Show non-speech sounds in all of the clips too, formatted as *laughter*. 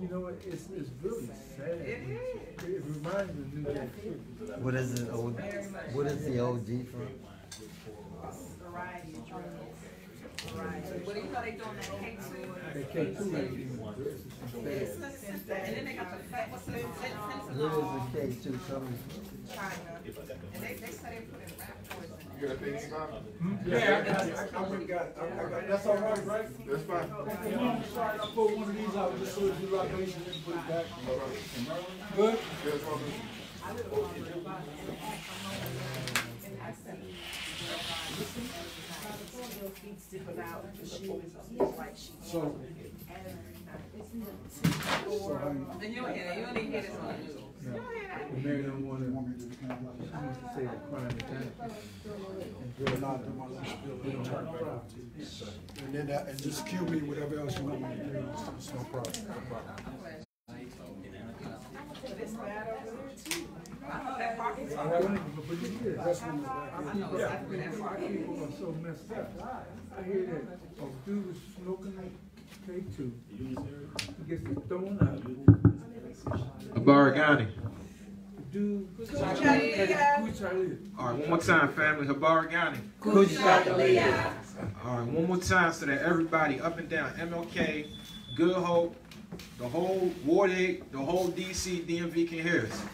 You know, it's, it's really sad. It is. It reminds me of New Jack City. What is it? What is the OG from? Variety of drinks. Variety. But you know they doing that cake too. That K two ain't even good. And then they got the fat, what's the, Where fentanyl, is the K two coming from? China. And they, they say they put in rat poison. You got a thing, Scott? Hmm? Yeah, I, I, I went got, it. I, I got, that's all right, right? That's fine. You know, sorry, I pulled one of these out just so you like it and put it back. Good? That's fine. So, so how you, And you don't hear that, you don't even hear this on the news. You don't hear that. the mayor don't wanna, she wants to say a crime attack. And not do my little spill, we don't have a problem. And then that, and just cue me whatever else you want me to do, it's, it's no problem. I people are so messed up. I hear that a dude was smoking K two. He gets thrown out. Dude. Charlie. All right, one more time, family. Kuchakalia. All right, one more time so that everybody up and down, MLK, Good Hope, the whole Ward 8, the whole DC, DMV can hear us.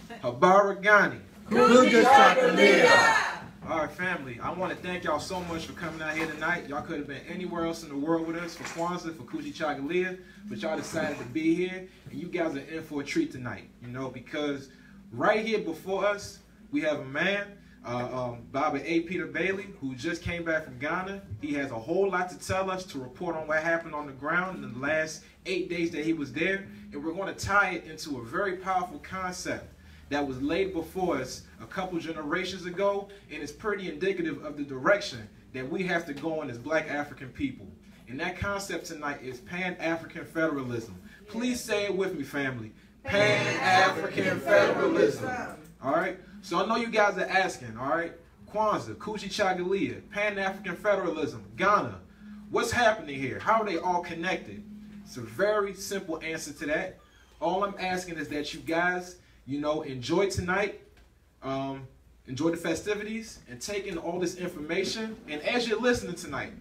Habarigani. Kuchakalia. All right, family, I want to thank y'all so much for coming out here tonight. Y'all could have been anywhere else in the world with us for Kwanzaa, for Kujichagulia, but y'all decided to be here, and you guys are in for a treat tonight, you know, because right here before us, we have a man, uh, um, Baba A. Peter Bailey, who just came back from Ghana. He has a whole lot to tell us to report on what happened on the ground in the last eight days that he was there, and we're going to tie it into a very powerful concept that was laid before us a couple generations ago, and it's pretty indicative of the direction that we have to go in as black African people. And that concept tonight is Pan-African Federalism. Please say it with me, family. Pan-African Federalism. All right? So I know you guys are asking, all right? Kwanzaa, Kujichagulia, Pan-African Federalism, Ghana. What's happening here? How are they all connected? It's a very simple answer to that. All I'm asking is that you guys, you know, enjoy tonight, um, enjoy the festivities, and take in all this information. And as you're listening tonight,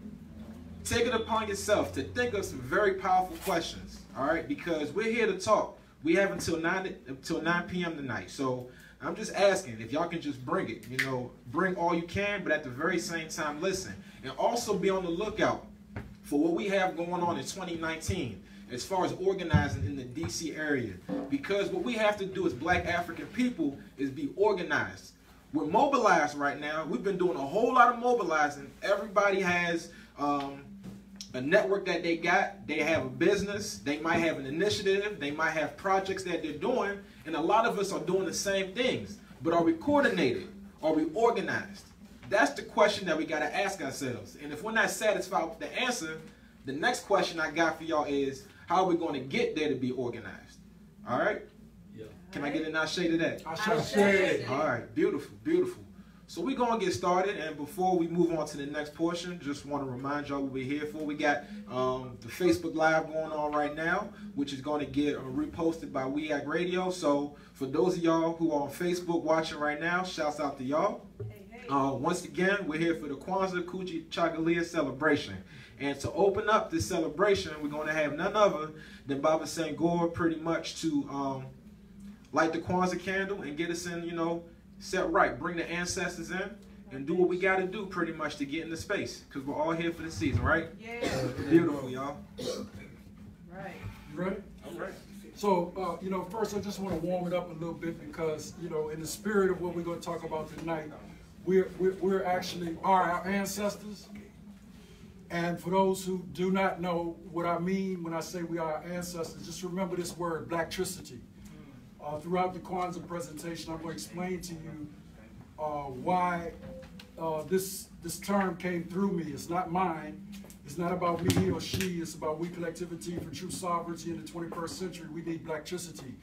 take it upon yourself to think of some very powerful questions. All right, because we're here to talk. We have until nine until 9 p.m. tonight. So I'm just asking if y'all can just bring it. You know, bring all you can, but at the very same time, listen, and also be on the lookout for what we have going on in 2019 as far as organizing in the DC area. Because what we have to do as black African people is be organized. We're mobilized right now. We've been doing a whole lot of mobilizing. Everybody has um, a network that they got. They have a business. They might have an initiative. They might have projects that they're doing. And a lot of us are doing the same things. But are we coordinated? Are we organized? That's the question that we got to ask ourselves. And if we're not satisfied with the answer, the next question I got for y'all is, how are we going to get there to be organized? All right? Yeah. Can I get an ashe to that? I shall. All right, beautiful, beautiful. So we're going to get started, and before we move on to the next portion, just want to remind y'all what we're here for. We got um, the Facebook Live going on right now, which is going to get uh, reposted by We Act Radio. So for those of y'all who are on Facebook watching right now, shouts out to y'all. Uh, once again, we're here for the Kwanzaa Kujichagulia celebration. And to open up this celebration, we're going to have none other than Baba Senghor pretty much to um, light the Kwanzaa candle and get us in, you know, set right. Bring the ancestors in and do what we got to do pretty much to get into space because we're all here for the season, right? Yeah, Beautiful, y'all. right. You ready? All right. So, uh, you know, first I just want to warm it up a little bit because, you know, in the spirit of what we're going to talk about tonight, we're, we're, we're actually are our ancestors. And for those who do not know what I mean when I say we are ancestors, just remember this word, blacktricity. Uh, throughout the Kwanzaa presentation, I'm going to explain to you uh, why uh, this, this term came through me. It's not mine. It's not about me, or she. It's about we collectivity for true sovereignty in the 21st century. We need blacktricity.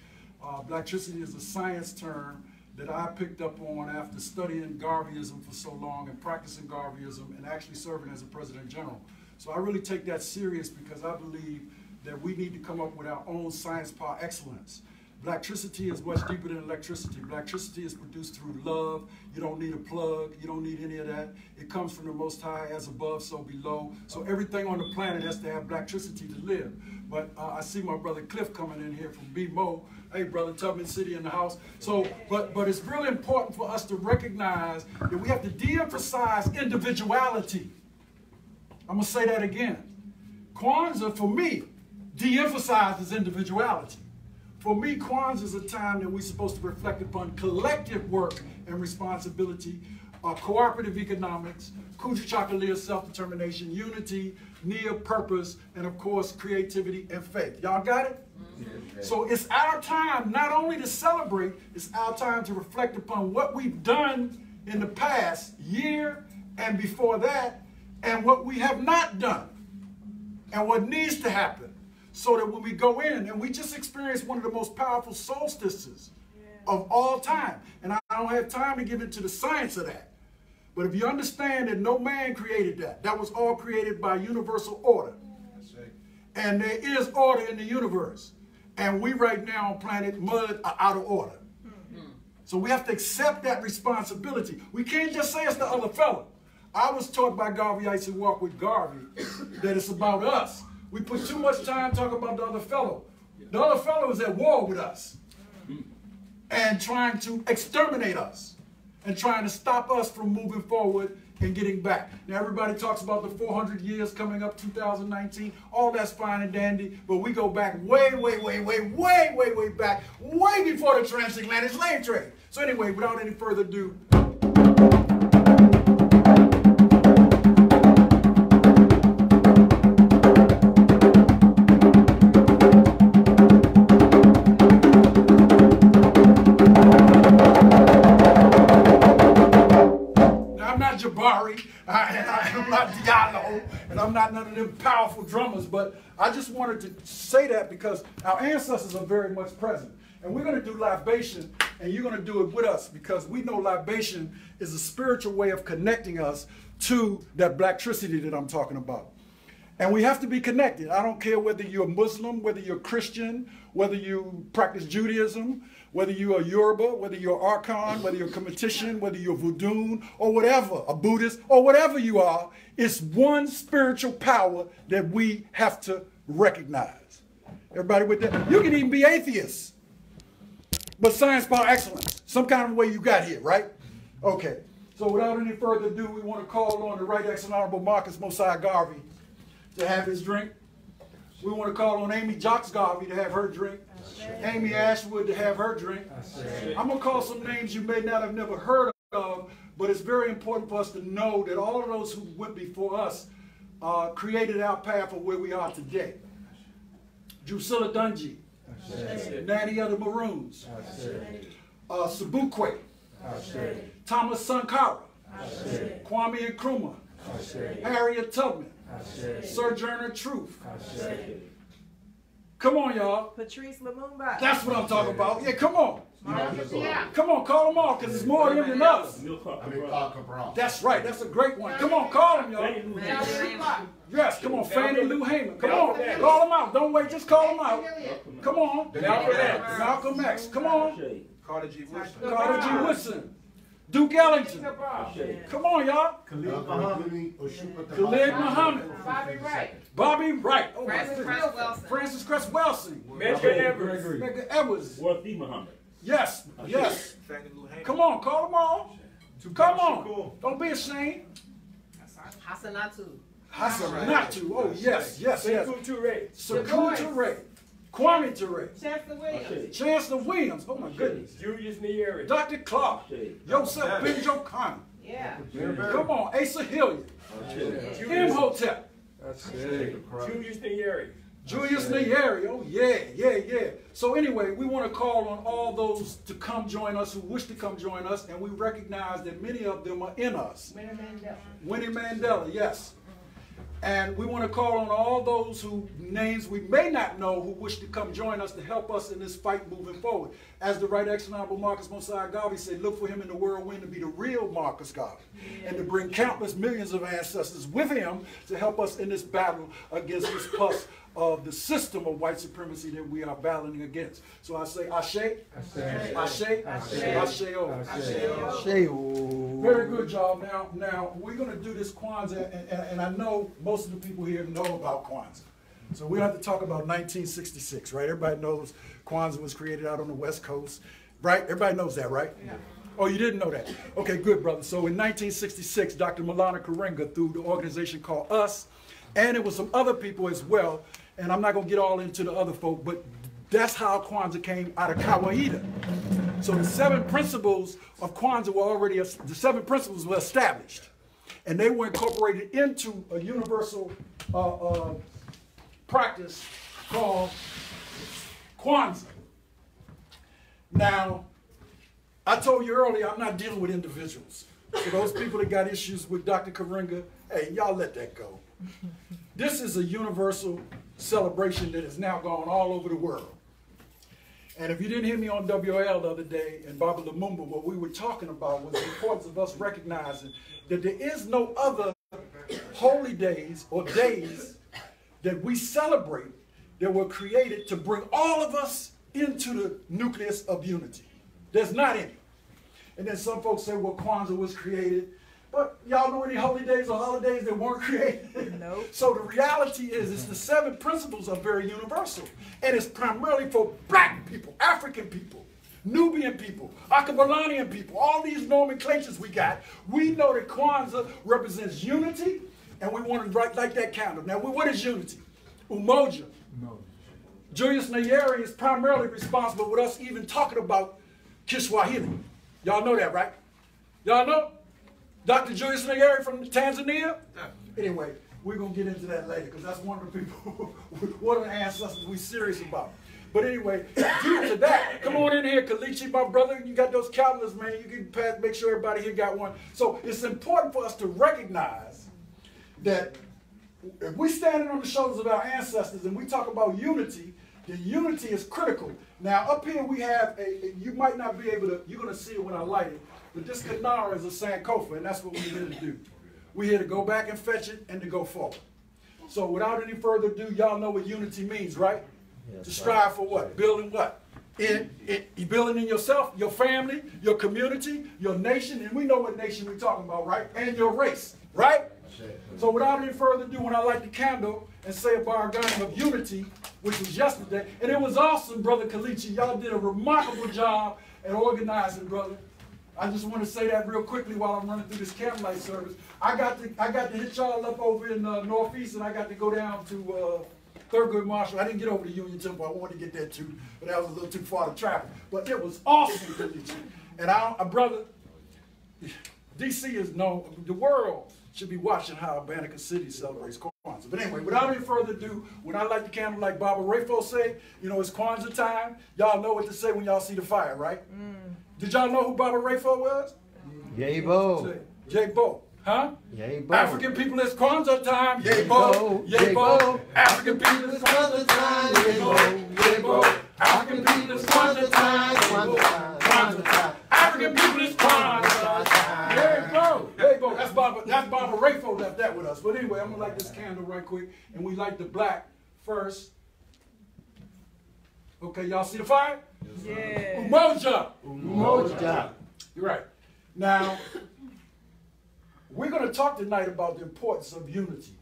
Uh, blacktricity is a science term that I picked up on after studying Garveyism for so long and practicing Garveyism and actually serving as a president general. So I really take that serious because I believe that we need to come up with our own science power excellence. Blacktricity is much deeper than electricity. Blacktricity is produced through love. You don't need a plug. You don't need any of that. It comes from the Most High, as above, so below. So everything on the planet has to have blacktricity to live. But uh, I see my brother Cliff coming in here from BMO. Hey, brother Tubman City in the house. So, but but it's really important for us to recognize that we have to de-emphasize individuality. I'm gonna say that again. Kwanzaa, for me, de-emphasizes individuality. For me, Kwanzaa is a time that we're supposed to reflect upon collective work and responsibility, uh, cooperative economics, Kujichagulia self-determination, unity, Nia purpose, and of course, creativity and faith. Y'all got it? Mm-hmm. So it's our time not only to celebrate, it's our time to reflect upon what we've done in the past year and before that, and what we have not done, and what needs to happen, so that when we go in, and we just experienced one of the most powerful solstices of all time, and I don't have time to get into the science of that. But if you understand that no man created that, that was all created by universal order. And there is order in the universe. And we right now on planet Mud are out of order. Hmm. So we have to accept that responsibility. We can't just say it's the other fellow. I was taught by Garvey, I used to walk with Garvey, *coughs* that it's about us. We put too much time talking about the other fellow. The other fellow is at war with us hmm. and trying to exterminate us and trying to stop us from moving forward and getting back. Now, everybody talks about the 400 years coming up 2019. All that's fine and dandy, but we go back way, way, way, way, way, way, way back, way before the transatlantic slave trade. So, anyway, without any further ado, I'm not none of them powerful drummers, but I just wanted to say that because our ancestors are very much present. And we're going to do libation, and you're going to do it with us because we know libation is a spiritual way of connecting us to that blacktricity that I'm talking about. And we have to be connected. I don't care whether you're Muslim, whether you're Christian, whether you practice Judaism, whether you're a Yoruba, whether you're Archon, whether you're a Comitition, whether you're Voodoo, or whatever, a Buddhist, or whatever you are, it's one spiritual power that we have to recognize. Everybody with that? You can even be atheists, but science power excellence, some kind of way you got here, right? Okay. So without any further ado, we want to call on the Right Excellent Honorable Marcus Mosiah Garvey to have his drink. We want to call on Amy Jacques Garvey to have her drink. Amy Ashwood to have her drink. I'm going to call some names you may not have never heard of, but it's very important for us to know that all of those who went before us uh, created our path of where we are today. Drusilla Dungy, Nanny of the Maroons, uh, Thomas Sankara, Kwame Nkrumah, Harriet Tubman, Sir Sojourner Truth. Come on, y'all. Patrice Lumumba. That's what I'm talking about. Yeah, come on. Yeah. Come on, call them all, because it's more of them than us. I mean, Parker Brown. That's right. That's a great one. Come on, call them, y'all. Malcolm Yes, come on, Fannie Lou Hamer. Come on, call them out. Don't wait, just call them out. Come on. Malcolm X. Malcolm X. Come on. Carter G. Woodson. Carter G. Woodson. Duke Ellington. Come on, y'all. Khalid Muhammad. Khalid Muhammad. Bobby Wright. Bobby Wright. Oh, Francis goodness. Cress Welsing. Frances Cress Welsing. Medgar Evers. Medgar Evers. Worthy Muhammad. Yes, yes. Fannie Lou Hamer. Come on, call them all. Come on. Don't be ashamed. Hassanatu. Hassan Natu. Oh, yes, yes, yes. Sekou Touré. Sekou Touré. Kwame Touré. Chancellor Williams. Chancellor Williams. Oh, my goodness. Julius Nyerere. Dr. Clark. Joseph Ben-Jochannan. Yeah. Come on, Asa Hilliard. Imhotep. Julius Nyerere. Julius Nyerere. Oh, yeah, yeah, yeah. So anyway, we want to call on all those to come join us who wish to come join us, and we recognize that many of them are in us. Winnie Mandela. Winnie Mandela, yes. And we want to call on all those who names we may not know who wish to come join us to help us in this fight moving forward. As the Right Honorable Marcus Mosiah Garvey said, look for him in the whirlwind to be the real Marcus Garvey and to bring countless millions of ancestors with him to help us in this battle against this pus of the system of white supremacy that we are battling against. So I say Ashe, Ashe, Ashe, Ashe, oh. Sheo. Very good, y'all. Now, now we're going to do this Kwanzaa, and, and, and I know most of the people here know about Kwanzaa. So we have to talk about 1966, right? Everybody knows Kwanzaa was created out on the West Coast, right? Everybody knows that, right? Yeah. Oh, you didn't know that? Okay, good, brother. So in 1966, Dr. Maulana Karenga, through the organization called US, and it was some other people as well, and I'm not going to get all into the other folk, but that's how Kwanzaa came out of Kawaida. So the seven principles of Kwanzaa were already, the seven principles were established. And they were incorporated into a universal uh, uh, practice called Kwanzaa. Now, I told you earlier, I'm not dealing with individuals. For those people that got issues with Dr. Karenga, hey, y'all let that go. This is a universal celebration that has now gone all over the world. And if you didn't hear me on WL the other day in Baba Lumumba, what we were talking about was the importance of us recognizing that there is no other holy days or days that we celebrate that were created to bring all of us into the nucleus of unity. There's not any. And then some folks say, well, Kwanzaa was created. But y'all know any holy days or holidays that weren't created? Nope. So the reality is, it's the seven principles are very universal. And it's primarily for black people, African people, Nubian people, Akabalanian people, all these nomenclatures we got. We know that Kwanzaa represents unity, and we want to write like that candle. Now, what is unity? Umoja. No. Julius Nyerere is primarily responsible with us even talking about Kiswahili. Y'all know that, right? Y'all know? Dr. Julius Nyerere from Tanzania? Anyway, we're going to get into that later because that's one of the people, *laughs* one of the ancestors we're serious about. But anyway, due to that, come on in here, Kalichi, my brother. You got those calendars, man. You can pass, make sure everybody here got one. So it's important for us to recognize that if we standing on the shoulders of our ancestors and we talk about unity, then unity is critical. Now up here we have a, you might not be able to, you're gonna see it when I light it, but this kinara is a Sankofa, and that's what we're here to do. We're here to go back and fetch it and to go forward. So without any further ado, y'all know what unity means, right? Yes, to strive for what? Building what? In, in, building in yourself, your family, your community, your nation, and we know what nation we're talking about, right? And your race, right? So without any further ado, when I light the candle and say a bargain of unity, which was yesterday, and it was awesome, Brother Kalichi. Y'all did a remarkable job at organizing, brother. I just want to say that real quickly while I'm running through this candlelight service. I got to I got to hit y'all up over in uh, Northeast, and I got to go down to uh, Thurgood Marshall. I didn't get over to Union Temple. I wanted to get there too, but that was a little too far to travel. But it was awesome, And I, uh, brother, DC is known, the world should be watching how Banneker City celebrates Kwanzaa. But anyway, without any further ado, when I light the candle like Baba Rafo say, you know, it's Kwanzaa time, y'all know what to say when y'all see the fire, right? Did y'all know who Baba Rafo was? Yabo. J Bo. Huh? Yabo. African people, it's Kwanzaa time. Yay Yay Bo. Bo. Yay Yay Bo. Bo. African people, it's Kwanzaa time. Yay Bo. Yay Bo. African people, it's Kwanzaa time. Yay Bo. Kwanzaa time. African people, it's Kwanzaa time. Yay Bo. Yay Bo. That's Baba, that's Baba Rafo left that with us. But anyway, I'm going to light this candle right quick. And we light the black first. Okay, y'all see the fire? Yeah. Umoja. Umoja. You're right. Now, we're going to talk tonight about the importance of unity,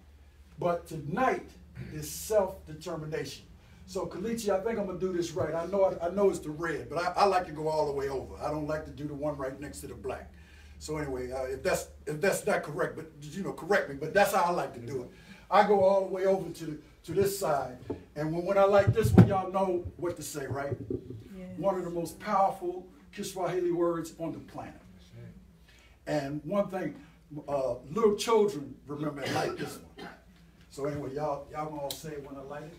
but tonight is self-determination. So, Kalichi, I think I'm going to do this right. I know I, know it's the red, but I, I like to go all the way over. I don't like to do the one right next to the black. So anyway, uh, if that's if that's not correct, but you know, correct me. But that's how I like to do it. I go all the way over to the, to this side, and when, when I like this one, y'all know what to say, right? One of the most powerful Kiswahili words on the planet. And one thing, uh, little children remember it like this one. So anyway, y'all, y'all gonna all say it when I light it.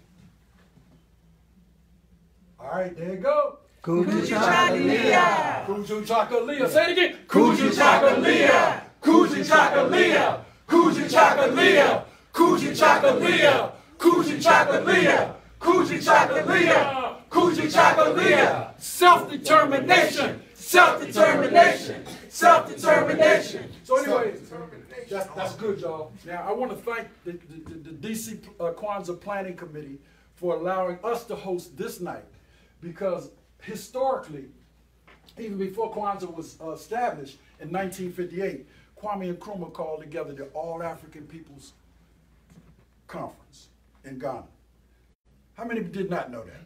All right, there you go. Kujichagulia. Kuju Chakalia. Say it again. Kuju Chakalia. Kuju Chakalia. Kuju Chakalia. Kuju Chakalia. Kuju Chakalia. Kuju Chakalia. Kuju Chakalia. Self-determination. Self-determination. Self-determination. So anyway, That's, that's good, y'all. Now, I want to thank the, the, the the DC uh, Kwanzaa Planning Committee for allowing us to host this night. Because historically, even before Kwanzaa was uh, established in 1958, Kwame Nkrumah called together the All African Peoples Conference in Ghana. How many did not know that?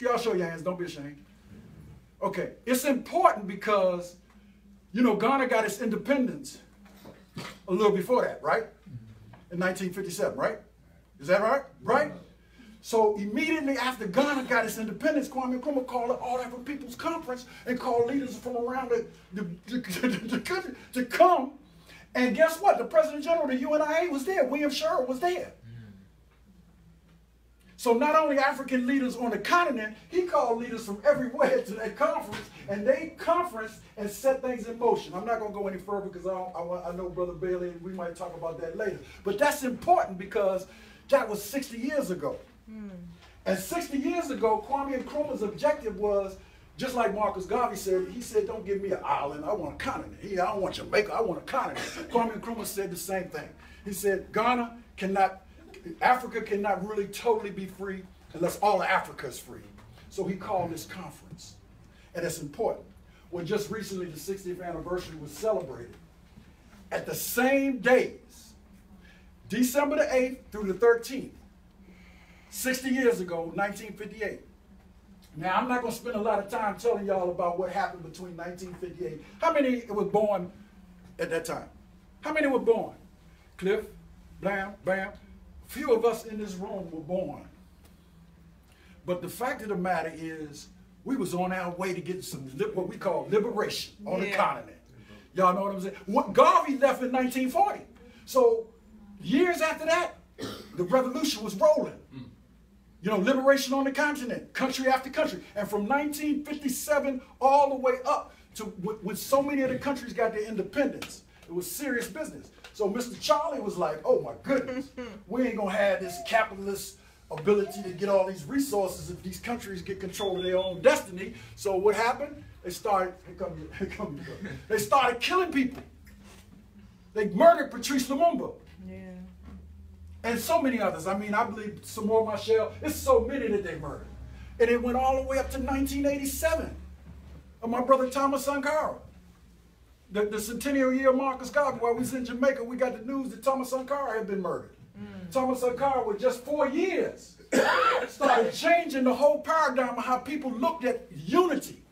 Y'all show your hands, don't be ashamed. Okay, it's important because, you know, Ghana got its independence a little before that, right? In 1957, right? Is that right? Right? So immediately after Ghana got its independence, Kwame Nkrumah called the All African People's Conference and called leaders from around the, the, the, *laughs* the country to come. And guess what? The President General of the UNIA was there. William Sherrill was there. So not only African leaders on the continent, he called leaders from everywhere to that conference, and they conferenced and set things in motion. I'm not going to go any further because I, don't- I, I know Brother Bailey, and we might talk about that later. But that's important because that was 60 years ago. Hmm. And 60 years ago, Kwame Nkrumah's objective was, just like Marcus Garvey said, he said, don't give me an island, I want a continent. He, I don't want Jamaica, I want a continent. Kwame Nkrumah said the same thing. He said, Ghana cannot, Africa cannot really totally be free unless all of Africa is free. So he called this conference. And it's important. Well, just recently, the 60th anniversary was celebrated. At the same days, December the 8th through the 13th, 60 years ago, 1958. Now, I'm not going to spend a lot of time telling y'all about what happened between 1958. How many was born at that time? How many were born? Cliff, Blam, Bam. Few of us in this room were born. But the fact of the matter is, we was on our way to get some what we call liberation on the continent. Y'all know what I'm saying? What Garvey left in 1940. So years after that, the revolution was rolling. You know, liberation on the continent, country after country. And from 1957 all the way up to when so many of the countries got their independence, it was serious business. So Mr. Charlie was like, oh my goodness, *laughs* we ain't gonna have this capitalist ability to get all these resources if these countries get control of their own destiny. So what happened? They started, here come here come. *laughs* They started killing people. They murdered Patrice Lumumba Yeah. and so many others. I mean, I believe Samora Machel. It's so many that they murdered, and it went all the way up to 1987. Of my brother Thomas Sankara, the, the centennial year of Marcus Garvey. While we was in Jamaica, we got the news that Thomas Sankara had been murdered. Mm. Thomas Sankara, with just four years, *coughs* started changing the whole paradigm of how people looked at unity.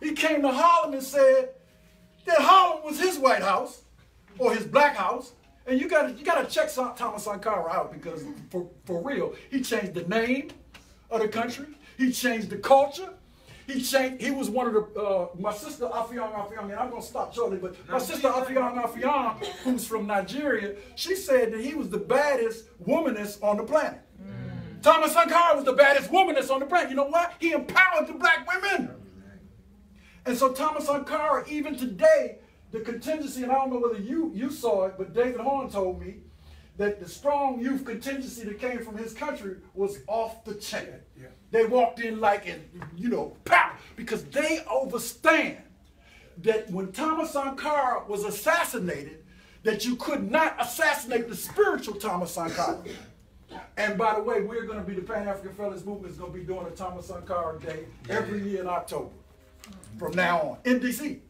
He came to Harlem and said that Harlem was his White House or his Black House, and you got to you got to check Thomas Sankara out because for for real, he changed the name of the country. He changed the culture. He changed. He was one of the. Uh, my sister Afion Afion, and I'm gonna stop shortly, but my sister Afion Afion, who's from Nigeria, she said that he was the baddest womanist on the planet. Thomas Sankara was the baddest womanist on the planet. You know what? He empowered the black women. And so Thomas Sankara, even today, the contingency, and I don't know whether you, you saw it, but David Horn told me that the strong youth contingency that came from his country was off the chain. Yeah. They walked in like, in, you know, pow, because they understand that when Thomas Sankara was assassinated, that you could not assassinate the spiritual Thomas Sankara. And by the way, we're going to be, the Pan African Fellows Movement is going to be doing a Thomas Sankara Day every year in October from now on in DC.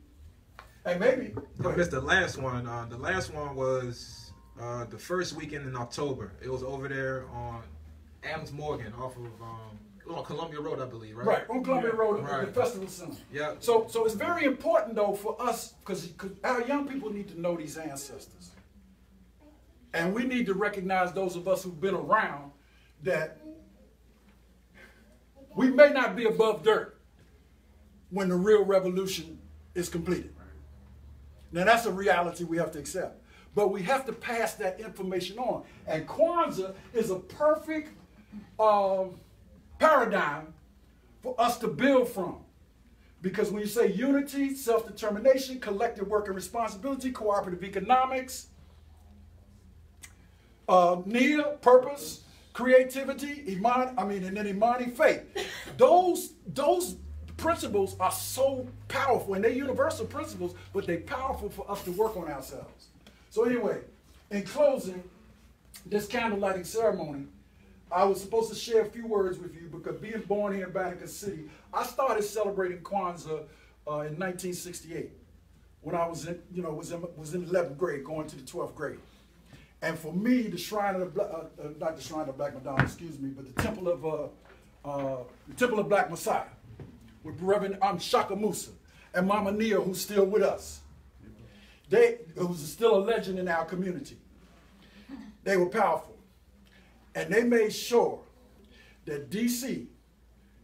And maybe. I missed the last one. Uh, the last one was uh, the first weekend in October. It was over there on Adams Morgan off of um, on Columbia Road, I believe, right? Right, on Columbia Road, Right. the festival center. Yeah. So, so it's very important though for us because our young people need to know these ancestors, and we need to recognize those of us who've been around that we may not be above dirt when the real revolution is completed. Now that's a reality we have to accept, but we have to pass that information on. And Kwanzaa is a perfect um, paradigm for us to build from. Because when you say unity, self determination, collective work and responsibility, cooperative economics, uh, Nia, purpose, creativity, Iman, I mean, and then Imani, faith. Those, those principles are so powerful, and they're universal principles, but they're powerful for us to work on ourselves. So anyway, in closing, this candle lighting ceremony, I was supposed to share a few words with you because being born here in Banneker City, I started celebrating Kwanzaa uh, in 1968 when I was in, you know, was in, was in 11th grade, going to the 12th grade. And for me, the Shrine of the Black, uh, uh, not the Shrine of Black Madonna, excuse me, but the Temple of, uh, uh, the Temple of Black Messiah, with Reverend um, Shaka Musa and Mama Nia, who's still with us. They, it was still a legend in our community. They were powerful. And they made sure that DC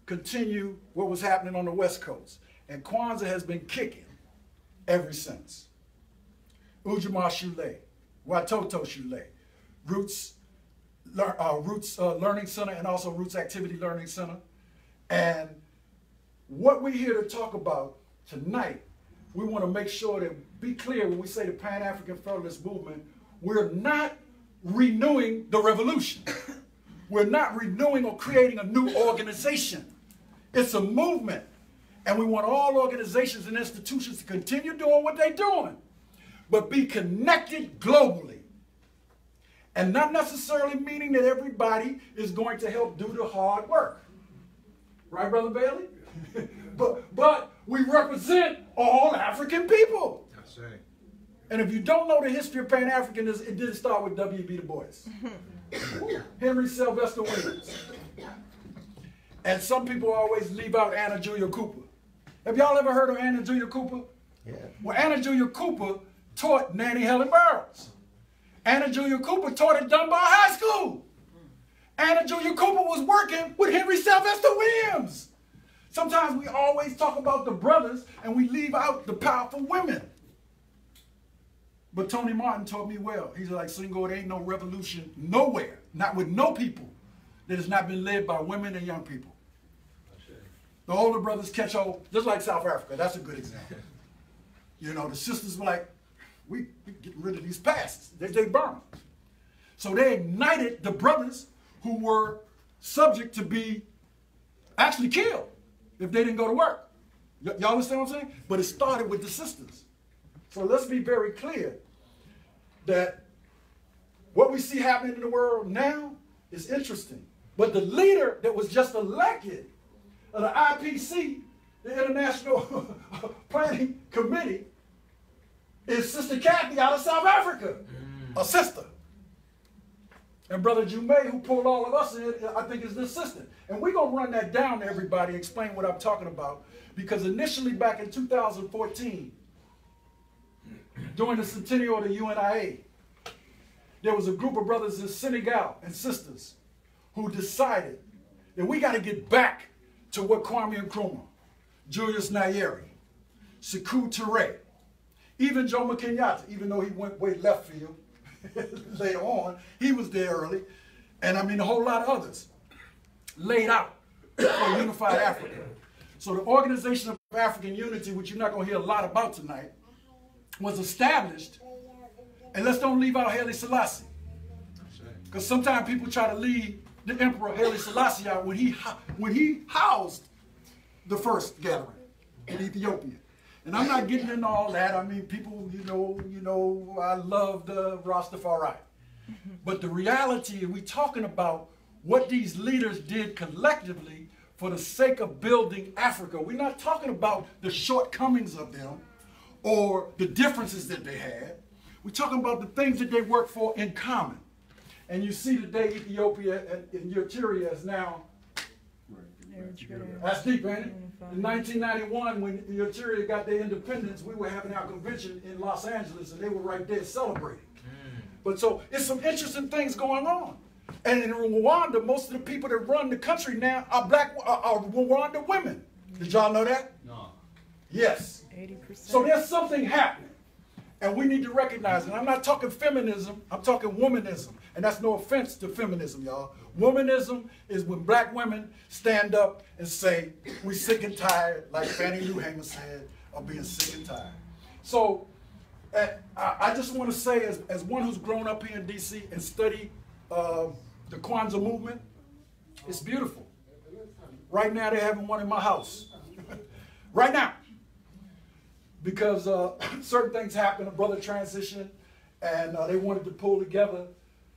continued what was happening on the West Coast. And Kwanzaa has been kicking ever since. Ujima Shule, Watoto Shule, Roots, uh, Roots uh, Learning Center, and also Roots Activity Learning Center. And what we're here to talk about tonight, we want to make sure that be clear when we say the Pan African Federalist Movement, we're not renewing the revolution. *coughs* we're not renewing or creating a new organization. It's a movement. And we want all organizations and institutions to continue doing what they're doing, but be connected globally. And not necessarily meaning that everybody is going to help do the hard work. Right, Brother Bailey? *laughs* but, but we represent all African people. That's right. And if you don't know the history of Pan Africanism, it didn't start with W.B. Du Bois. *laughs* Henry Sylvester Williams. And some people always leave out Anna Julia Cooper. Have y'all ever heard of Anna Julia Cooper? Yeah. Well, Anna Julia Cooper taught Nannie Helen Burroughs. Anna Julia Cooper taught at Dunbar High School. Anna Julia Cooper was working with Henry Sylvester Williams. Sometimes we always talk about the brothers and we leave out the powerful women. But Tony Martin told me well. He's like, Senghor, there ain't no revolution nowhere, not with no people, that has not been led by women and young people. The older brothers catch hold, just like South Africa. That's a good example. *laughs* You know, the sisters were like, we, we getting rid of these pasts. They, they burn. So they ignited the brothers who were subject to be actually killed if they didn't go to work. Y'all understand what I'm saying? But it started with the sisters. So let's be very clear that what we see happening in the world now is interesting. But the leader that was just elected of the IPC, the International *laughs* Planning Committee, is Sister Kathy out of South Africa, mm. a sister. And Brother Jume, who pulled all of us in, I think is the assistant. And we're going to run that down to everybody, explain what I'm talking about. Because initially, back in 2014, during the centennial of the UNIA, there was a group of brothers in Senegal and sisters who decided that we got to get back to what Kwame Nkrumah, Julius Nyerere, Sekou Touré, even Joe Kenyatta, even though he went way left field *laughs* later on, he was there early, and I mean a whole lot of others laid out for unified Africa. So the Organization of African Unity, which you're not going to hear a lot about tonight, was established. And let's don't leave out Haile Selassie. Because sometimes people try to leave the Emperor Haile Selassie out when he, when he housed the first gathering in Ethiopia. And I'm not getting into all that. I mean, people, you know, you know, I love the Rastafari. But the reality, we're talking about what these leaders did collectively for the sake of building Africa. We're not talking about the shortcomings of them or the differences that they had. We're talking about the things that they work for in common. And you see today Ethiopia and, and Eritrea is now, that's deep, ain't it? Mm-hmm. In 1991, when Eritrea got their independence, we were having our convention in Los Angeles and they were right there celebrating. Mm. But so it's some interesting things going on. And in Rwanda, most of the people that run the country now are black, are, are Rwanda women. Did y'all know that? No. Yes. 80%. So there's something happening. And we need to recognize it. I'm not talking feminism, I'm talking womanism. And that's no offense to feminism, y'all. Womanism is when black women stand up and say, we sick and tired, like Fannie Lou Hamer said, of being sick and tired. So uh, I, I just want to say, as, as one who's grown up here in DC and studied uh, the Kwanzaa movement, it's beautiful. Right now, they're having one in my house. *laughs* right now. Because uh, *coughs* certain things happen, a brother transitioned, and uh, they wanted to pull together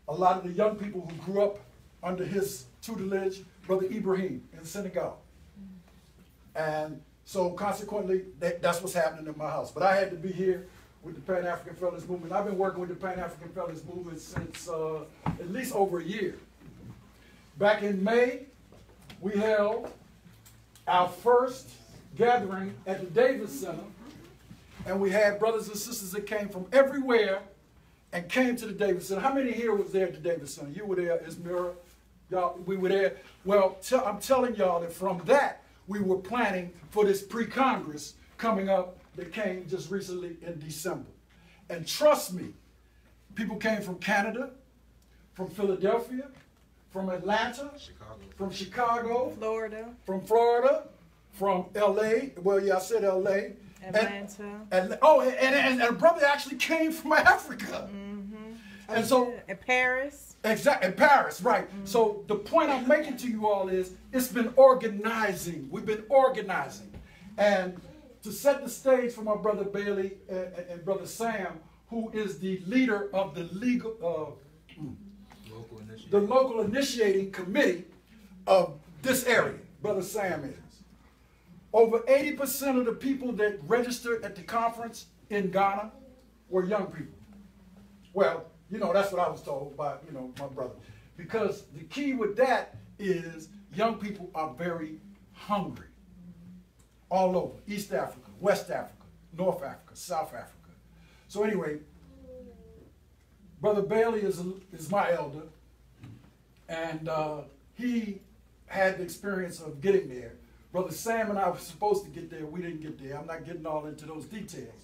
a lot of the young people who grew up under his tutelage, Brother Ibrahim in Senegal. And so consequently, that, that's what's happening in my house. But I had to be here with the Pan African Fellows Movement. I've been working with the Pan African Fellows Movement since uh, at least over a year. Back in May, we held our first gathering at the Davis Center, and we had brothers and sisters that came from everywhere and came to the Davis Center. How many here was there at the Davis Center? You were there, Ismira. Y'all, we were there. Well, i I'm telling y'all that from that, we were planning for this pre-Congress coming up that came just recently in December. And trust me, people came from Canada, from Philadelphia, from Atlanta, Chicago. from Chicago, Florida, from Florida, from LA. Well, yeah, I said LA. And- Atlanta. And, oh, and, and, and a brother actually came from Africa. And so, and Paris. exactly, in Paris, right. So the point I'm making to you all is it's been organizing. We've been organizing. And to set the stage for my brother Bailey and, and- and brother Sam, who is the leader of the legal, uh, Local the local initiating committee of this area, Brother Sam is. Over 80% of the people that registered at the conference in Ghana were young people. Well, you know, that's what I was told by, you know, my brother. Because the key with that is young people are very hungry. All over, East Africa, West Africa, North Africa, South Africa. So anyway, Brother Bailey is, is my elder, and uh, he had the experience of getting there. Brother Sam and I were supposed to get there. We didn't get there. I'm not getting all into those details,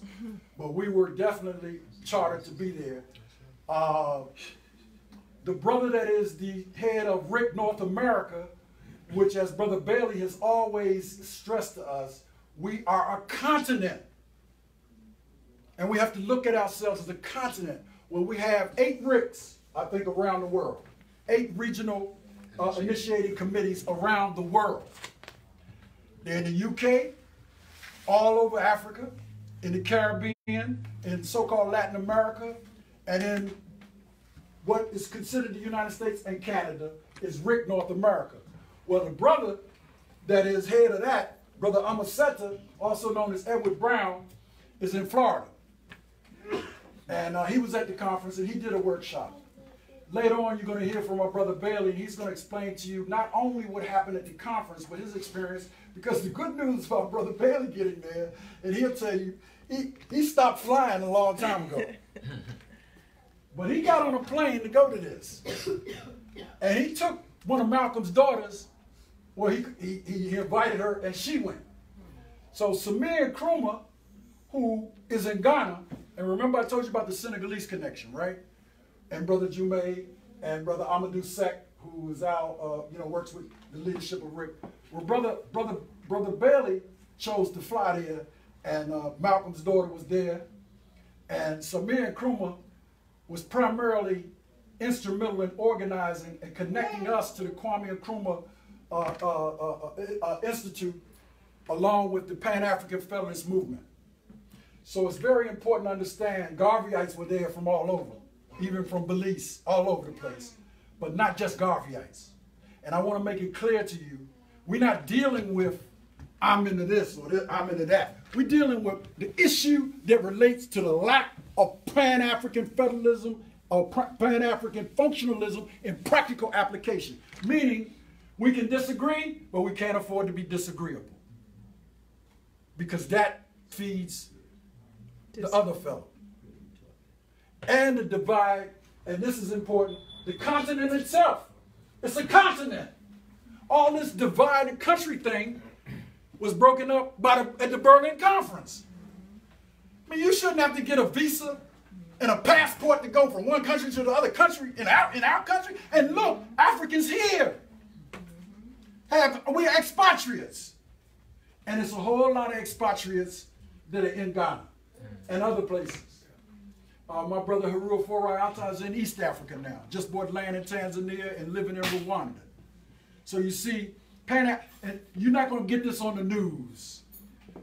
but we were definitely chartered to be there. Uh, the brother that is the head of RIC North America, which, as Brother Bailey has always stressed to us, we are a continent. And we have to look at ourselves as a continent where we have eight RICs, I think, around the world, eight regional uh, initiating committees around the world. They're in the UK, all over Africa, in the Caribbean, in so-called Latin America, and in what is considered the United States and Canada is RIC North America. Well, the brother that is head of that, Brother Amaseta, also known as Edward Brown, is in Florida. And uh, he was at the conference and he did a workshop. Later on, you're going to hear from our brother Bailey, and he's going to explain to you not only what happened at the conference, but his experience. Because the good news about brother Bailey getting there, and he'll tell you, he, he stopped flying a long time ago. *laughs* but he got on a plane to go to this. And he took one of Malcolm's daughters, well, he, he, he invited her, and she went. So Samia Nkrumah, who is in Ghana, and remember I told you about the Senegalese connection, right? And Brother Jume and Brother Amadou Sek, who is out, uh, you know, works with the leadership of RIC. Well, Brother, Brother, Brother Bailey chose to fly there, and uh, Malcolm's daughter was there. And Samia Nkrumah was primarily instrumental in organizing and connecting us to the Kwame Nkrumah uh, uh, uh, uh, Institute, along with the Pan African Federalist Movement. So it's very important to understand Garveyites were there from all over, even from Belize, all over the place, but not just Garveyites. And I want to make it clear to you, we're not dealing with I'm into this or this, I'm into that. We're dealing with the issue that relates to the lack of Pan-African federalism or Pan-African functionalism in practical application. Meaning, we can disagree, but we can't afford to be disagreeable. Because that feeds the other fellow. And the divide, and this is important, the continent itself. It's a continent. All this divided country thing was broken up by the, at the Berlin Conference. I mean, you shouldn't have to get a visa and a passport to go from one country to the other country in our, in our country. And look, Africans here have, we're expatriates. And it's a whole lot of expatriates that are in Ghana and other places. Uh, my brother Harua Forai is in East Africa now, just bought land in Tanzania and living in Rwanda. So you see, Pan and you're not going to get this on the news,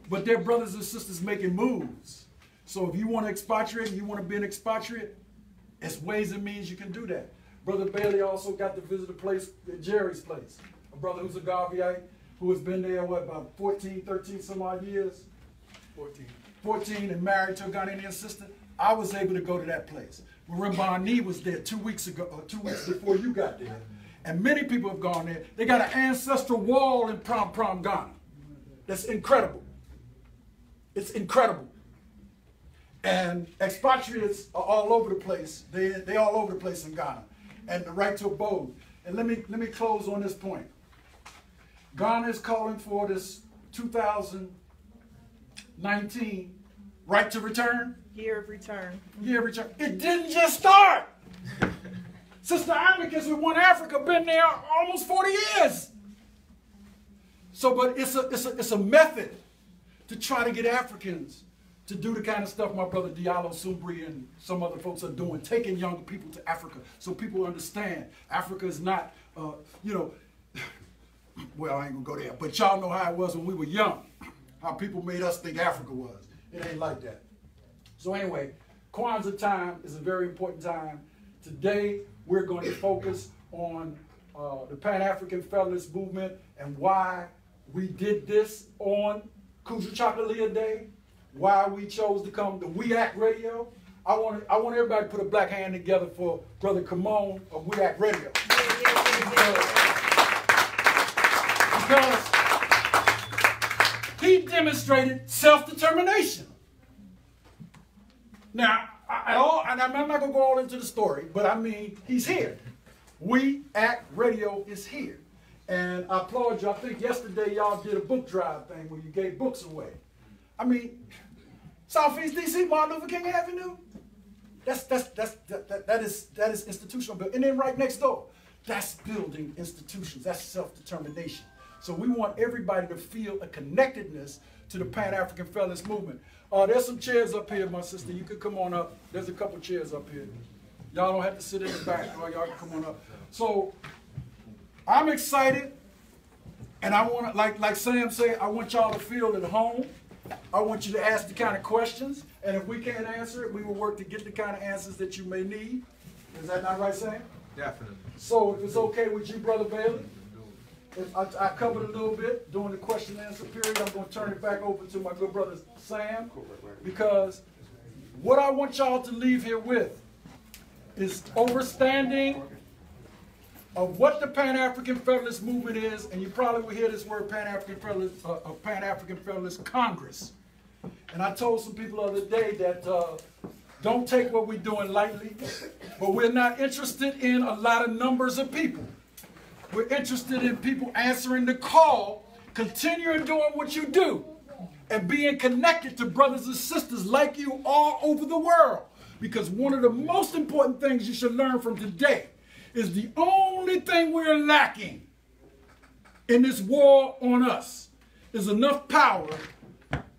but they're brothers and sisters making moves. So if you want to expatriate, you want to be an expatriate, It's ways and means you can do that. Brother Bailey also got to visit a place, Jerry's place. A brother who's a Garveyite, who has been there, what, about 14, 13 some odd years? 14. 14 and married to a Ghanaian sister. I was able to go to that place. Marin Bani was there two weeks ago, or two weeks before you got there. And many people have gone there. They got an ancestral wall in Prampram, Ghana. That's incredible. It's incredible. And expatriates are all over the place. They they all over the place in Ghana. And the right to abode. And let me let me close on this point. Ghana is calling for this 2019 right to return. Year of return. Year of return. It didn't just start. *laughs* Sister Amicus with One Africa been there almost 40 years. So, but it's a, it's a, it's a method to try to get Africans to do the kind of stuff my brother Diallo Sumbri and some other folks are doing, taking young people to Africa so people understand Africa is not, uh, you know, *laughs* well, I ain't gonna go there, but y'all know how it was when we were young, how people made us think Africa was. It ain't like that. So anyway, Kwanzaa time is a very important time. Today, we're going to focus on uh, the Pan-African Federalist Movement and why we did this on Kujichagulia Day, why we chose to come to We Act Radio. I want, I want everybody to put a black hand together for Brother Kymone of We Act Radio. Because he demonstrated self-determination. Now, I, all, and I'm not going to go all into the story, but I mean, he's here. We Act Radio is here. And I applaud you. I think yesterday y'all did a book drive thing where you gave books away. I mean, Southeast DC, Martin Luther King Avenue. That's that's that's that, that, that is that is institutional building. And then right next door, that's building institutions. That's self-determination. So we want everybody to feel a connectedness to the Pan-African Federalist Movement. Uh, there's some chairs up here, my sister. You could come on up. There's a couple chairs up here. Y'all don't have to sit in the back. Or y'all can come on up. So I'm excited, and I want to, like like Sam said, I want y'all to feel at home. I want you to ask the kind of questions, and if we can't answer it, we will work to get the kind of answers that you may need. Is that not right, Sam? Definitely. So if it's okay with you, Brother Bailey, I, I covered a little bit during the question and answer period, I'm going to turn it back over to my good brother Sam, because what I want y'all to leave here with is understanding of what the Pan-African Federalist Movement is, and you probably will hear this word Pan-African Federalist, uh, uh, Pan-African Federalist Congress. And I told some people the other day that uh, don't take what we're doing lightly, but we're not interested in a lot of numbers of people. We're interested in people answering the call, continuing doing what you do, and being connected to brothers and sisters like you all over the world. Because one of the most important things you should learn from today is the only thing we're lacking in this war on us is enough power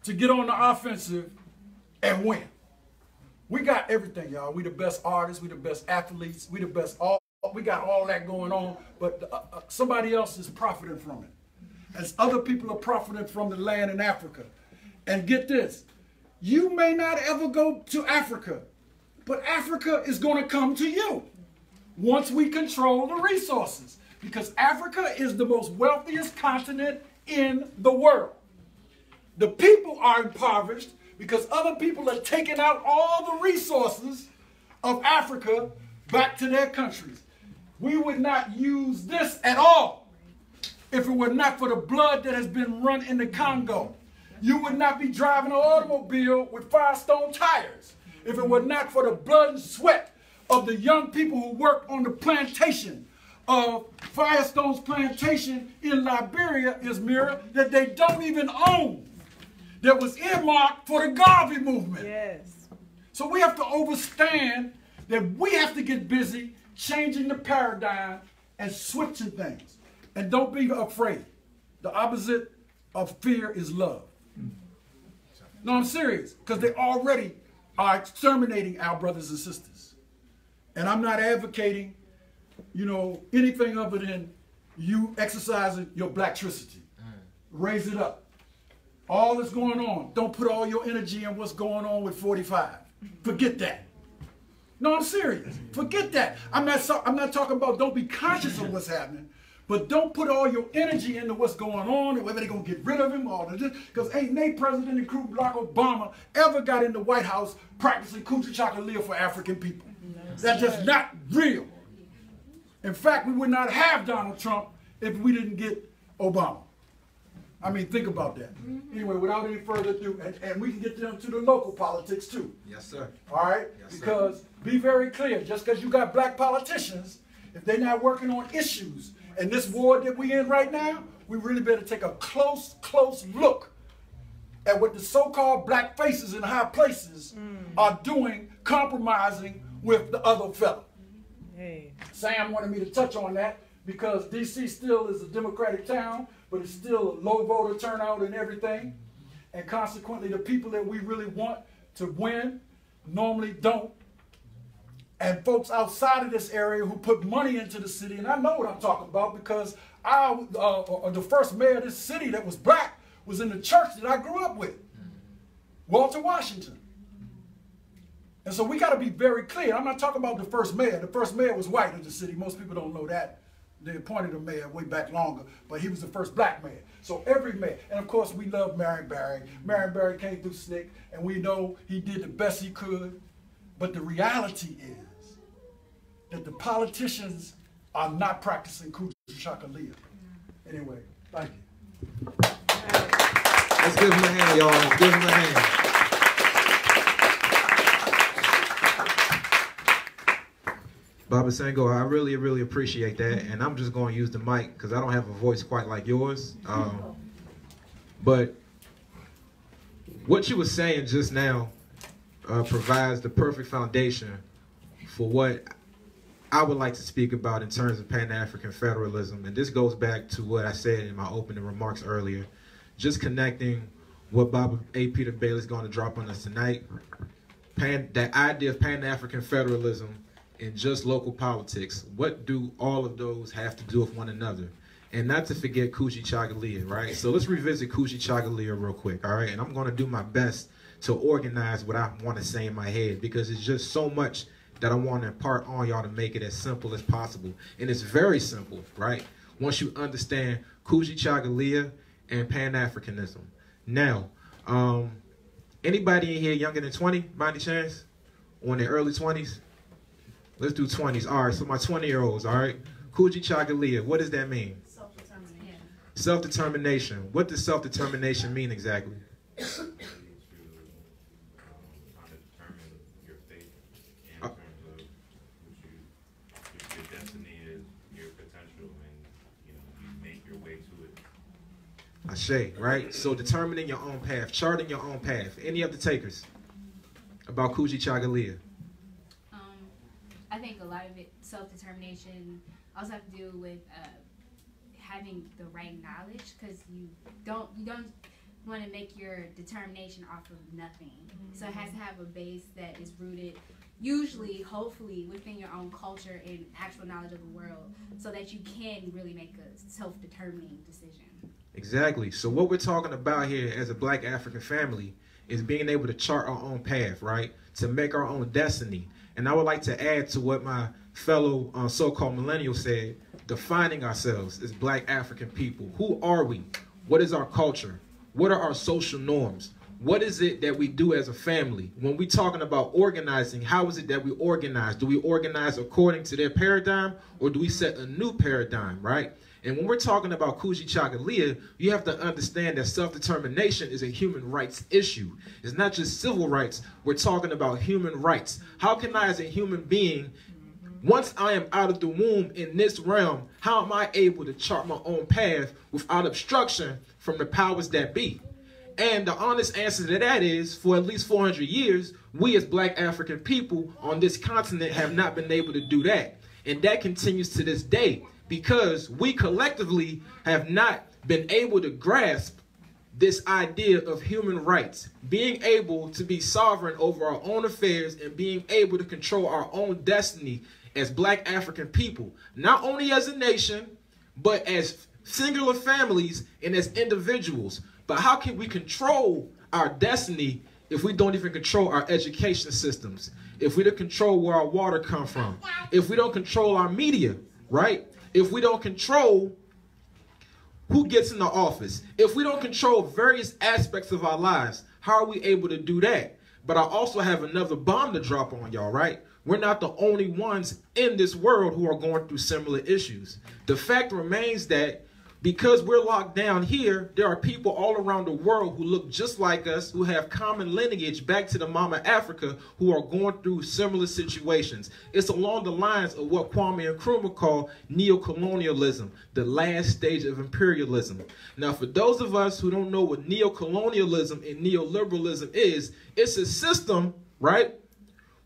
to get on the offensive and win. We got everything, y'all. We the best artists, we the best athletes, we the best all we got all that going on, but uh, uh, somebody else is profiting from it. As other people are profiting from the land in Africa. And get this, you may not ever go to Africa, but Africa is going to come to you once we control the resources. Because Africa is the most wealthiest continent in the world. The people are impoverished because other people are taking out all the resources of Africa back to their countries. We would not use this at all if it were not for the blood that has been run in the Congo. You would not be driving an automobile with Firestone tires if it were not for the blood and sweat of the young people who work on the plantation of Firestone's plantation in Liberia, Izmira, that they don't even own, that was earmarked for the Garvey movement. Yes. So we have to understand that we have to get busy changing the paradigm and switching things. And don't be afraid. The opposite of fear is love. No, I'm serious, because they already are exterminating our brothers and sisters. And I'm not advocating, you know, anything other than you exercising your blacktricity. Raise it up. All that's going on, don't put all your energy in what's going on with 45. Forget that. No, I'm serious. Forget that. I'm not. So, I'm not talking about. Don't be conscious of what's happening, but don't put all your energy into what's going on and whether they're gonna get rid of him or this. Because ain't no president, and crew Barack Obama, ever got in the White House practicing Kujichagulia for African people. That's just not real. In fact, we would not have Donald Trump if we didn't get Obama. I mean, think about that. Mm-hmm. Anyway, without any further ado, and, and we can get down to the local politics too. Yes, sir. All right? Yes, sir. because be very clear, just because you got black politicians, if they're not working on issues, and this war that we're in right now, we really better take a close, close look at what the so-called black faces in high places mm. are doing, compromising with the other fella. Sam wanted me to touch on that because DC still is a Democratic town, but it's still a low voter turnout and everything. And consequently, the people that we really want to win normally don't. And folks outside of this area who put money into the city, and I know what I'm talking about because I, uh, uh, the first mayor of this city that was black was in the church that I grew up with, Walter Washington. And so we got to be very clear. I'm not talking about the first mayor. The first mayor was white of the city. Most people don't know that. They appointed a mayor way back longer, but he was the first black mayor. So every mayor, and of course we love Marion Barry. Marion Barry came through SNCC, and we know he did the best he could. But the reality is that the politicians are not practicing Kucha Chakalia. Anyway, thank you. Let's give him a hand, y'all. Give him a hand. Baba Senghor, I really, really appreciate that. And I'm just going to use the mic because I don't have a voice quite like yours. Um, but what you were saying just now uh, provides the perfect foundation for what I would like to speak about in terms of Pan-African federalism. And this goes back to what I said in my opening remarks earlier. Just connecting what Baba A. Peter Bailey is going to drop on us tonight. Pan, that idea of Pan-African federalism in just local politics. What do all of those have to do with one another? And not to forget Kujichagulia, right? So let's revisit Kujichagulia real quick, all right? And I'm going to do my best to organize what I want to say in my head because it's just so much that I want to impart on y'all to make it as simple as possible. And it's very simple, right? Once you understand Kujichagulia and Pan-Africanism. Now, um, anybody in here younger than 20 by any chance? Or in their early 20s? Let's do 20s. All right, so my 20 year olds, all right? Kujichagulia, what does that mean? Self-determination. Self determination. What does self determination mean exactly? determine your fate in terms of what you, your destiny is, your potential, and you know you make your way to it. Ashe, right? So determining your own path, charting your own path. Any of the takers about Kujichagulia? I think a lot of it, self-determination, also have to do with uh, having the right knowledge because you don't you don't want to make your determination off of nothing. So it has to have a base that is rooted, usually, hopefully, within your own culture and actual knowledge of the world, so that you can really make a self-determining decision. Exactly. So what we're talking about here as a black African family is being able to chart our own path, right? To make our own destiny. And I would like to add to what my fellow uh, so-called millennial said, defining ourselves as black African people. Who are we? What is our culture? What are our social norms? What is it that we do as a family? When we're talking about organizing, how is it that we organize? Do we organize according to their paradigm or do we set a new paradigm, right? And when we're talking about Kujichagulia, you have to understand that self-determination is a human rights issue. It's not just civil rights. We're talking about human rights. How can I, as a human being, once I am out of the womb in this realm, how am I able to chart my own path without obstruction from the powers that be? And the honest answer to that is, for at least 400 years, we as black African people on this continent have not been able to do that. And that continues to this day because we collectively have not been able to grasp this idea of human rights, being able to be sovereign over our own affairs and being able to control our own destiny as black African people, not only as a nation, but as singular families and as individuals. But how can we control our destiny if we don't even control our education systems, if we don't control where our water come from, if we don't control our media, right? If we don't control who gets in the office, if we don't control various aspects of our lives, how are we able to do that? But I also have another bomb to drop on y'all, right? We're not the only ones in this world who are going through similar issues. The fact remains that because we're locked down here, there are people all around the world who look just like us, who have common lineage back to the mama Africa, who are going through similar situations. It's along the lines of what Kwame Nkrumah call neocolonialism, the last stage of imperialism. Now, for those of us who don't know what neocolonialism and neoliberalism is, it's a system, right,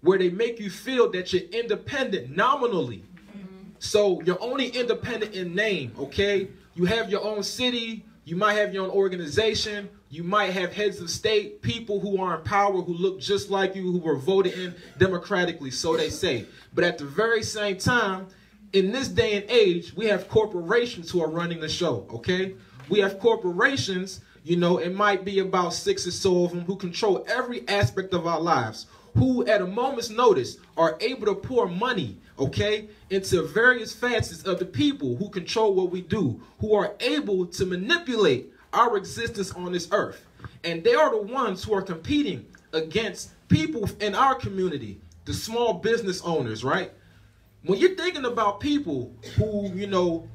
where they make you feel that you're independent nominally. Mm-hmm. So you're only independent in name, okay? You have your own city, you might have your own organization, you might have heads of state, people who are in power who look just like you, who were voted in democratically, so they say. But at the very same time, in this day and age, we have corporations who are running the show, okay? We have corporations, you know, it might be about six or so of them who control every aspect of our lives, who at a moment's notice are able to pour money, okay, into various facets of the people who control what we do, who are able to manipulate our existence on this earth. And they are the ones who are competing against people in our community, the small business owners, right? When you're thinking about people who, you know,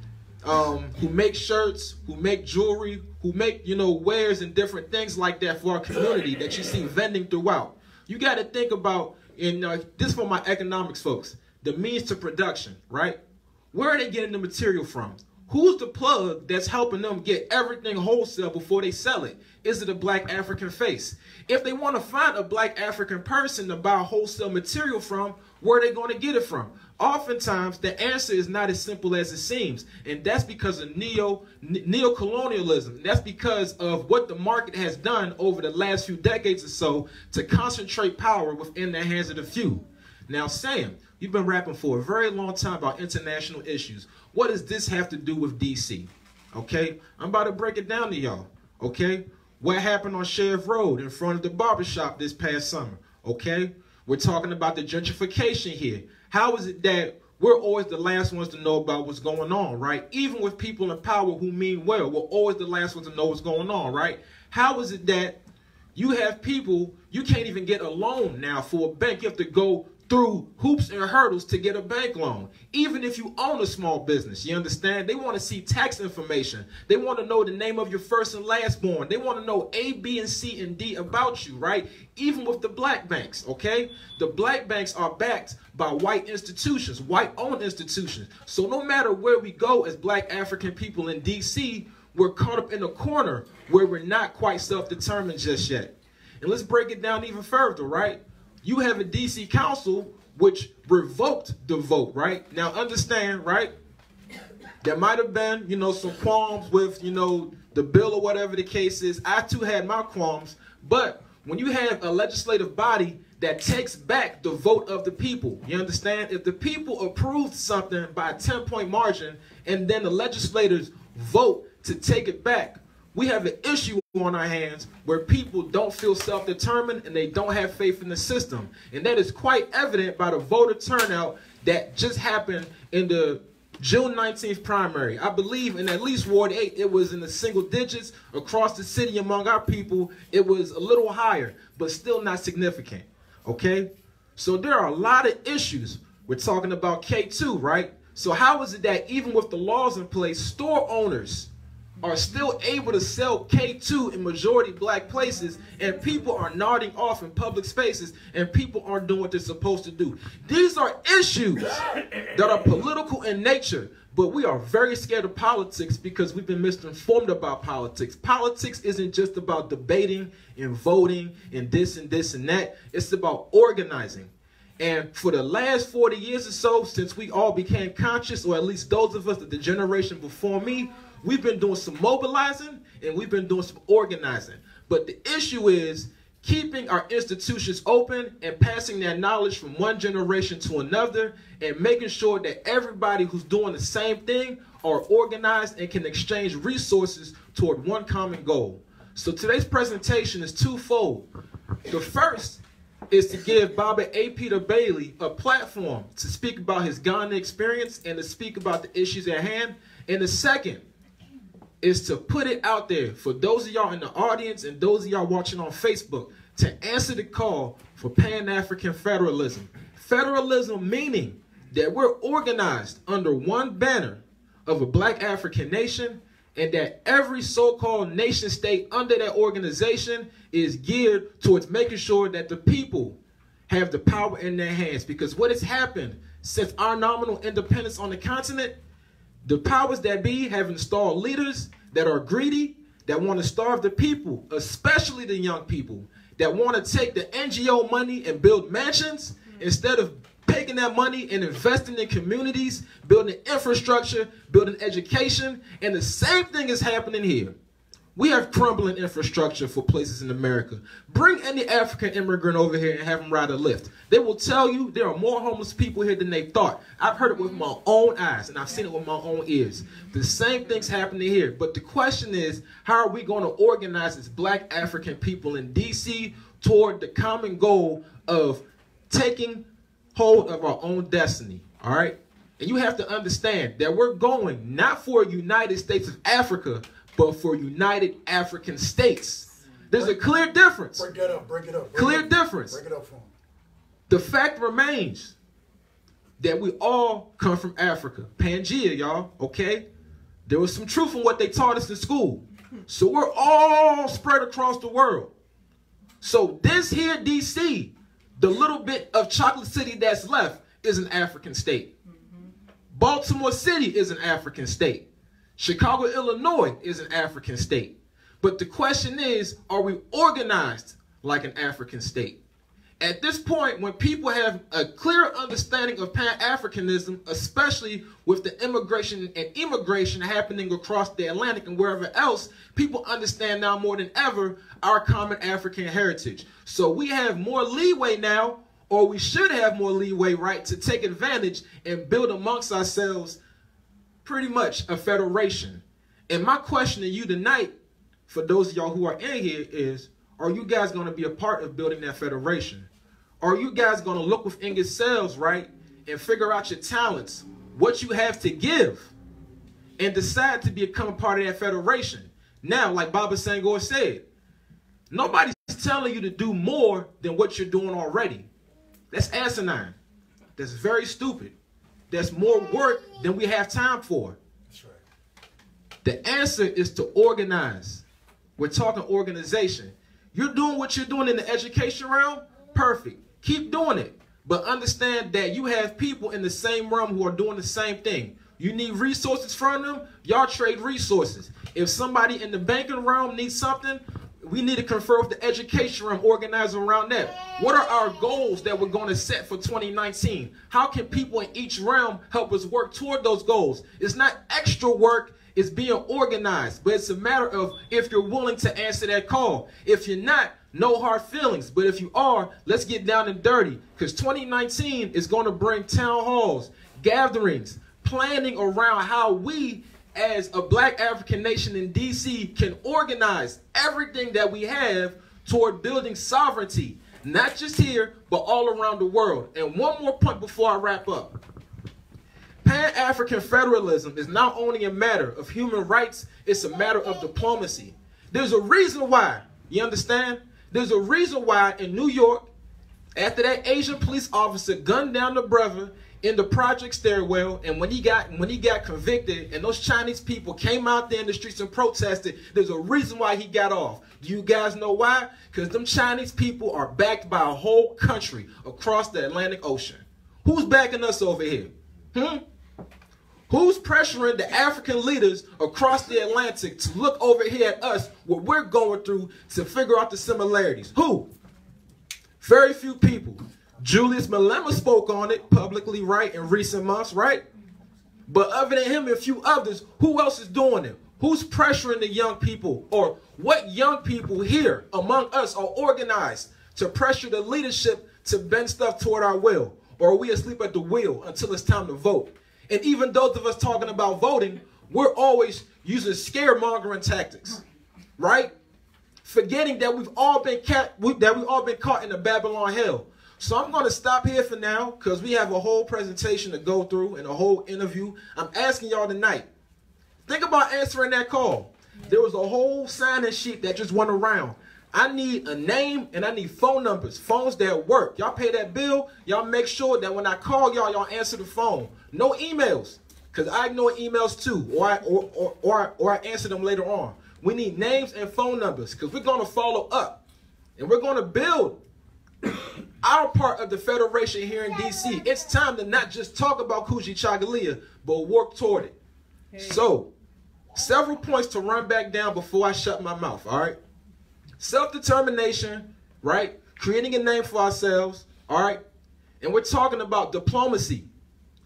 um, who make shirts, who make jewelry, who make, you know, wares and different things like that for our community that you see vending throughout. You got to think about, and uh, this for my economics folks, the means to production, right? Where are they getting the material from? Who's the plug that's helping them get everything wholesale before they sell it? Is it a black African face? If they want to find a black African person to buy wholesale material from, where are they going to get it from? Oftentimes, the answer is not as simple as it seems, and that's because of neo neo-colonialism. That's because of what the market has done over the last few decades or so to concentrate power within the hands of the few. Now, Sam, you've been rapping for a very long time about international issues. What does this have to do with DC? Okay, I'm about to break it down to y'all. Okay, what happened on Sheriff Road in front of the barbershop this past summer? Okay, we're talking about the gentrification here. How is it that we're always the last ones to know about what's going on, right? Even with people in power who mean well, we're always the last ones to know what's going on, right? How is it that you have people, you can't even get a loan now for a bank. You have to go through hoops and hurdles to get a bank loan. Even if you own a small business, you understand? They want to see tax information. They want to know the name of your first and last born. They want to know A, B, and C, and D about you, right? Even with the black banks, okay? The black banks are backed by white institutions, white-owned institutions. So no matter where we go as black African people in D.C., we're caught up in a corner where we're not quite self-determined just yet. And let's break it down even further, right? You have a DC council which revoked the vote, right? Now understand, right? There might have been, you know, some qualms with, you know, the bill or whatever the case is. I too had my qualms, but when you have a legislative body that takes back the vote of the people, you understand? If the people approved something by a 10 point margin and then the legislators vote to take it back, we have an issue on our hands where people don't feel self-determined and they don't have faith in the system. And that is quite evident by the voter turnout that just happened in the June 19th primary. I believe in at least Ward 8, it was in the single digits. Across the city among our people, it was a little higher, but still not significant. Okay? So there are a lot of issues. We're talking about K2, right? So how is it that even with the laws in place, store owners are still able to sell K2 in majority black places and people are nodding off in public spaces and people aren't doing what they're supposed to do. These are issues that are political in nature, but we are very scared of politics because we've been misinformed about politics. Politics isn't just about debating and voting and this and this and that. It's about organizing. And for the last 40 years or so, since we all became conscious, or at least those of us that the generation before me, We've been doing some mobilizing and we've been doing some organizing. But the issue is keeping our institutions open and passing that knowledge from one generation to another and making sure that everybody who's doing the same thing are organized and can exchange resources toward one common goal. So today's presentation is twofold. The first is to give Baba A. Peter Bailey a platform to speak about his Ghana experience and to speak about the issues at hand. And the second is to put it out there for those of y'all in the audience and those of y'all watching on Facebook to answer the call for Pan African federalism. Federalism meaning that we're organized under one banner of a black African nation and that every so-called nation state under that organization is geared towards making sure that the people have the power in their hands because what has happened since our nominal independence on the continent the powers that be have installed leaders that are greedy that want to starve the people especially the young people that want to take the ngo money and build mansions instead of taking that money and investing in communities, building infrastructure, building education, and the same thing is happening here. We have crumbling infrastructure for places in America. Bring any African immigrant over here and have them ride a lift. They will tell you there are more homeless people here than they thought. I've heard it with my own eyes and I've seen it with my own ears. The same thing's happening here. But the question is, how are we going to organize as black African people in DC toward the common goal of taking hold of our own destiny. All right. And you have to understand that we're going not for United States of Africa, but for United African States. There's a clear difference. Break it up, break it up. break Clear it up. difference. Break it up for him. The fact remains that we all come from Africa. Pangea, y'all, okay? There was some truth in what they taught us in school. So we're all spread across the world. So this here DC, the little bit of Chocolate City that's left is an African state. Mm-hmm. Baltimore City is an African state. Chicago, Illinois is an African state. But the question is, are we organized like an African state? At this point, when people have a clear understanding of Pan-Africanism, especially with the immigration and immigration happening across the Atlantic and wherever else, people understand now more than ever our common African heritage. So we have more leeway now, or we should have more leeway, right, to take advantage and build amongst ourselves pretty much a federation. And my question to you tonight, for those of y'all who are in here, is are you guys going to be a part of building that federation? Are you guys going to look within yourselves, right, and figure out your talents, what you have to give, and decide to become a part of that federation? Now, like Baba Senghor said, nobody's telling you to do more than what you're doing already. That's asinine. That's very stupid. That's more work than we have time for. That's right. The answer is to organize. We're talking organization. You're doing what you're doing in the education realm, perfect. Keep doing it. But understand that you have people in the same realm who are doing the same thing. You need resources from them, y'all trade resources. If somebody in the banking realm needs something, we need to confer with the education realm, organize around that. What are our goals that we're going to set for 2019? How can people in each realm help us work toward those goals? It's not extra work, it's being organized, but it's a matter of if you're willing to answer that call. If you're not, no hard feelings. But if you are, let's get down and dirty because 2019 is going to bring town halls, gatherings, planning around how we as a black African nation in DC can organize everything that we have toward building sovereignty, not just here, but all around the world. And one more point before I wrap up. Pan-African federalism is not only a matter of human rights, it's a matter of diplomacy. There's a reason why, you understand? There's a reason why in New York, after that Asian police officer gunned down the brother in the project stairwell, and when he got when he got convicted, and those Chinese people came out there in the streets and protested, there's a reason why he got off. Do you guys know why? Because them Chinese people are backed by a whole country across the Atlantic Ocean. Who's backing us over here? Hmm? Who's pressuring the African leaders across the Atlantic to look over here at us, what we're going through, to figure out the similarities? Who? Very few people. Julius Malema spoke on it publicly, right, in recent months, right? But other than him and a few others, who else is doing it? Who's pressuring the young people? Or what young people here among us are organized to pressure the leadership to bend stuff toward our will? Or are we asleep at the wheel until it's time to vote? And even those of us talking about voting, we're always using scaremongering tactics, right? forgetting that we've all been cat, we, that we've all been caught in the Babylon hell. So I'm going to stop here for now because we have a whole presentation to go through and a whole interview. I'm asking y'all tonight. Think about answering that call. There was a whole sign-in sheet that just went around. I need a name and I need phone numbers, phones that work. Y'all pay that bill. Y'all make sure that when I call y'all, y'all answer the phone. No emails, because I ignore emails too, or I, or, or, or, or I answer them later on. We need names and phone numbers because we're going to follow up and we're going to build our part of the Federation here in DC. It's time to not just talk about Kujichagulia, but work toward it. So, several points to run back down before I shut my mouth, all right? Self-determination, right? Creating a name for ourselves, all right? And we're talking about diplomacy,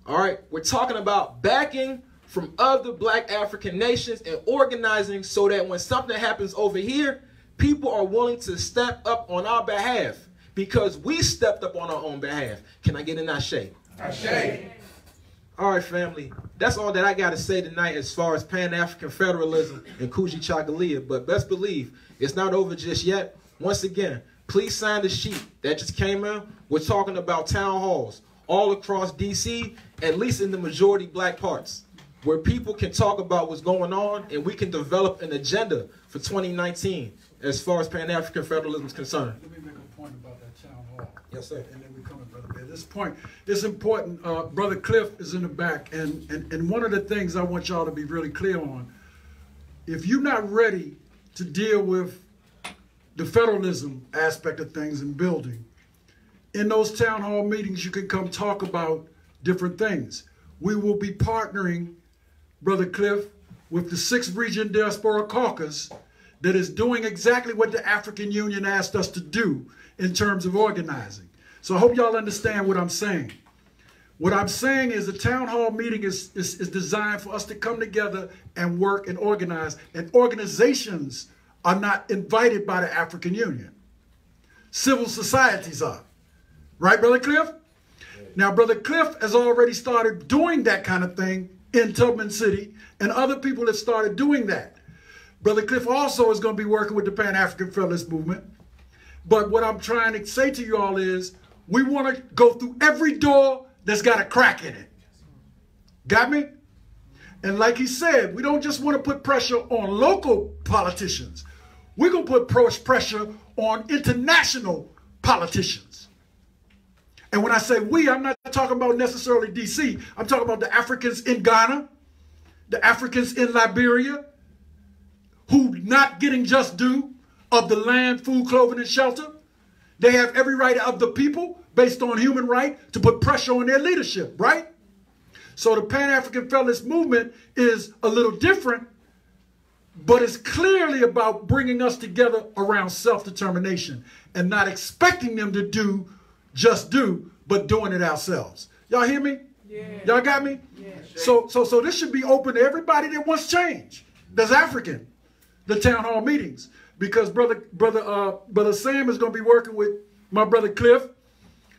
all right? We're talking about backing from other black African nations and organizing so that when something happens over here, people are willing to step up on our behalf because we stepped up on our own behalf. Can I get an ashe? Ashe. All right, family. That's all that I got to say tonight as far as Pan-African federalism and Kujichagulia. But best believe it's not over just yet. Once again, please sign the sheet that just came in. We're talking about town halls all across D.C., at least in the majority black parts, where people can talk about what's going on and we can develop an agenda for 2019 as far as Pan-African federalism is concerned. Let me make a point about that town hall. Yes, sir. And then we come in, Brother Bear. This point is important. Uh, Brother Cliff is in the back. And, and, and one of the things I want y'all to be really clear on, if you're not ready to deal with the federalism aspect of things and building, in those town hall meetings, you can come talk about different things. We will be partnering, Brother Cliff, with the 6th Region Diaspora Caucus that is doing exactly what the African Union asked us to do in terms of organizing. So I hope y'all understand what I'm saying. What I'm saying is the town hall meeting is, is, is designed for us to come together and work and organize. And organizations are not invited by the African Union. Civil societies are. Right, Brother Cliff? Now, Brother Cliff has already started doing that kind of thing in Tubman City, and other people have started doing that. Brother Cliff also is going to be working with the Pan African Federalist Movement. But what I'm trying to say to you all is we want to go through every door that's got a crack in it. Got me? And like he said, we don't just want to put pressure on local politicians. We're going to put pressure on international politicians. And when I say we, I'm not talking about necessarily DC. I'm talking about the Africans in Ghana, the Africans in Liberia, who not getting just due of the land, food, clothing, and shelter. They have every right of the people based on human right to put pressure on their leadership, right? So the Pan-African Federalist Movement is a little different, but it's clearly about bringing us together around self-determination and not expecting them to do just do, but doing it ourselves. Y'all hear me? Yeah. Y'all got me? Yeah. So, so, so this should be open to everybody that wants change. That's African. The town hall meetings, because brother, brother, uh, brother Sam is going to be working with my brother Cliff.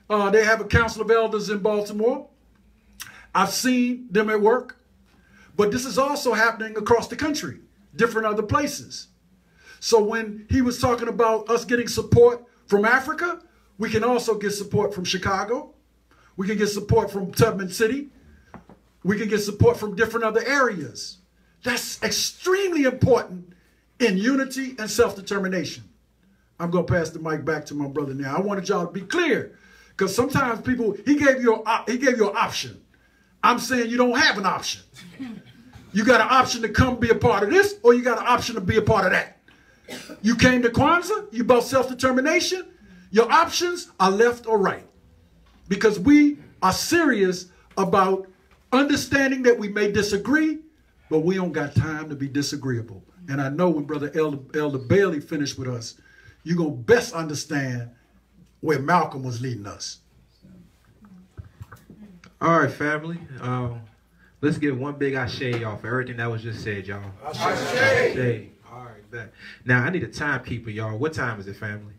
Uh, they have a council of elders in Baltimore. I've seen them at work, but this is also happening across the country, different other places. So when he was talking about us getting support from Africa, we can also get support from Chicago. We can get support from Tubman City. We can get support from different other areas. That's extremely important in unity and self-determination. I'm going to pass the mic back to my brother now. I wanted y'all to be clear because sometimes people, he gave you a, he gave you an option. I'm saying you don't have an option. You got an option to come be a part of this or you got an option to be a part of that. You came to Kwanzaa, you about self-determination, your options are left or right. Because we are serious about understanding that we may disagree, but we don't got time to be disagreeable. And I know when Brother Elder, Elder Bailey finished with us, you're going to best understand where Malcolm was leading us. All right, family. Um, let's get one big ashe, y'all, for everything that was just said, y'all. Ashe. Ashe. All right, bet. Now, I need a timekeeper, y'all. What time is it, family?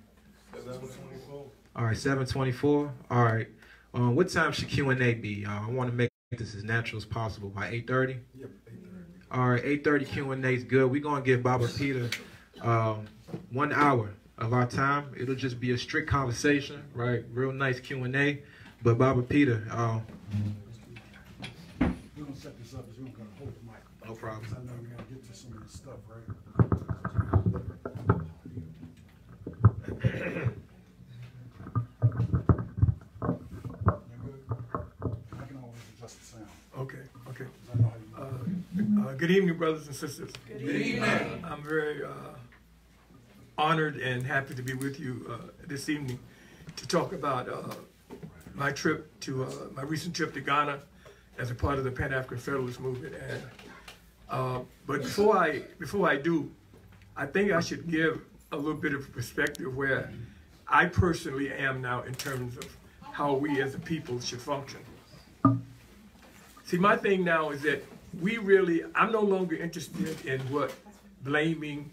All right, 724. All right. Um, what time should Q&A be, y'all? I want to make this as natural as possible. By 8.30? Yep, All right, 8.30 Q&A is good. We're going to give Baba Peter um, one hour of our time. It'll just be a strict conversation, right? Real nice Q and A. But Baba Peter, uh, We're gonna set this up, as we're gonna hold the mic. No problem. I know we gotta get to some of this stuff, right? You good? I can always adjust the sound, Okay, okay. 'cause I know how you. Uh, Good evening, brothers and sisters. Good evening. I'm very uh, honored and happy to be with you uh, this evening to talk about uh, my trip to, uh, my recent trip to Ghana as a part of the Pan-African Federalist Movement. And, uh, But before I, before I do, I think I should give a little bit of perspective where I personally am now in terms of how we as a people should function. See, my thing now is that we really, I'm no longer interested in what blaming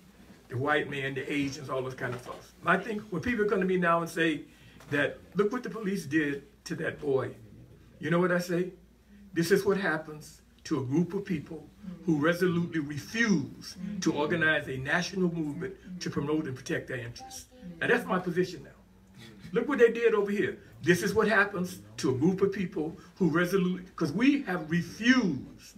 the white man, the Asians, all those kind of stuff. I think when people come to me now and say that, look what the police did to that boy, you know what I say? This is what happens to a group of people who resolutely refuse to organize a national movement to promote and protect their interests. Now that's my position now. Look what they did over here. This is what happens to a group of people who resolutely, because we have refused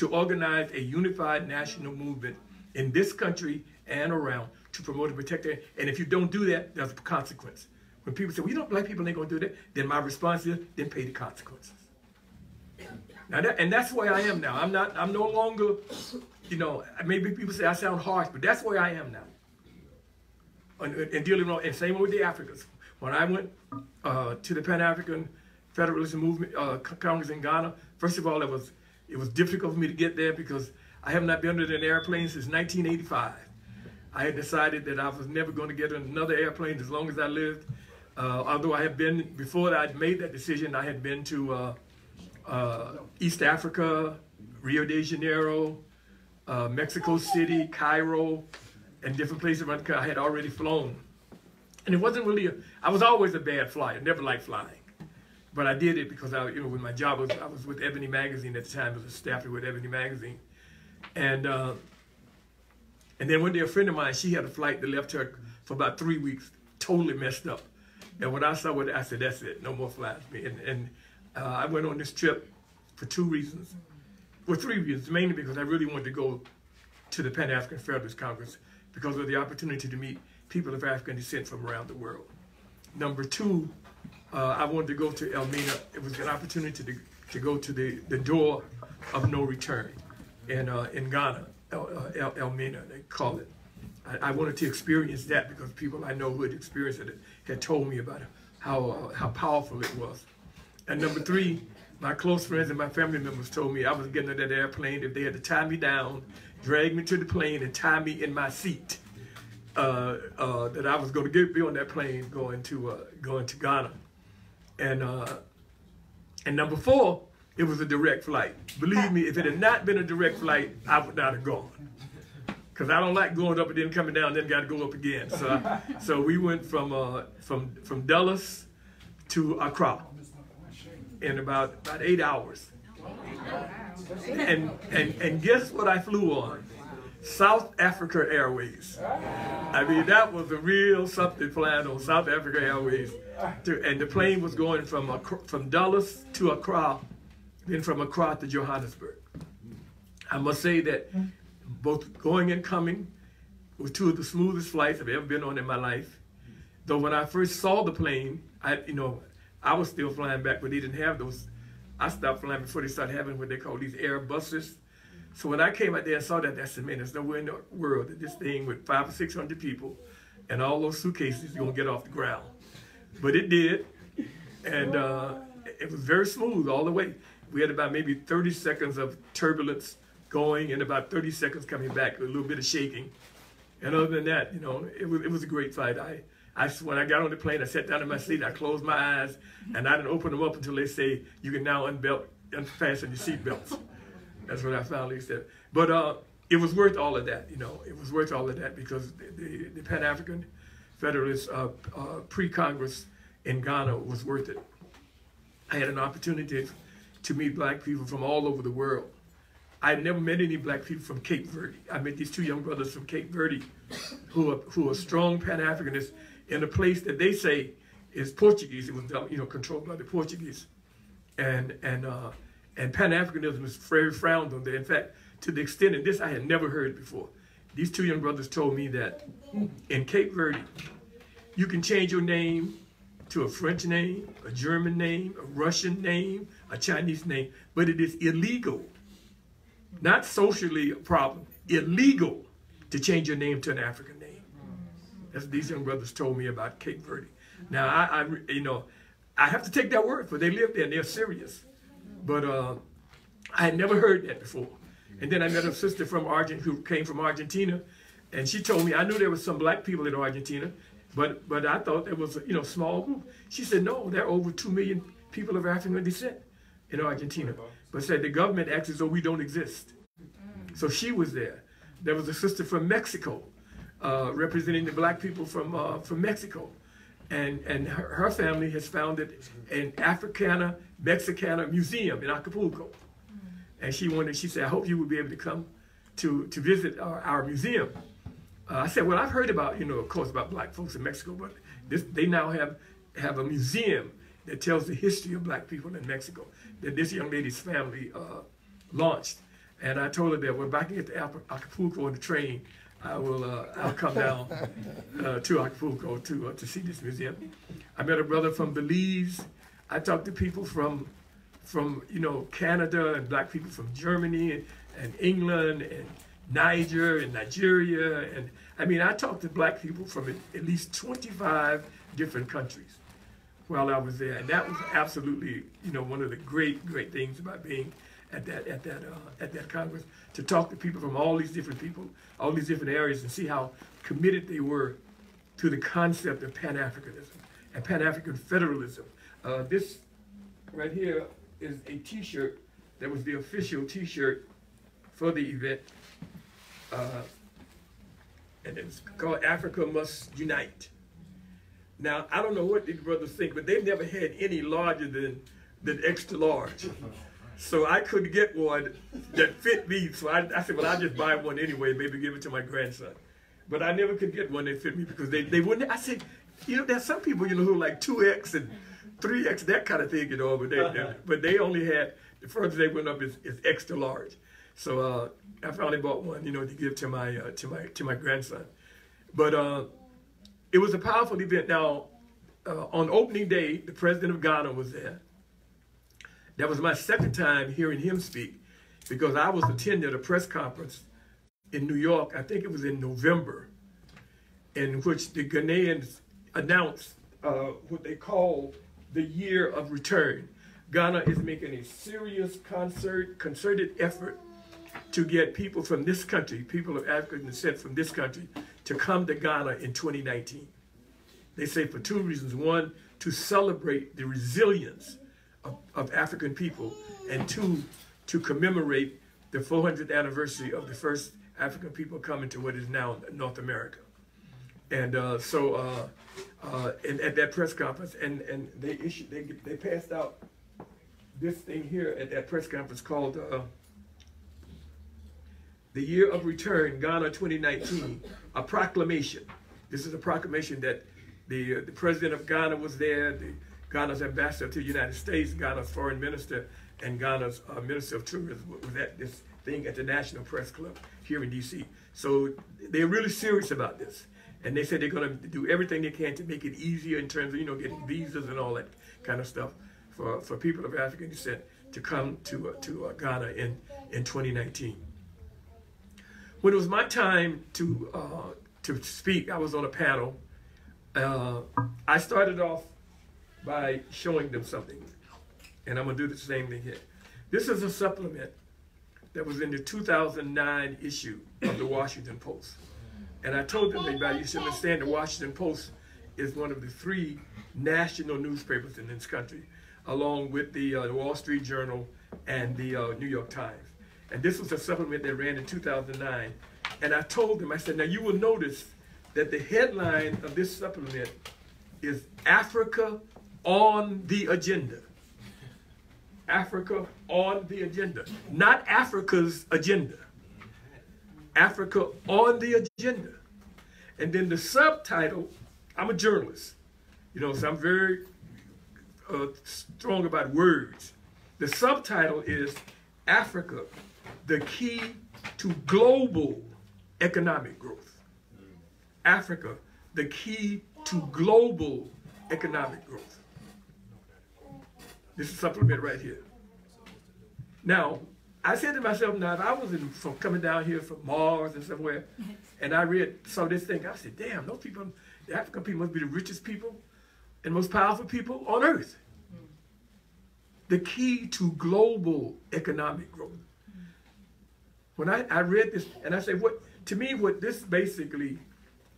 to organize a unified national movement in this country and around to promote and protect it. And if you don't do that, there's a consequence. When people say, well, you know, black people ain't gonna do that, then my response is, then pay the consequences. Now that, and that's where I am now. I'm not, I'm no longer, you know, maybe people say I sound harsh, but that's where I am now. And, and dealing with, and same with the Africans. When I went uh, to the Pan African Federalism Movement uh, Congress in Ghana, first of all, it was it was difficult for me to get there because I have not been on an airplane since 1985. I had decided that I was never going to get on another airplane as long as I lived. Uh, although I had been before I made that decision, I had been to uh, uh, East Africa, Rio de Janeiro, uh, Mexico City, Cairo, and different places around the country. I had already flown. And it wasn't really, a, I was always a bad flyer, never liked flying. But I did it because I, you know, with my job, I was, I was with Ebony Magazine at the time, I was a staffer with Ebony Magazine. And, uh, and then one day a friend of mine, she had a flight that left her for about three weeks, totally messed up. And when I saw it, I said, that's it, no more flights." And, and uh, I went on this trip for two reasons. Well, three reasons, mainly because I really wanted to go to the Pan-African Federalist Congress because of the opportunity to meet people of African descent from around the world. Number two, uh, I wanted to go to Elmina. It was an opportunity to, to go to the, the door of no return in, uh, in Ghana, El, uh, El, Elmina, they call it. I, I wanted to experience that because people I know who had experienced it had told me about how, uh, how powerful it was. And number three, my close friends and my family members told me I was getting on that airplane if they had to tie me down, drag me to the plane, and tie me in my seat. Uh, uh, that I was going to get be on that plane going to uh, going to Ghana, and uh, and number four, it was a direct flight. Believe me, if it had not been a direct flight, I would not have gone. Cause I don't like going up and then coming down, then got to go up again. So, I, so we went from uh, from from Dulles to Accra in about about eight hours. And and and guess what I flew on? South Africa Airways. I mean, that was a real something flying on South Africa Airways. To, and the plane was going from from Dulles to Accra, then from Accra to Johannesburg. I must say that both going and coming were two of the smoothest flights I've ever been on in my life. Though when I first saw the plane, I you know I was still flying back, but they didn't have those. I stopped flying before they started having what they call these air buses. So when I came out there and saw that, that's said, man, there's nowhere in the world that this thing with five or six hundred people and all those suitcases is gonna get off the ground. But it did, and uh, it was very smooth all the way. We had about maybe 30 seconds of turbulence going and about 30 seconds coming back, a little bit of shaking. And other than that, you know, it was, it was a great flight. I, I, when I got on the plane, I sat down in my seat, I closed my eyes, and I didn't open them up until they say, you can now unbelt, unfasten your seatbelts. That's what I finally said. But uh, it was worth all of that, you know. It was worth all of that because the, the, the Pan-African Federalist uh, uh, pre-Congress in Ghana was worth it. I had an opportunity to meet black people from all over the world. I had never met any black people from Cape Verde. I met these two young brothers from Cape Verde who are, who are strong Pan-Africanists in a place that they say is Portuguese. It was, you know, controlled by the Portuguese. And, and, uh, and Pan-Africanism is very frowned on there. In fact, to the extent of this I had never heard before. These two young brothers told me that in Cape Verde, you can change your name to a French name, a German name, a Russian name, a Chinese name, but it is illegal, not socially a problem, illegal to change your name to an African name. That's what these young brothers told me about Cape Verde. Now, I, I you know, I have to take that word for they live there and they're serious. But uh, I had never heard that before. And then I met a sister from Argent who came from Argentina, and she told me I knew there was some black people in Argentina, but but I thought there was a you know small group. She said no, there are over two million people of African descent in Argentina, but said the government acts as though we don't exist. So she was there. There was a sister from Mexico, uh, representing the black people from uh, from Mexico, and and her, her family has founded an Africana Mexicana museum in Acapulco. And she wanted, she said, I hope you will be able to come to, to visit our, our museum. Uh, I said, well, I've heard about, you know, of course, about black folks in Mexico, but this, they now have, have a museum that tells the history of black people in Mexico that this young lady's family uh, launched. And I told her that when I can get to Acapulco on the train, I will, uh, I'll come down *laughs* uh, to Acapulco to, uh, to see this museum. I met a brother from Belize. I talked to people from from you know Canada and black people from Germany and, and England and Niger and Nigeria and I mean I talked to black people from at, least 25 different countries while I was there and that was absolutely you know one of the great great things about being at that at that uh, at that congress to talk to people from all these different people all these different areas and see how committed they were to the concept of Pan-Africanism and Pan-African federalism. Uh, this right here is a T-shirt that was the official T-shirt for the event, uh, and it's called "Africa Must Unite." Now I don't know what these brothers think, but they've never had any larger than than extra large. So I couldn't get one that fit me. So I, I said, well, I'll just buy one anyway, maybe give it to my grandson. But I never could get one that fit me because they, they wouldn't. I said, you know, there's some people, you know, who like 2X and 3X, that kind of thing, you know, but they, they but they only had, the furthest they went up is, is extra large. So uh, I finally bought one, you know, to give to my, uh, to my, to my grandson. But uh, it was a powerful event. Now, uh, on opening day, the president of Ghana was there. That was my second time hearing him speak because I was attending a press conference in New York, I think it was in November, in which the Ghanaians announced uh, what they called the year of return. Ghana is making a serious concert, concerted effort to get people from this country, people of African descent from this country, to come to Ghana in 2019. They say for two reasons. One, to celebrate the resilience of, of African people, and two, to commemorate the 400th anniversary of the first African people coming to what is now North America. And uh, so uh, uh, in, at that press conference, and, and they issued, they, they passed out this thing here at that press conference called uh, the Year of Return, Ghana 2019, a proclamation. This is a proclamation that the, uh, the president of Ghana was there, the Ghana's ambassador to the United States, Ghana's foreign minister, and Ghana's uh, minister of tourism was at this thing at the National Press Club here in D.C. So they're really serious about this. And they said they're going to do everything they can to make it easier in terms of, you know, getting visas and all that kind of stuff for, for people of African descent to come to, uh, to uh, Ghana in, in 2019. When it was my time to, uh, to speak, I was on a panel. Uh, I started off by showing them something. And I'm going to do the same thing here. This is a supplement that was in the 2009 issue of the Washington Post. And I told them that you should understand the Washington Post is one of the three national newspapers in this country, along with the, uh, Wall Street Journal and the uh, New York Times. And this was a supplement that ran in 2009. And I told them, I said, now you will notice that the headline of this supplement is Africa on the agenda. Africa on the agenda, not Africa's agenda. Africa on the agenda. And then the subtitle, I'm a journalist, you know, so I'm very uh, strong about words. The subtitle is Africa, the key to global economic growth. Africa, the key to global economic growth. This is supplement right here. Now, I said to myself, now if I was in, from coming down here from Mars and somewhere, and I read saw this thing, I said, damn, those people, the African people must be the richest people and most powerful people on earth. Mm. The key to global economic growth. Mm. When I, I read this, and I said, what to me, what this basically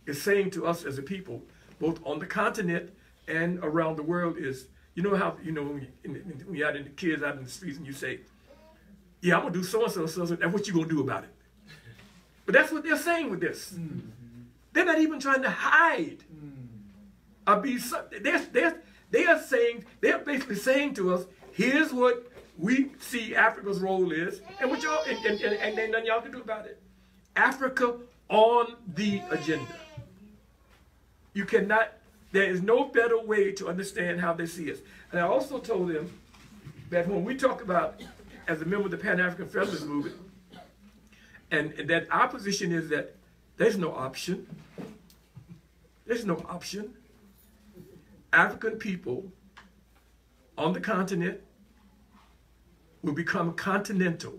is saying to us as a people, both on the continent and around the world, is you know how you know when, you, when you're out in the kids out in the streets and you say, "Yeah, I'm gonna do so and so, so and what you gonna do about it?" But that's what they're saying with this. Mm-hmm. They're not even trying to hide mm. be. They're, they're, they are saying they're basically saying to us, "Here's what we see Africa's role is, and what y'all and, and, and, and nothing y'all can do about it." Africa on the agenda. You cannot there is no better way to understand how they see us. And I also told them that when we talk about, as a member of the Pan African Federalist Movement, and, and that our position is that there's no option. There's no option. African people on the continent will become continental,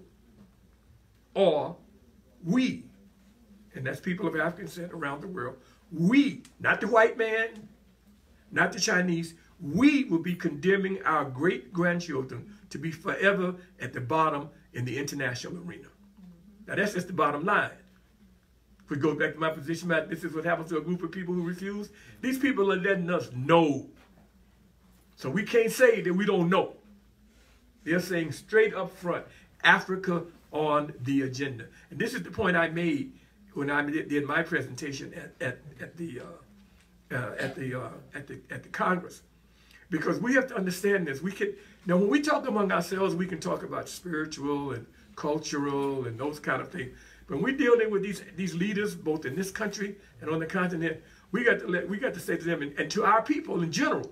or we, and that's people of African descent around the world, we, not the white man, not the Chinese, we will be condemning our great grandchildren to be forever at the bottom in the international arena. Now that's just the bottom line. If we go back to my position about this is what happens to a group of people who refuse, these people are letting us know. So we can't say that we don't know. They're saying straight up front, Africa on the agenda. And this is the point I made when I did my presentation at, at, at the uh, uh, at the uh, at the at the Congress, because we have to understand this. We can now when we talk among ourselves, we can talk about spiritual and cultural and those kind of things. But when we're dealing with these these leaders, both in this country and on the continent, we got to let we got to say to them and, and to our people in general.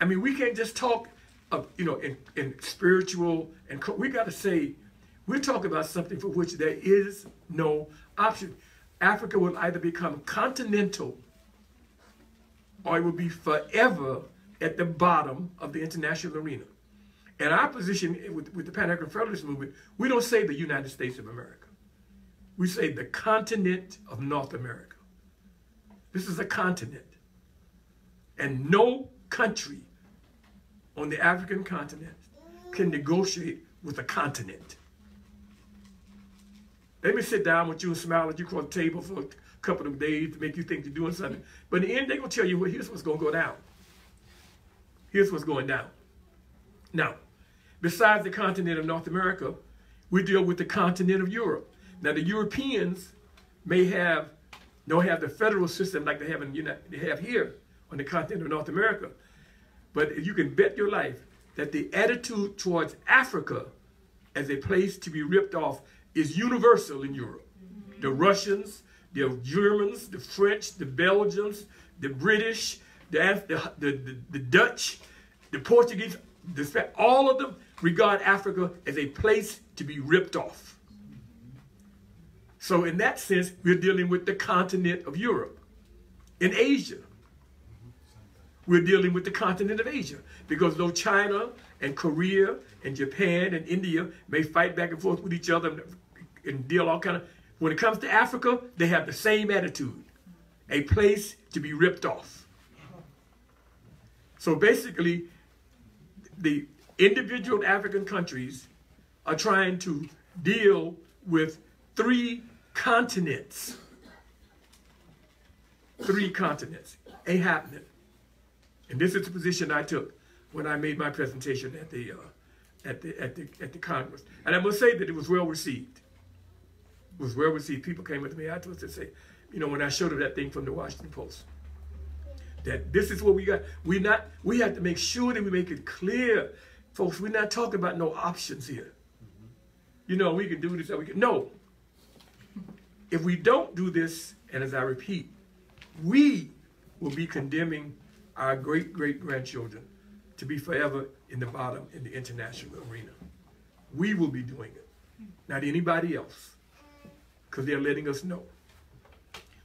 I mean, we can't just talk, of, you know, in, in spiritual and we got to say we're talking about something for which there is no option. Africa will either become continental or it will be forever at the bottom of the international arena. And our position with, with the Pan African Federalist Movement, we don't say the United States of America. We say the continent of North America. This is a continent. And no country on the African continent can negotiate with a continent. Let me sit down with you and smile at you across the table for couple of days to make you think you're doing something. But in the end, they're going to tell you, well, here's what's going to go down. Here's what's going down. Now, besides the continent of North America, we deal with the continent of Europe. Now, the Europeans may have, don't have the federal system like they have in they have here on the continent of North America. But you can bet your life that the attitude towards Africa as a place to be ripped off is universal in Europe. The Russians, the Germans, the French, the Belgians, the British, the, the, the, the Dutch, the Portuguese, the, all of them regard Africa as a place to be ripped off. So in that sense, we're dealing with the continent of Europe. In Asia, we're dealing with the continent of Asia. Because though China and Korea and Japan and India may fight back and forth with each other and deal all kind of. When it comes to Africa, they have the same attitude, a place to be ripped off. So basically, the individual African countries are trying to deal with three continents. Three continents. Ain't happening. And this is the position I took when I made my presentation at the, uh, at the, at the, at the Congress. And I must say that it was well received was well received. People came up to me afterwards and say, you know, when I showed them that thing from the Washington Post, that this is what we got. We not we have to make sure that we make it clear Folks, we're not talking about no options here. You know, we can do this or we can. No. If we don't do this, and as I repeat, we will be condemning our great great grandchildren to be forever in the bottom in the international arena. We will be doing it, not anybody else, because they're letting us know.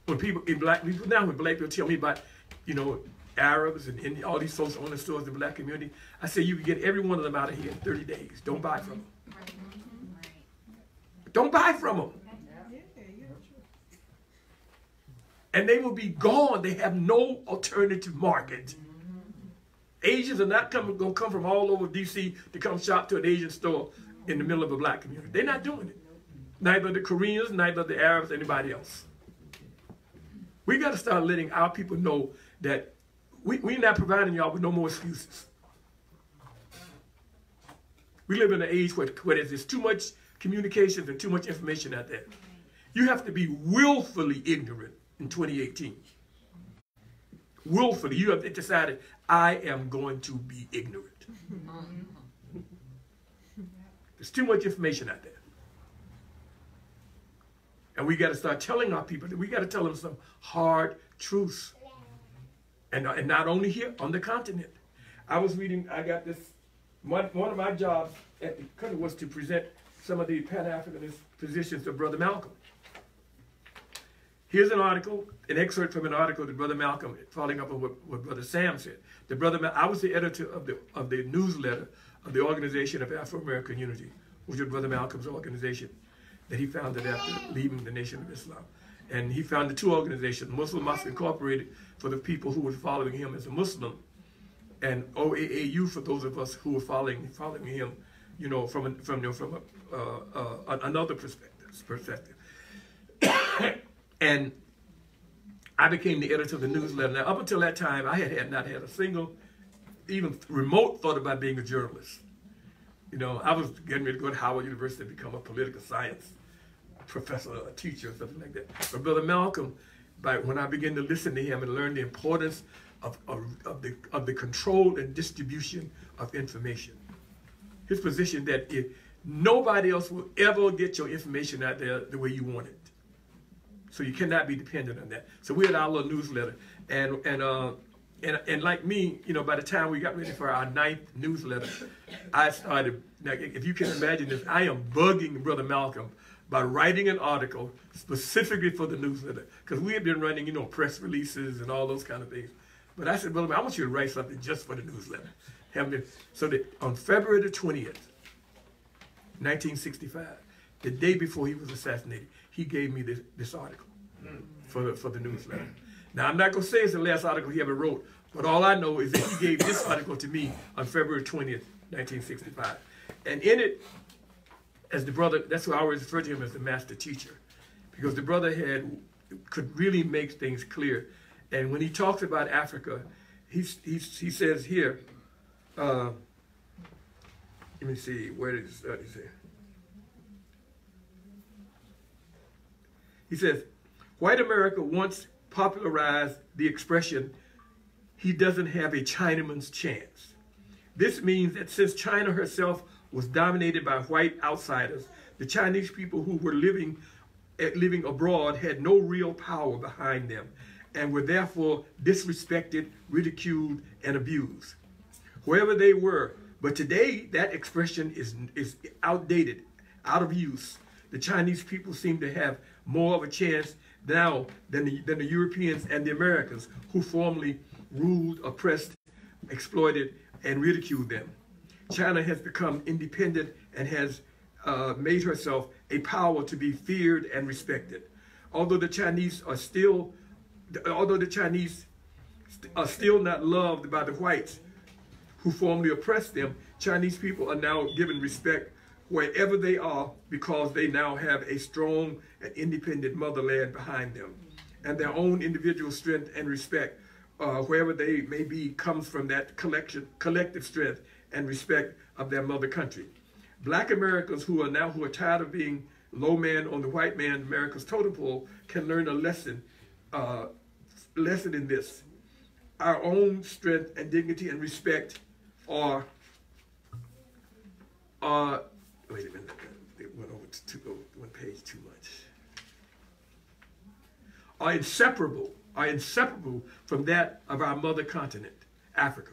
When people in black people now, when black people tell me about, you know, Arabs and Indian, all these social owning stores in the black community, I say you can get every one of them out of here in 30 days. Don't buy from them. Don't buy from them. And they will be gone. They have no alternative market. Mm-hmm. Asians are not coming, going to come from all over D.C. to come shop to an Asian store in the middle of a black community. They're not doing it. Neither the Koreans, neither the Arabs, anybody else. We got to start letting our people know that we, we're not providing y'all with no more excuses. We live in an age where, where there's too much communication and too much information out there. You have to be willfully ignorant in 2018. Willfully, you have decided, I am going to be ignorant. Mm-hmm. There's too much information out there. And we got to start telling our people that we got to tell them some hard truths. And, uh, and not only here, on the continent. I was reading, I got this, one, one of my jobs at the country was to present some of the Pan-Africanist positions of Brother Malcolm. Here's an article, an excerpt from an article that Brother Malcolm, following up on what, what Brother Sam said. The brother, I was the editor of the of the newsletter of the Organization of Afro American Unity, which was Brother Malcolm's organization that he founded after leaving the Nation of Islam. And he founded two organizations, Muslim Mosque Incorporated for the people who were following him as a Muslim, and OAAU for those of us who were following following him, you know, from a, from you know, from a, uh, uh, another perspective. perspective. *coughs* and I became the editor of the newsletter. Now, up until that time, I had, had not had a single, even remote thought about being a journalist. You know, I was getting ready to go to Howard University to become a political science professor, a teacher, or something like that. But Brother Malcolm, by, when I began to listen to him and learn the importance of, of, of, the, of the control and distribution of information, his position that if nobody else will ever get your information out there the way you want it. So you cannot be dependent on that. So we had our little newsletter, and and uh, and and like me, you know, by the time we got ready for our ninth newsletter, I started. Now, if you can imagine this, I am bugging Brother Malcolm by writing an article specifically for the newsletter because we had been running, you know, press releases and all those kind of things. But I said, Brother, I want you to write something just for the newsletter. So that on February the twentieth, 1965, the day before he was assassinated, he gave me this, this article mm. for the, for the newsletter. Now, I'm not going to say it's the last article he ever wrote, but all I know is that he gave this article to me on February 20th, 1965. And in it, as the brother, that's why I always refer to him as the master teacher, because the brother had could really make things clear. And when he talks about Africa, he's, he's, he says here, uh, let me see, where his study? He says, white America once popularized the expression, he doesn't have a Chinaman's chance. This means that since China herself was dominated by white outsiders, the Chinese people who were living, eh, living abroad had no real power behind them and were therefore disrespected, ridiculed, and abused. Wherever they were, but today that expression is, is outdated, out of use. The Chinese people seem to have more of a chance now than the, than the Europeans and the Americans who formerly ruled, oppressed, exploited, and ridiculed them. China has become independent and has uh, made herself a power to be feared and respected. Although the Chinese are still, although the Chinese are still not loved by the whites who formerly oppressed them, Chinese people are now given respect wherever they are because they now have a strong and independent motherland behind them. And their own individual strength and respect, uh, wherever they may be, comes from that collection, collective strength and respect of their mother country. Black Americans who are now who are tired of being low man on the white man America's totem pole can learn a lesson, uh, lesson in this. Our own strength and dignity and respect are are, wait a minute, it went over to two, one page too much. Are inseparable, are inseparable from that of our mother continent, Africa.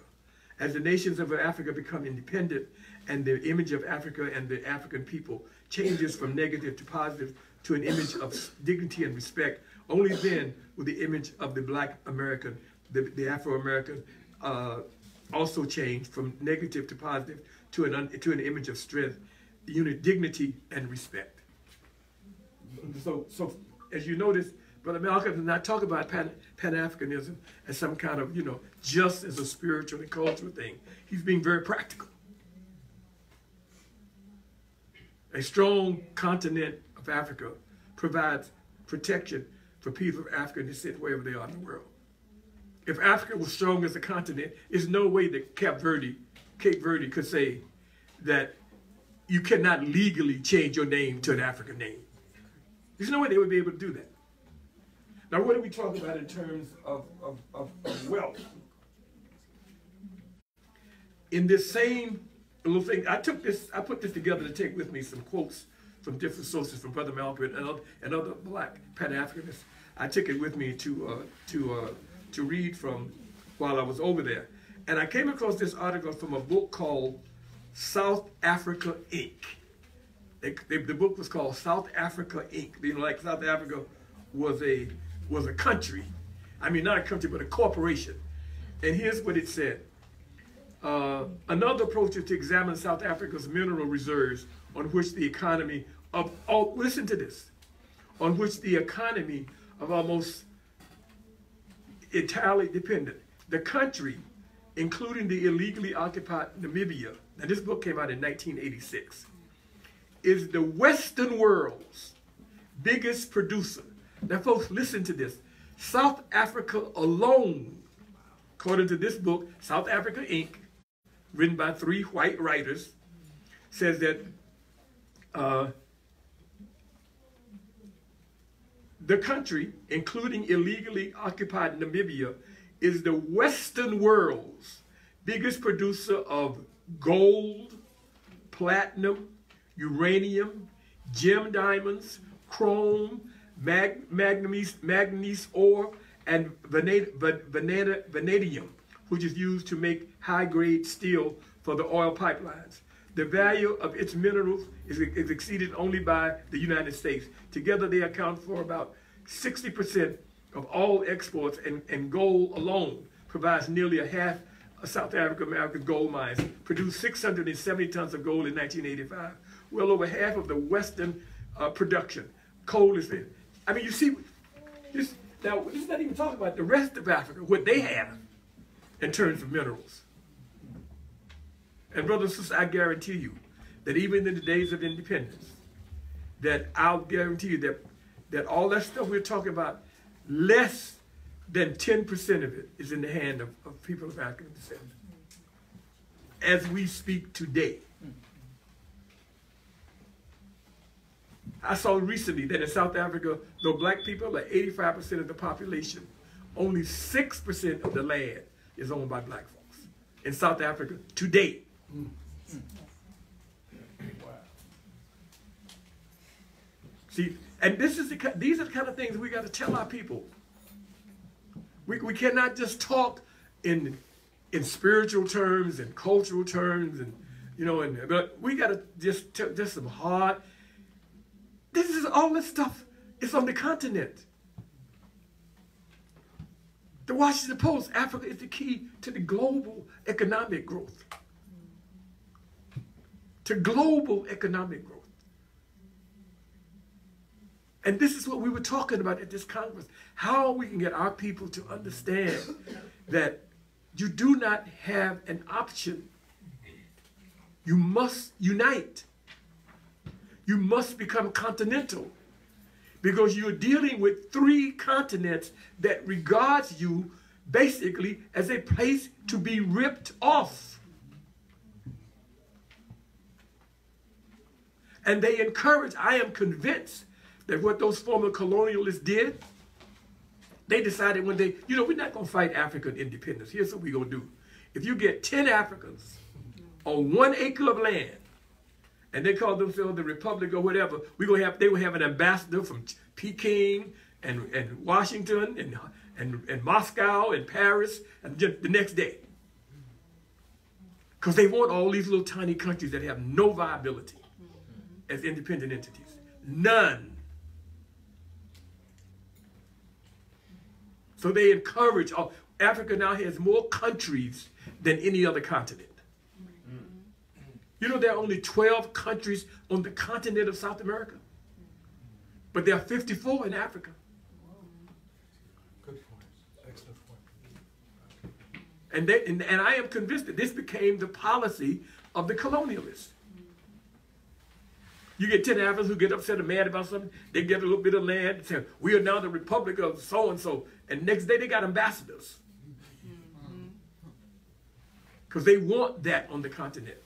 As the nations of Africa become independent and the image of Africa and the African people changes from negative to positive to an image of dignity and respect, only then will the image of the black American, the, the Afro-American, uh, also change from negative to positive to an, to an image of strength, unit, dignity, and respect. So, so as you notice, Brother Malcolm does not talk about Pan, Pan-Africanism as some kind of, you know, just as a spiritual and cultural thing. He's being very practical. A strong continent of Africa provides protection for people of African descent wherever they are in the world. If Africa was strong as a continent, there's no way that Cape Verde, Cape Verde could say that you cannot legally change your name to an African name. There's no way they would be able to do that. Now, what are we talking about in terms of, of, of, of wealth? In this same little thing, I took this, I put this together to take with me some quotes from different sources from Brother Malcolm and other, and other black Pan-Africanists. I took it with me to, uh, to, uh, to read from while I was over there. And I came across this article from a book called South Africa Inc. They, they, the book was called South Africa Inc. You know, like South Africa was a was a country. I mean, not a country, but a corporation. And here's what it said. Uh, another approach is to examine South Africa's mineral reserves on which the economy of, oh, listen to this, on which the economy of almost entirely dependent. The country, including the illegally occupied Namibia, now this book came out in 1986, is the Western world's biggest producer now, folks, listen to this. South Africa alone, according to this book, South Africa Inc., written by three white writers, says that uh, the country, including illegally occupied Namibia, is the Western world's biggest producer of gold, platinum, uranium, gem diamonds, chrome, mag, manganese, manganese ore, and vanadium, which is used to make high-grade steel for the oil pipelines. The value of its minerals is, is exceeded only by the United States. Together, they account for about 60% of all exports, and, and gold alone provides nearly a half South Africa America's gold mines, produced 670 tons of gold in 1985, well over half of the Western uh, production. Coal is there. I mean, you see, this, now this is not even talking about the rest of Africa, what they have in terms of minerals. And brothers and sisters, I guarantee you that even in the days of independence, that I'll guarantee you that, that all that stuff we're talking about, less than 10% of it is in the hand of, of people of African descent. As we speak today. I saw recently that in South Africa, though black people are 85% of the population, only 6% of the land is owned by black folks in South Africa today. See, and this is the, these are the kind of things we got to tell our people. We, we cannot just talk in in spiritual terms and cultural terms and you know and but we got to just just some hard this is all this stuff is on the continent. The Washington Post, Africa is the key to the global economic growth. To global economic growth. And this is what we were talking about at this conference. How we can get our people to understand that you do not have an option. You must unite you must become continental because you're dealing with three continents that regards you basically as a place to be ripped off. And they encourage, I am convinced that what those former colonialists did, they decided when they, you know, we're not going to fight African independence. Here's what we're going to do. If you get 10 Africans on one acre of land, and they call themselves the Republic or whatever, we're gonna have they will have an ambassador from Peking and, and Washington and, and and Moscow and Paris and the next day. Because they want all these little tiny countries that have no viability as independent entities. None. So they encourage, oh, Africa now has more countries than any other continent. You know, there are only 12 countries on the continent of South America, but there are 54 in Africa. Good point. Excellent point. And, they, and, and I am convinced that this became the policy of the colonialists. You get 10 Africans who get upset and mad about something, they get a little bit of land and say, we are now the Republic of so and so. And next day they got ambassadors. Because they want that on the continent.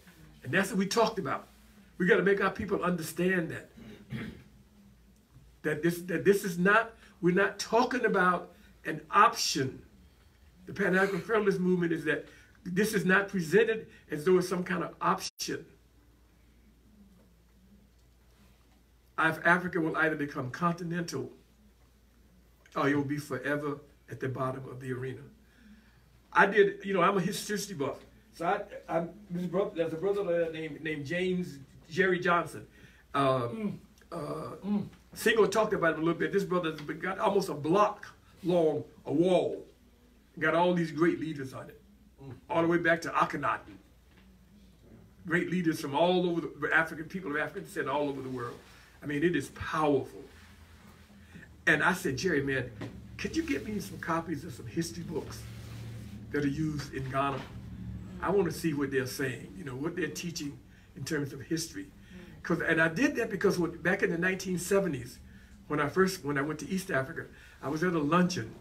And that's what we talked about. We got to make our people understand that. that this that this is not, we're not talking about an option. The Pan-African Federalist movement is that this is not presented as though it's some kind of option. If Africa will either become continental or it will be forever at the bottom of the arena. I did, you know, I'm a history buff. So I, I brother, there's a brother there named named James Jerry Johnson. Uh, uh, Senghor talked about it a little bit. This brother's got almost a block long, a wall. Got all these great leaders on it, all the way back to Akhenaten. Great leaders from all over the African people of African descent, all over the world. I mean, it is powerful. And I said, Jerry, man, could you get me some copies of some history books that are used in Ghana? I want to see what they're saying, you know, what they're teaching in terms of history. Cause, and I did that because when, back in the 1970s, when I first, when I went to East Africa, I was at a luncheon,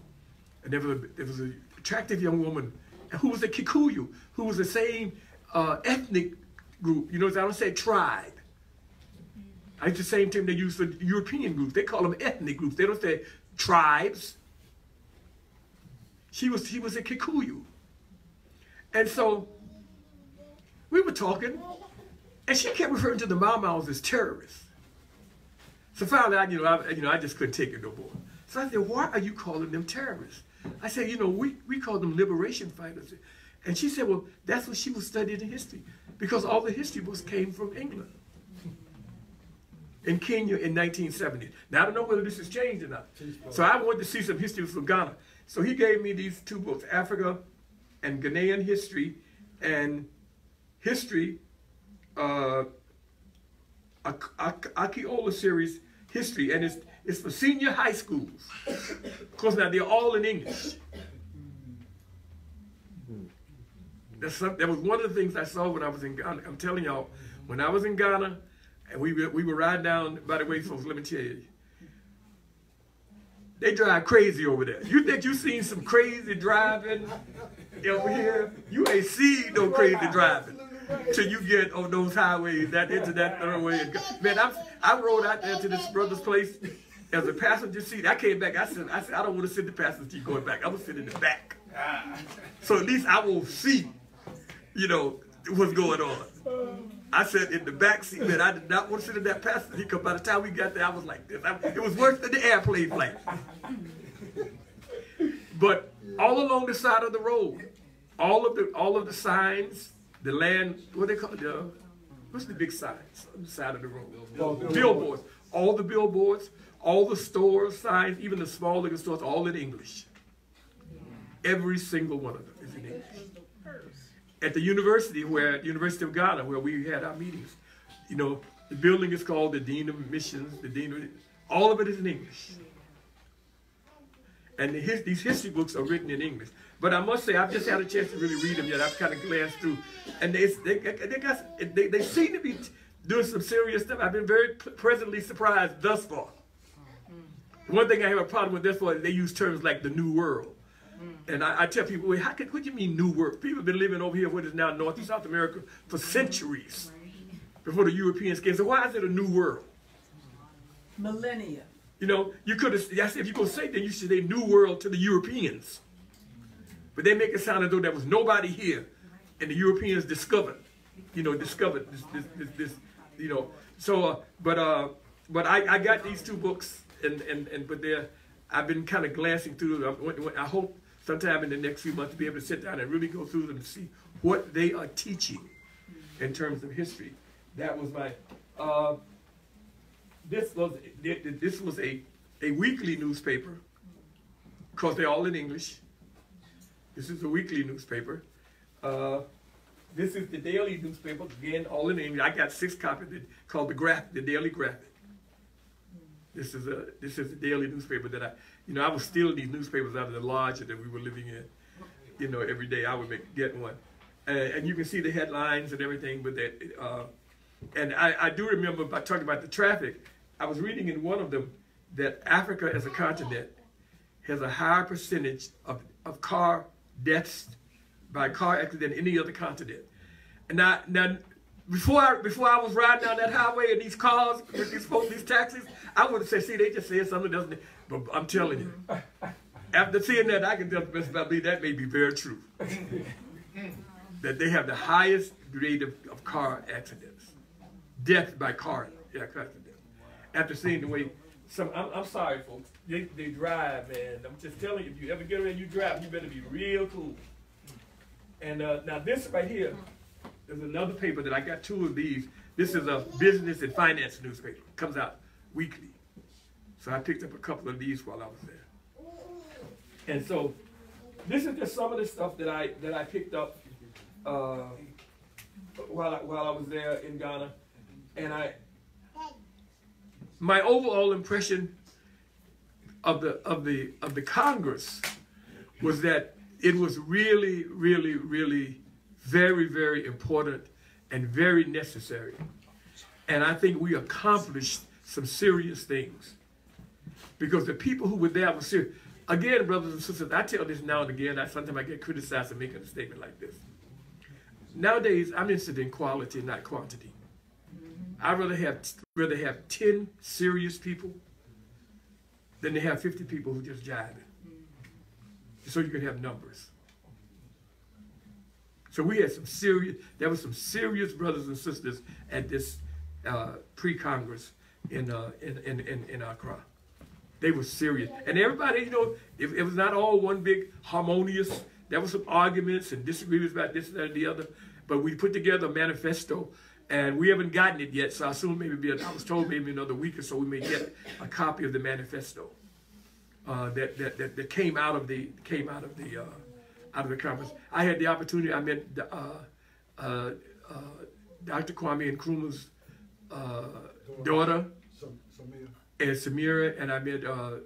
and there was a, there was an attractive young woman who was a Kikuyu, who was the same uh, ethnic group. You know, I don't say tribe. It's the same term they use for European groups. They call them ethnic groups. They don't say tribes. She was, she was a Kikuyu. And so we were talking, and she kept referring to the Mau as terrorists. So finally, I, you know, I, you know, I just couldn't take it no more. So I said, why are you calling them terrorists? I said, you know, we, we call them liberation fighters. And she said, well, that's what she was studying in history, because all the history books came from England. In Kenya in 1970. Now, I don't know whether this has changed or not. So I wanted to see some history from Ghana. So he gave me these two books, Africa and Ghanaian history and history, uh, Aki-Ola series history, and it's it's for senior high schools. Of course, now they're all in English. That's some, that was one of the things I saw when I was in Ghana. I'm telling y'all, when I was in Ghana, and we were, we were riding down. By the way, folks, let me tell you, they drive crazy over there. You think you seen some crazy driving over here? You ain't seen no crazy driving till you get on those highways, that into that thoroughway. Man, I'm, I rode out there to this brother's place as a passenger seat. I came back. I said, I said, I don't want to sit in the passenger seat going back. I'm gonna sit in the back. So at least I will see, you know, what's going on. I said in the back seat, man, I did not want to sit in that passenger seat because by the time we got there, I was like this. I, it was worse than the airplane flight. but all along the side of the road, all of the all of the signs, the land, what they call it, the, what's the big signs on the side of the road? Billboards. billboards. All the billboards, all the store signs, even the small liquor stores, all in English. Every single one of them is in English at the university where the University of Ghana, where we had our meetings, you know, the building is called the Dean of Missions, the Dean of, all of it is in English. And the his, these history books are written in English. But I must say, I've just had a chance to really read them yet. I've kind of glanced through. And they, they, they, got, they, they seem to be doing some serious stuff. I've been very pleasantly surprised thus far. Hmm. One thing I have a problem with this one, they use terms like the New World. And I, I, tell people, wait, how could, what do you mean new world? People have been living over here, what is now North and South America, for centuries before the Europeans came. So why is it a new world? Millennia. You know, you could have, I said, if you're going to say that, you should say new world to the Europeans. But they make it sound as though there was nobody here. And the Europeans discovered, you know, discovered this, this, this, this you know. So, uh, but uh, but I, I got these two books, and and and but they're I've been kind of glancing through them. I, I hope sometime in the next few months to be able to sit down and really go through them to see what they are teaching in terms of history. That was my. Uh, this was this was a a weekly newspaper because they're all in English. This is a weekly newspaper. Uh, this is the daily newspaper, again, all in English. I got six copies called the Graph, the Daily Graphic. This is a this is a daily newspaper that I, you know, I was stealing these newspapers out of the lodge that we were living in. You know, every day I would make, get one, and, and you can see the headlines and everything. But that, uh, and I, I do remember by talking about the traffic. I was reading in one of them that Africa as a continent has a higher percentage of, of car deaths by car accident than any other continent. And now, now before I, before I was riding down that highway in these cars with these folks, these taxis, I would have said, see, they just said something doesn't. But I'm telling you, after seeing that, I can tell the best about me that may be very true. that they have the highest rate of, of car accidents, death by car accidents. After seeing the way some, I'm, I'm sorry, folks, they, they drive, man. I'm just telling you, if you ever get around you drive, you better be real cool. And uh, now this right here, there's another paper that I got two of these. This is a business and finance newspaper. Comes out weekly. So I picked up a couple of these while I was there. And so this is just some of the stuff that I that I picked up uh, while I, while I was there in Ghana. And I my overall impression of the of the of the Congress was that it was really, really, really very, very important and very necessary. And I think we accomplished some serious things. Because the people who were there were serious. Again, brothers and sisters, I tell this now and again. I sometimes I get criticized for making a statement like this. Nowadays, I'm interested in quality, not quantity. I'd rather have rather have 10 serious people than to have 50 people who just jive it. So you can have numbers. So we had some serious, there were some serious brothers and sisters at this uh, pre-Congress in, uh, in, in, in, in Accra. They were serious. And everybody, you know, it, it was not all one big harmonious. There were some arguments and disagreements about this, and that, and the other. But we put together a manifesto and we haven't gotten it yet, so I assume maybe be, I was told maybe another week or so we may get a copy of the manifesto uh, that, that, that that came out of the came out of the uh, out of the conference. I had the opportunity. I met uh, uh, uh Dr. Kwame Nkrumah's uh, daughter, and Samia, and I met uh,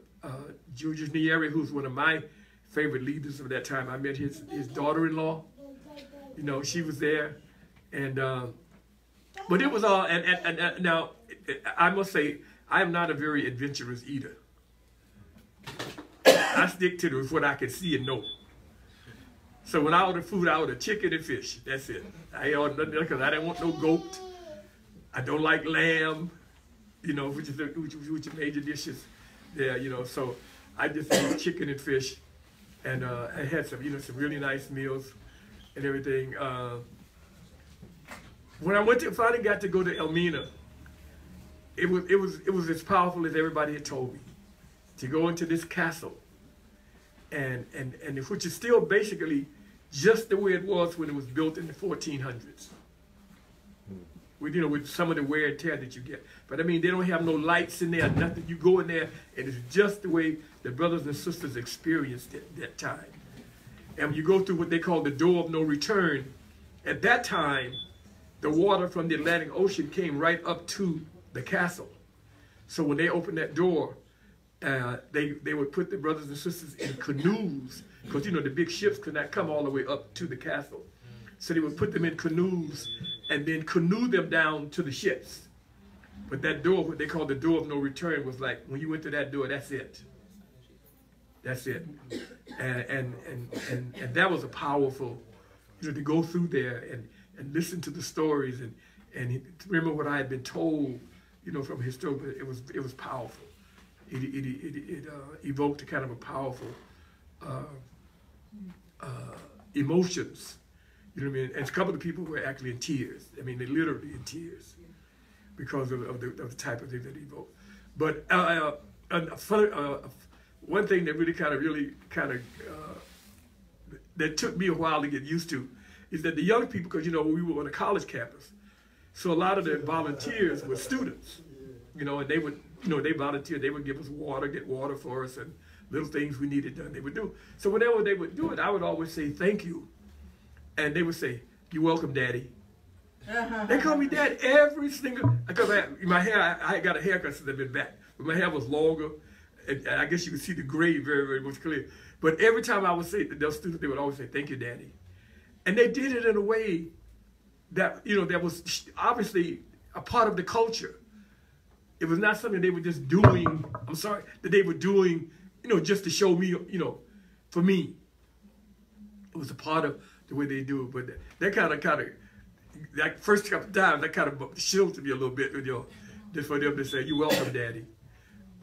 Julius Nyerere, who's one of my favorite leaders of that time. I met his his daughter-in-law. You know, she was there, and but it was all, and, and, and now, I must say, I am not a very adventurous eater. I stick to what I can see and know. So when I order food, I order chicken and fish. That's it. I order nothing because I don't want no goat. I don't like lamb, you know, which is the, which, major dishes there, you know. So I just eat chicken and fish, and uh, I had some, you know, some really nice meals and everything. Uh, when I went to finally got to go to Elmina, it was it was it was as powerful as everybody had told me to go into this castle, and and and which is still basically just the way it was when it was built in the 1400s. With you know with some of the wear and tear that you get, but I mean they don't have no lights in there, nothing. You go in there and it's just the way the brothers and sisters experienced it that time. And when you go through what they call the door of no return, at that time the water from the Atlantic Ocean came right up to the castle. So when they opened that door, uh, they, they would put the brothers and sisters in canoes because, you know, the big ships could not come all the way up to the castle. So they would put them in canoes and then canoe them down to the ships. But that door, what they call the door of no return, was like, when you went to that door, that's it. That's it. And, and, and, and, and that was a powerful, you know, to go through there and, and listen to the stories and, and remember what I had been told, you know, from historical, it was, it was powerful. It, it, it, it uh, evoked a kind of a powerful uh, uh, emotions. You know what I mean? And a couple of people were actually in tears. I mean, they literally in tears. Because of, of, the, of the type of thing that he wrote. But uh, uh, uh, one thing that really kind of really kind of uh, that took me a while to get used to is that the young people, because you know we were on a college campus, so a lot of the volunteers were students, you know, and they would you know they volunteered, they would give us water, get water for us, and little things we needed done, they would do. So whenever they would do it, I would always say thank you, and they would say, "You're welcome, Daddy." Uh-huh. They call me dad every single because I, my hair I, I got a haircut since I've been back, but my hair was longer, and, and I guess you could see the gray very very much clear. But every time I would say those students, they would always say, "Thank you, Daddy," and they did it in a way that you know that was obviously a part of the culture. It was not something they were just doing. I'm sorry that they were doing, you know, just to show me, you know, for me. It was a part of the way they do it, but that, that kind of kind of that first couple times, that kind of shielded me a little bit, you know, just for them to say, "You're welcome, Daddy,"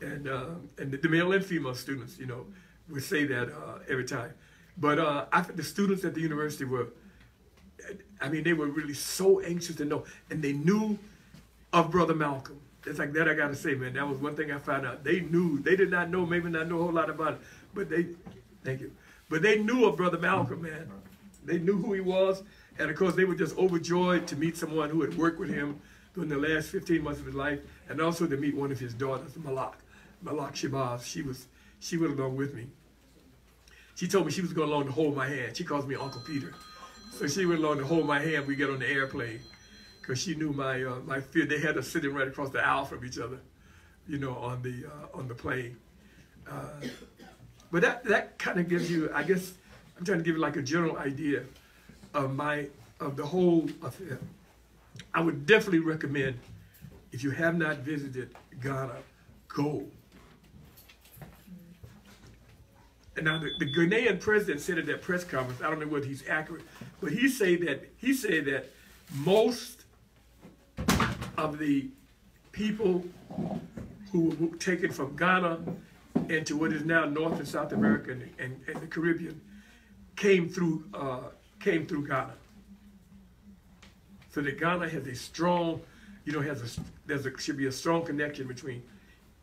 and uh, and the, male and female students, you know, would say that uh, every time. But uh, I, the students at the university were, I mean, they were really so anxious to know, and they knew of Brother Malcolm. It's like that. I gotta say, man, that was one thing I found out. They knew. They did not know, maybe not know a whole lot about it, but they, thank you, but they knew of Brother Malcolm, man. They knew who he was. And of course, they were just overjoyed to meet someone who had worked with him during the last 15 months of his life, and also to meet one of his daughters, Malaak, Malaak Shabazz. She was, she went along with me. She told me she was going along to hold my hand. She calls me Uncle Peter. So she went along to hold my hand. We get on the airplane because she knew my uh, my fear. They had us sitting right across the aisle from each other, you know, on the uh, on the plane. Uh, but that that kind of gives you, I guess, I'm trying to give you like a general idea of my of the whole affair. I would definitely recommend if you have not visited Ghana, go. And now the, the Ghanaian president said at that press conference, I don't know whether he's accurate, but he said that he said that most of the people who were taken from Ghana into what is now North and South America and, and, and the Caribbean came through uh, came through Ghana. So that Ghana has a strong, you know, has a there's a should be a strong connection between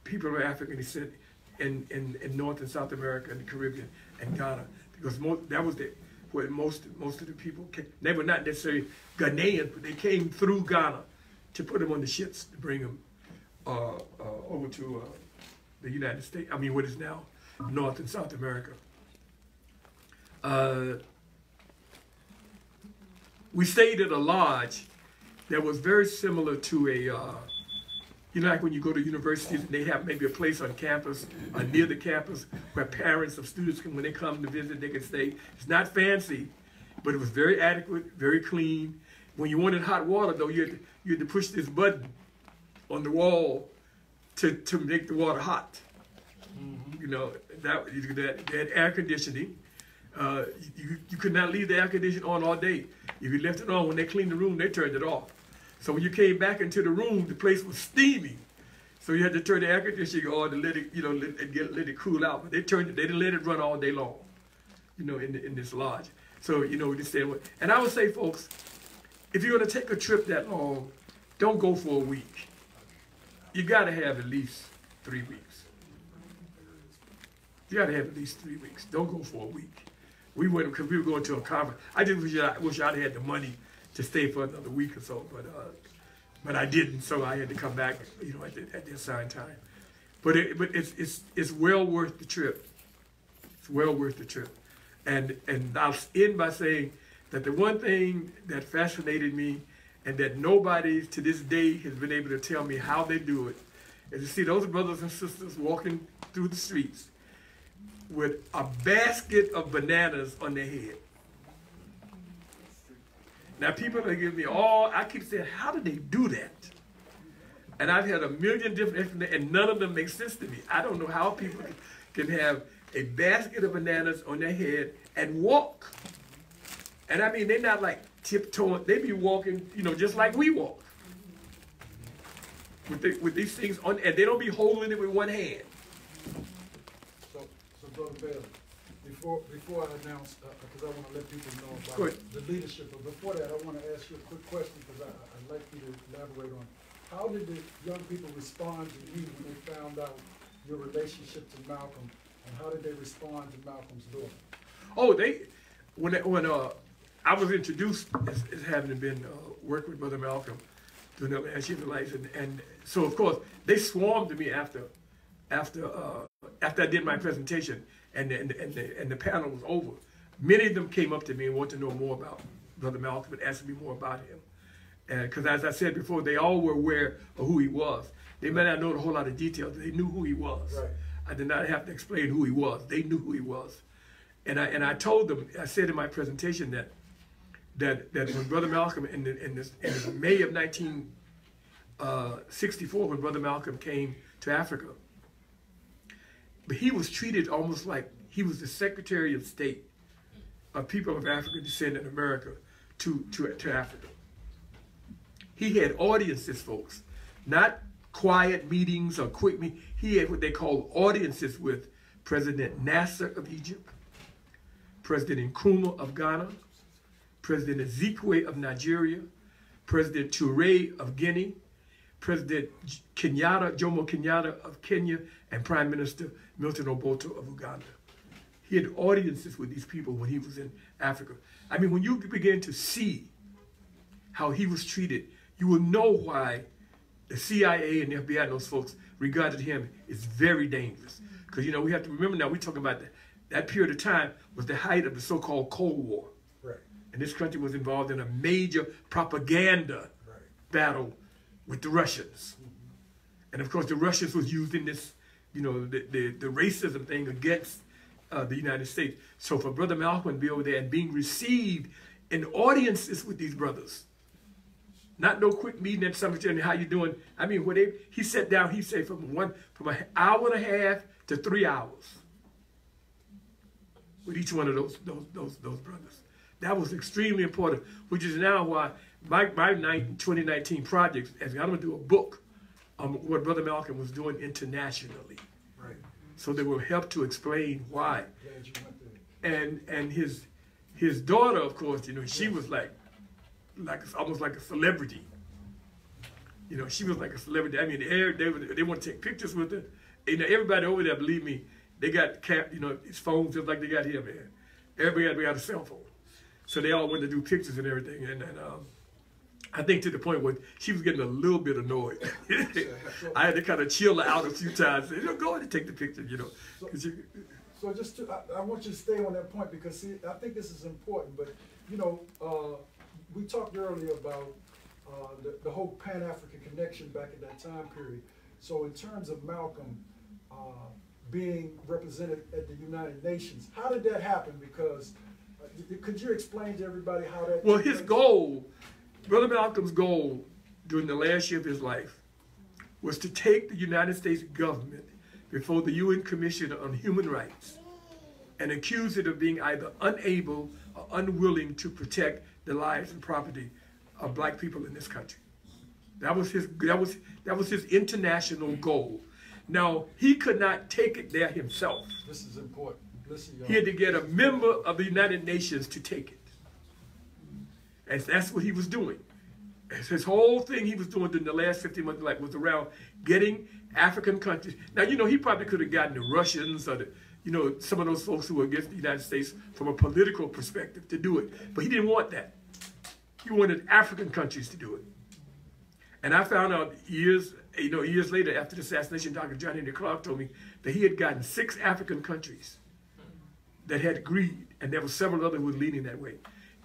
people of African descent in, in, in North and South America and the Caribbean and Ghana because most, that was the where most most of the people came. They were not necessarily Ghanaians, but they came through Ghana to put them on the ships to bring them uh, uh, over to uh, the United States. I mean, what is now North and South America. Uh, we stayed at a lodge that was very similar to a, uh, you know, like when you go to universities and they have maybe a place on campus or near the campus where parents of students can, when they come to visit, they can stay. It's not fancy, but it was very adequate, very clean. When you wanted hot water, though, you had to, you had to push this button on the wall to, to make the water hot. You know, that, that, that air conditioning. Uh, you, you could not leave the air conditioner on all day. If you left it on, when they cleaned the room, they turned it off. So when you came back into the room, the place was steamy. So you had to turn the air conditioner on to let it, you know, let, get, let it cool out. But they turned it, they didn't let it run all day long, you know, in, the, in this lodge. So, you know, this and I would say, folks, if you're going to take a trip that long, don't go for a week. You got to have at least three weeks. You got to have at least three weeks. Don't go for a week. We went because we were going to a conference. I just wish I wish I'd had the money to stay for another week or so, but uh, but I didn't, so I had to come back, you know, at the, at the assigned time. But it, but it's it's it's well worth the trip. It's well worth the trip, and and I'll end by saying that the one thing that fascinated me, and that nobody to this day has been able to tell me how they do it, is to see those brothers and sisters walking through the streets with a basket of bananas on their head. Now people are giving me all, I keep saying, how do they do that? And I've had a million different explanations, and none of them make sense to me. I don't know how people can have a basket of bananas on their head and walk. And I mean, they're not like tiptoeing, they be walking, you know, just like we walk. With, the, with these things on, and they don't be holding it with one hand. So, so Brother Bailey, before, before I announce, because I want to let people know about the leadership, but before that, I want to ask you a quick question, because I, I'd like you to elaborate on how did the young people respond to you when they found out your relationship to Malcolm? And how did they respond to Malcolm's daughter? Oh, they when they, when uh I was introduced as, as having been uh, working with Brother Malcolm during the last years of life, and, and so of course they swarmed to me after after uh, after I did my presentation and the, and the, and the, and the panel was over. Many of them came up to me and wanted to know more about Brother Malcolm and asked me more about him. And because as I said before, they all were aware of who he was. They may not know a whole lot of details. They knew who he was. Right. I did not have to explain who he was. They knew who he was. And I and I told them, I said in my presentation that that that when Brother Malcolm in the, in, this, in May of 1964, uh, when Brother Malcolm came to Africa, but he was treated almost like he was the Secretary of State of people of African descent in America to, to, to Africa. He had audiences, folks, not quiet meetings or quick meetings. He had what they call audiences with President Nasser of Egypt, President Nkrumah of Ghana, President Azikiwe of Nigeria, President Toure of Guinea, President Kenyatta, Jomo Kenyatta of Kenya, and Prime Minister Milton Obote of Uganda. He had audiences with these people when he was in Africa. I mean, when you begin to see how he was treated, you will know why the CIA and the FBI and those folks regarded him as very dangerous. Because, you know, we have to remember now, we're talking about that, that period of time was the height of the so-called Cold War. Right. And this country was involved in a major propaganda Right. battle with the Russians. And of course, the Russians was using this, you know, the, the, the racism thing against uh, the United States. So for Brother Malcolm to be over there and being received in audiences with these brothers, not no quick meeting at some and how you doing. I mean, when they he sat down, he said from one from an hour and a half to three hours with each one of those those those those brothers. That was extremely important, which is now why my my 2019 project, as I'm gonna do a book on what Brother Malcolm was doing internationally. Right. So they will help to explain why. Glad you went there. And and his his daughter, of course, you know, she was like like almost like a celebrity. You know, she was like a celebrity. I mean, they they, they want to take pictures with her. You know, everybody over there, believe me, they got cap, you know, phones just like they got here, man. Everybody got a cell phone, so they all went to do pictures and everything. And, and um, I think to the point where she was getting a little bit annoyed. *laughs* I had to kind of chill her out a few times. You know, go ahead and take the picture, you know. 'Cause you, So just to, I, I want you to stay on that point because see, I think this is important, but you know, uh, we talked earlier about uh, the, the whole Pan-African connection back at that time period. So in terms of Malcolm uh, being represented at the United Nations, how did that happen? Because uh, could you explain to everybody how that? Well, his goal, Brother Malcolm's goal during the last year of his life was to take the United States government before the UN Commission on Human Rights and accuse it of being either unable or unwilling to protect the lives and property of black people in this country. That was his that was that was his international goal. Now, he could not take it there himself. This is important. Listen. He had to get a member of the United Nations to take it. And that's what he was doing. His- whole thing he was doing during the last 15 months of life was around getting African countries. Now, you know, he probably could have gotten the Russians or the, you know, some of those folks who were against the United States from a political perspective to do it. But he didn't want that. He wanted African countries to do it. And I found out years, you know, years later after the assassination, Dr. John Henrik Clarke told me that he had gotten six African countries that had agreed, and there were several others who were leading that way.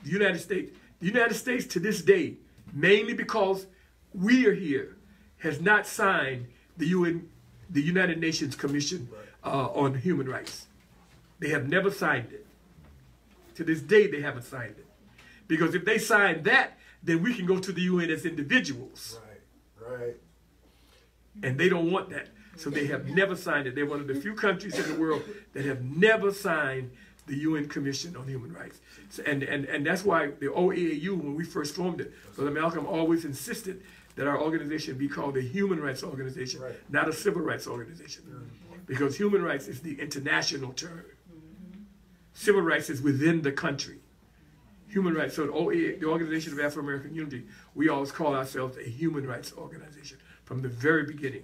The United States, the United States to this day, mainly because we are here, has not signed the UN, the United Nations Commission uh, on Human Rights. They have never signed it. To this day, they haven't signed it. Because if they sign that, then we can go to the UN as individuals. Right, right. And they don't want that. So they have never signed it. They're one of the few countries in the world that have never signed the UN Commission on Human Rights. So, and, and, and that's why the OAAU, when we first formed it, Brother Malcolm always insisted that our organization be called a human rights organization, Right. not a civil rights organization. Because human rights is the international term. Mm-hmm. Civil rights is within the country. human rights. So the OA, the Organization of Afro American Unity, we always call ourselves a human rights organization from the very beginning.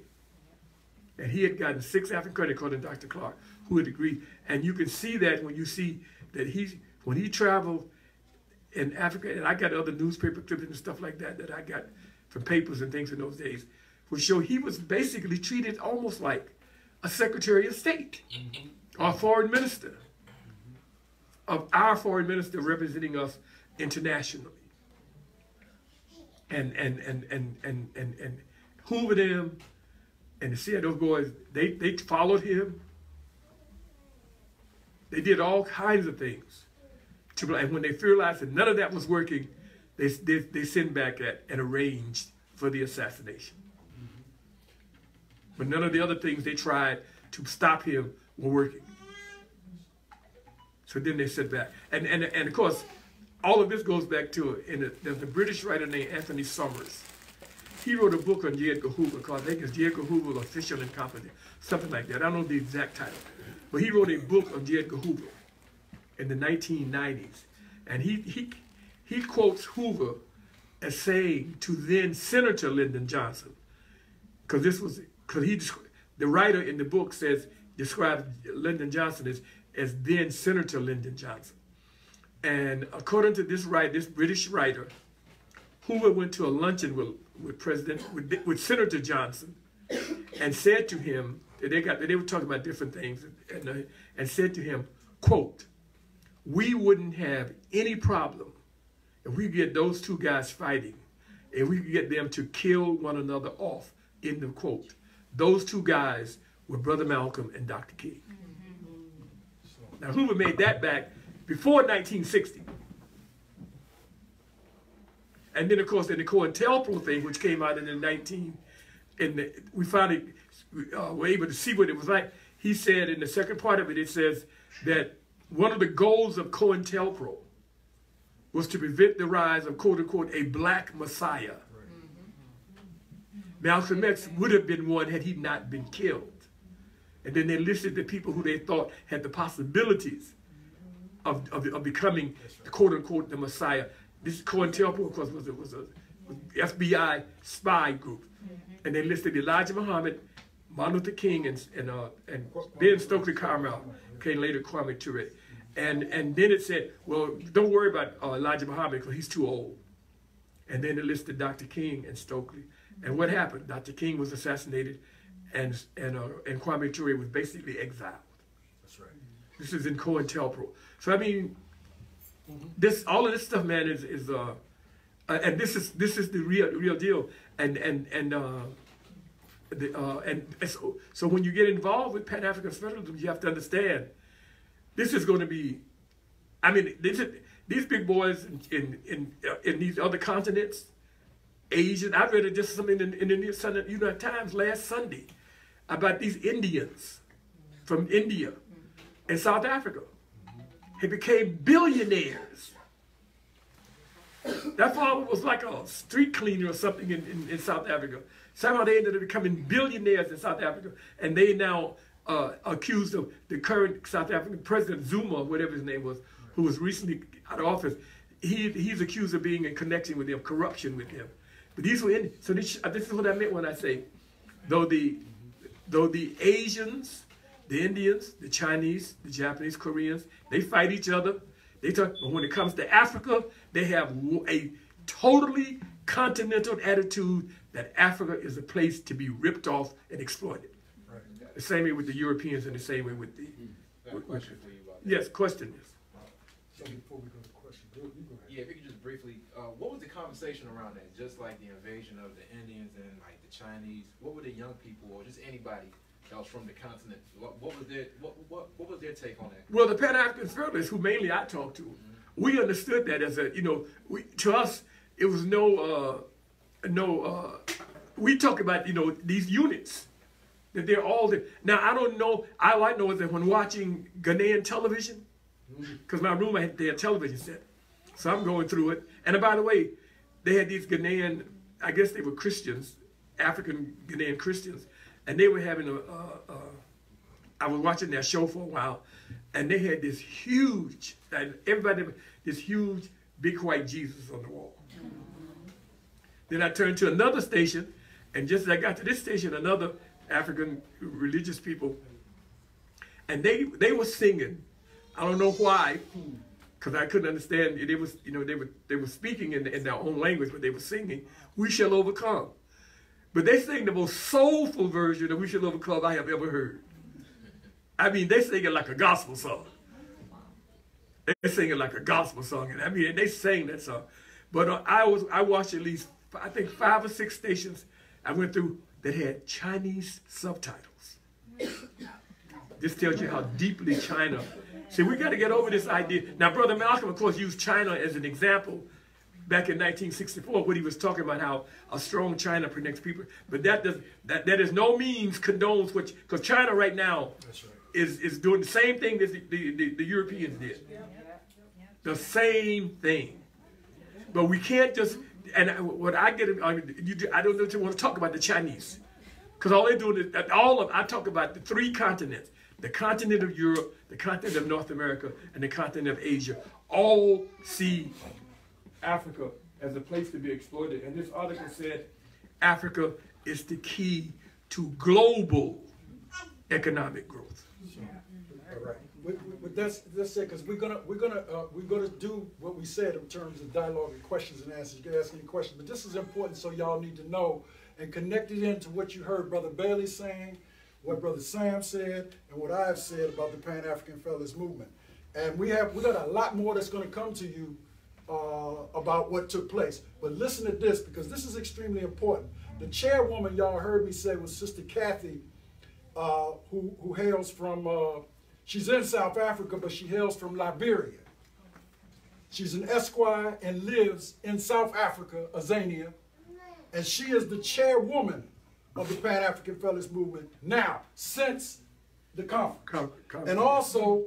And he had gotten six African credit according to Dr. Clarke, who had agreed. And you can see that when you see that he, when he traveled in Africa, and I got other newspaper clippings and stuff like that that I got from papers and things in those days, which show he was basically treated almost like a Secretary of State or foreign minister of our foreign minister representing us internationally. And and and and and and, and Hoover them and the CIA boys, they, they followed him. They did all kinds of things. To, and when they realized that none of that was working, they, they, they sent back at, and arranged for the assassination. But none of the other things they tried to stop him were working. So then they sent back. And, and, and of course, all of this goes back to in a, there's a British writer named Anthony Summers. He wrote a book on J. Edgar Hoover called, I think it's J. Edgar Hoover, Official and Company, something like that. I don't know the exact title. But he wrote a book on J. Edgar Hoover in the 1990s. And he, he, he quotes Hoover as saying to then Senator Lyndon Johnson, because this was, because he, the writer in the book says, describes Lyndon Johnson as, as then Senator Lyndon Johnson. And according to this writer, this British writer, Hoover went to a luncheon with, with President, with, with Senator Johnson, and said to him, they got they were talking about different things, and, uh, and said to him, quote, we wouldn't have any problem if we get those two guys fighting, and we get them to kill one another off, in the quote. Those two guys were Brother Malcolm and Dr. King. Now Hoover made that back before 1960. And then, of course, in the COINTELPRO thing, which came out in the 19, and we finally uh, were able to see what it was like. He said in the second part of it, it says that one of the goals of COINTELPRO was to prevent the rise of quote unquote a black messiah. Malcolm X would have been one had he not been killed. And then they listed the people who they thought had the possibilities of, of, of becoming quote unquote the messiah. This COINTELPRO, of course, was a, was a was FBI spy group. And they listed Elijah Muhammad, Martin Luther King, and, and, uh, and then Stokely Carmichael, came later Kwame Ture. And, and then it said, well, don't worry about uh, Elijah Muhammad because he's too old. And then it listed Dr. King and Stokely. And what happened? Dr. King was assassinated and, and, uh, and Kwame Ture was basically exiled. That's right. This is in COINTELPRO. So I mean, this all of this stuff, man, is is uh, uh, and this is this is the real real deal. And and and uh, the uh, and so so when you get involved with Pan African federalism, you have to understand this is going to be. I mean, this is, these big boys in in in, uh, these other continents, Asian. I read just something in, in the New York Times last Sunday about these Indians from India and South Africa. He became billionaires. That father was like a street cleaner or something in, in, in, South Africa. Somehow they ended up becoming billionaires in South Africa, and they now uh, accused of the current South African president Zuma, whatever his name was, who was recently out of office. He, he's accused of being in connection with them, corruption with them. But these were in. So this, this is what I meant when I say, though the though the Asians, the Indians, the Chinese, the Japanese, Koreans, they fight each other. They talk, but when it comes to Africa, they have a totally continental attitude that Africa is a place to be ripped off and exploited. Right. The same way with the Europeans and the same way with the. Mm-hmm. With, question for you about that. Yes, question is. So before we go to question, go, you go ahead. Yeah, if you could just briefly, uh, what was the conversation around that? Just like the invasion of the Indians and like the Chinese, what were the young people or just anybody that was from the continent. What, what was their what, what what was their take on that? Well, the Pan African Federalists, who mainly I talked to, mm-hmm. we understood that as a you know, we, to us it was no uh, no. Uh, we talk about you know these units that they're all there. now. I don't know. All I know is that when watching Ghanaian television, because my roommate had their television set, so I'm going through it. And by the way, they had these Ghanaian. I guess they were Christians, African Ghanaian Christians, and they were having a, a, a. I was watching their show for a while, and they had this huge, and everybody, this huge big white Jesus on the wall. Then I turned to another station, and just as I got to this station, another African religious people, and they they were singing. I don't know why, because I couldn't understand. They was you know they were they were speaking in, in their own language, but they were singing, "We shall overcome." But they sing the most soulful version of "We Shall Overcome" I have ever heard. I mean, they sing it like a gospel song. They sing it like a gospel song, and I mean, they sang that song. But uh, I was I watched at least I think five or six stations I went through that had Chinese subtitles. this tells you how deeply China. See, we got to get over this idea. Now, Brother Malcolm, of course, used China as an example back in 1964 when he was talking about how a strong China protects people. But that does that that is no means condones what because China right now is is doing the same thing that the, the, the, the Europeans did. The same thing. But we can't just and what I get I you I don't know if you want to talk about the Chinese. Because all they do is all of I talk about the three continents. The continent of Europe, the continent of North America, and the continent of Asia all see Africa as a place to be exploited. And this article said Africa is the key to global economic growth. All right. With, with- with that's, that's it, because we're gonna, we're gonna, uh, we're gonna do what we said in terms of dialogue and questions and answers. You can ask any questions, but this is important, so y'all need to know and connect it into what you heard Brother Bailey saying, what Brother Sam said, and what I've said about the Pan-African Federalist Movement. And we have, we got a lot more that's gonna come to you, uh, about what took place. But listen to this, because this is extremely important. The chairwoman y'all heard me say was Sister Kathy, uh, who, who hails from, uh, she's in South Africa, but she hails from Liberia. She's an esquire and lives in South Africa, Azania, and she is the chairwoman of the Pan African Federalist Movement now, since the conference. Com- com- And also,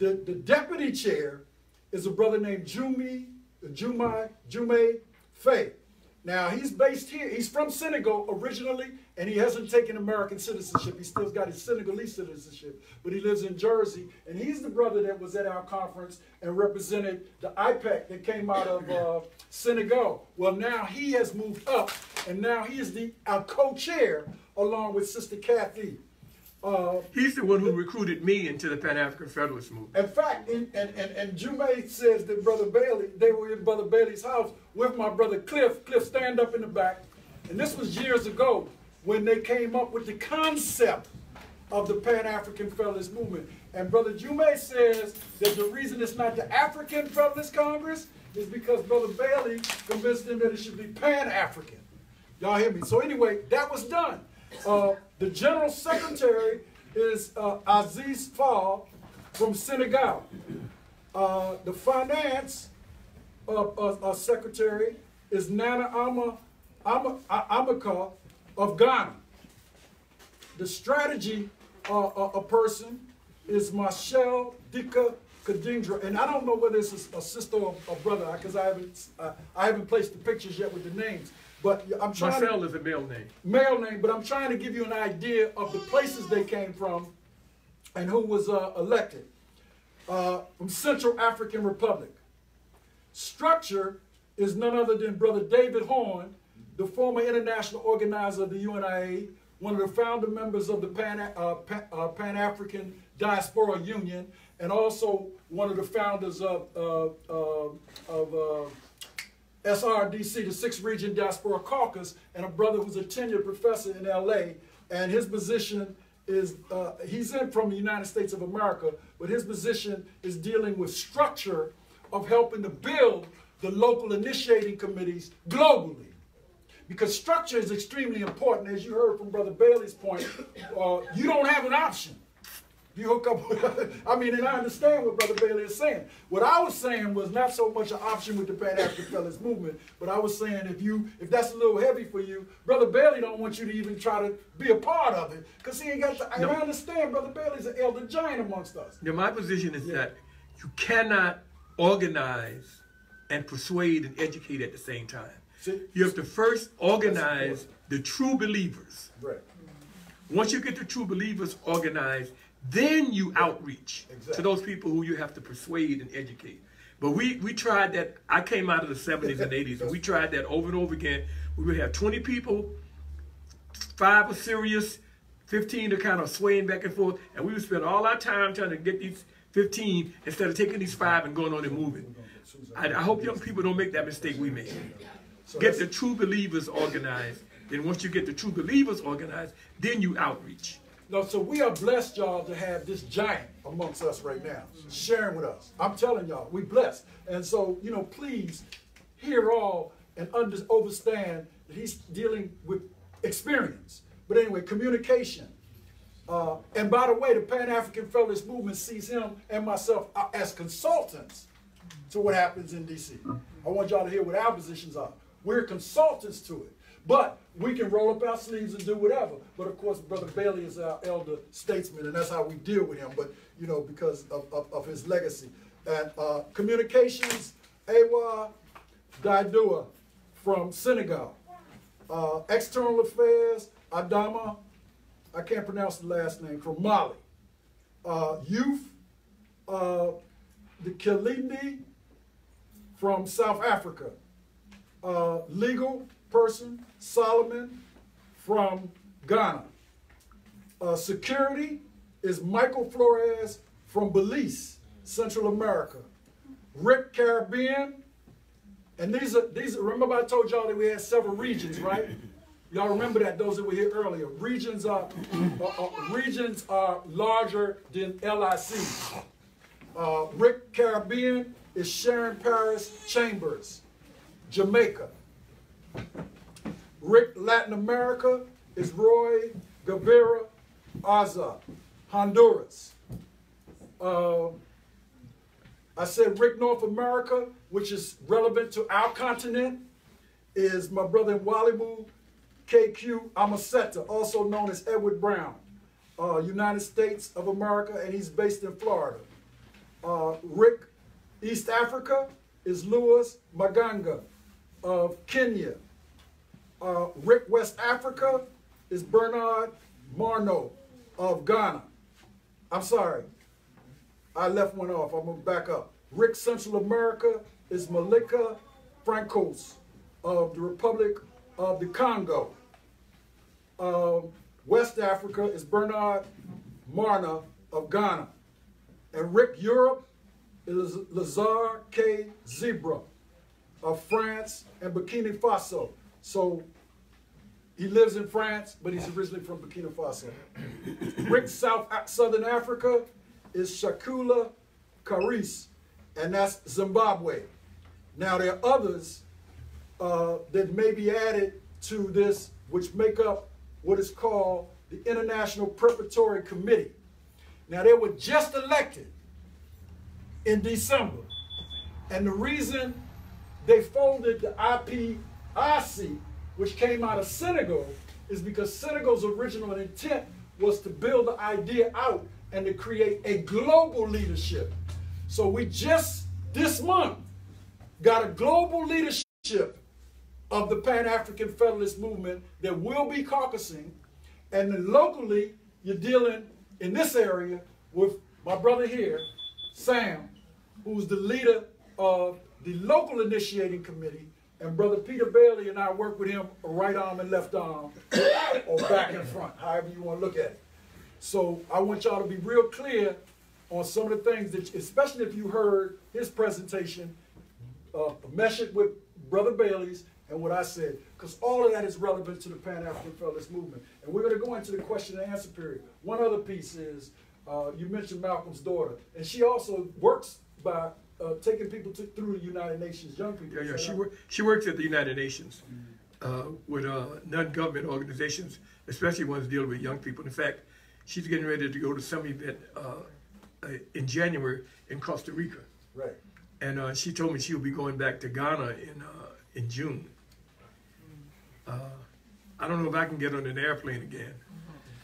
the, the deputy chair is a brother named Jumi, Jumai, Jume Faye. Now, he's based here, he's from Senegal originally, and he hasn't taken American citizenship. He still got his Senegalese citizenship, but he lives in Jersey, and he's the brother that was at our conference and represented the IPEC that came out of uh, Senegal. Well, now he has moved up, and now he is the our co-chair along with Sister Kathy. Uh, He's the one who recruited me into the Pan African Federalist movement. in fact, in, and, and, and Jume says that Brother Bailey, they were in Brother Bailey's house with my brother Cliff. Cliff, stand up in the back. And this was years ago when they came up with the concept of the Pan African Federalist Movement. And Brother Jume says that the reason it's not the African Federalist Congress is because Brother Bailey convinced them that it should be Pan African. Y'all hear me? So, anyway, that was done. Uh, the General Secretary is uh, Aziz Fall from Senegal. Uh, the Finance Secretary is Nana Ama, Ama, Amaka of Ghana. The strategy uh, uh, a person is Michelle Dika Kadindra, and I don't know whether it's a, a sister or a brother because I haven't uh, I haven't placed the pictures yet with the names. But I'm trying Marcel to is a male name. male name, but I'm trying to give you an idea of the places they came from and who was uh, elected. Uh, from Central African Republic. Structure is none other than Brother David Horn, the former international organizer of the UNIA, one of the founder members of the Pan, uh, Pan, uh, Pan-African Diaspora Union, and also one of the founders of, uh, uh, of uh, SRDC, the Sixth Region Diaspora Caucus, and a brother who's a tenured professor in LA. And his position is, uh, he's in from the United States of America, but his position is dealing with structure of helping to build the local initiating committees globally. Because structure is extremely important, as you heard from Brother Bailey's point. Uh, you don't have an option. You hook up with, *laughs* I mean, and I understand what Brother Bailey is saying. What I was saying was not so much an option with the Pan African Federalist movement, but I was saying if you, if that's a little heavy for you, Brother Bailey don't want you to even try to be a part of it, because he ain't got the, and No. I understand Brother Bailey's an elder giant amongst us. Now, my position is that you cannot organize and persuade and educate at the same time. See? You have to first organize the true believers. Right. Once you get the true believers organized, then you outreach to those people who you have to persuade and educate. But we, we tried that. I came out of the 70s and 80s, and we tried that over and over again. We would have 20 people, five are serious, 15 are kind of swaying back and forth, and we would spend all our time trying to get these 15 instead of taking these five and going on and moving. I, I hope young people don't make that mistake we made. Get the true believers organized. Then once you get the true believers organized, then you outreach. No, so we are blessed, y'all, to have this giant amongst us right now, sharing with us. I'm telling y'all, we blessed. And so, you know, please hear all and under, understand that he's dealing with experience. But anyway, communication. Uh, and by the way, the Pan African Federalist Movement sees him and myself uh, as consultants to what happens in D.C. I want y'all to hear what our positions are. We're consultants to it. But we can roll up our sleeves and do whatever. But of course, Brother Bailey is our elder statesman, and that's how we deal with him. But, you know, because of, of, of his legacy. And uh, communications, Awa Daidua from Senegal. Uh, external affairs, Adama, I can't pronounce the last name, from Mali. Uh, youth, uh, the Kilindi from South Africa. Uh, legal person, Solomon from Ghana. Uh, security is Michael Flores from Belize, Central America. RIC Caribbean, and these are these. Are, remember, I told y'all that we had several regions, right? *laughs* Y'all remember that those that were here earlier. Regions are uh, regions are larger than LIC. Uh, RIC Caribbean is Sharon Paris Chambers, Jamaica. RIC Latin America is Roy Guevara Aza, Honduras. Uh, I said RIC North America, which is relevant to our continent, is my brother in Walimu, KQ Amaseta, also known as Edward Brown, uh, United States of America, and he's based in Florida. Uh, RIC East Africa is Louis Maganga of Kenya. Uh, RIC West Africa is Bernard Marno of Ghana. I'm sorry, I left one off. I'm gonna back up. RIC Central America is Malika Francos of the Republic of the Congo. Um, West Africa is Bernard Marna of Ghana. And RIC Europe is Lazar K. Zebra of France and Burkina Faso. So he lives in France, but he's originally from Burkina Faso. RIC South Southern Africa is Shakula Karis, and that's Zimbabwe. Now there are others uh, that may be added to this, which make up what is called the International Preparatory Committee. Now they were just elected in December, and the reason they folded the IPIC, which came out of Senegal, is because Senegal's original intent was to build the idea out and to create a global leadership. So we just this month got a global leadership of the Pan African Federalist Movement that will be caucusing. And then locally, you're dealing in this area with my brother here, Sam, who's the leader of the local initiating committee. And Brother Peter Bailey and I work with him right arm and left arm, *coughs* or back and front, however you want to look at it. So I want y'all to be real clear on some of the things that, especially if you heard his presentation, uh, mesh it with Brother Bailey's and what I said, because all of that is relevant to the Pan African Federalist Movement. And we're going to go into the question and answer period. One other piece is uh, you mentioned Malcolm's daughter, and she also works by uh, taking people to, through the United Nations, young people. Yeah, yeah. She, wor- she works at the United Nations uh, with uh, non-government organizations, especially ones dealing with young people. In fact, she's getting ready to go to some event uh, uh, in January in Costa Rica. Right. And uh, she told me she'll be going back to Ghana in in June. I don't know if I can get on an airplane again.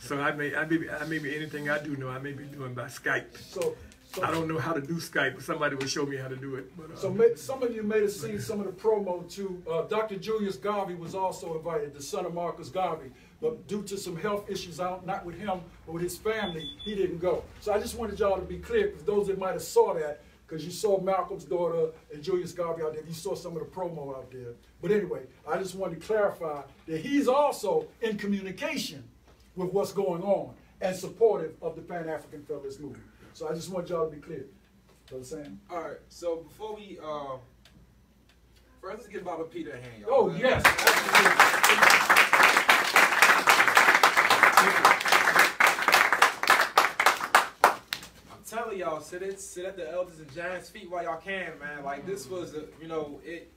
So I may, I may, I may be anything I do know. I may be doing by Skype. So, so I don't know how to do Skype, but somebody will show me how to do it. But, uh, So may, some of you may have seen some of the promo too. Uh, Dr. Julius Garvey was also invited, the son of Marcus Garvey. But due to some health issues, out not with him, but with his family, he didn't go. So I just wanted y'all to be clear, for those that might have saw that, because you saw Malcolm's daughter and Julius Garvey out there. You saw some of the promo out there. But anyway, I just wanted to clarify that he's also in communication with what's going on and supportive of the Pan African Federalist Movement. So I just want y'all to be clear. What I'm saying? All right. So before we, uh, first let's give Baba Peter a hand, y'all. Oh, yes. I'm telling y'all, sit at sit at the elders and giants' feet while y'all can, man. Like this was, a, you know, it.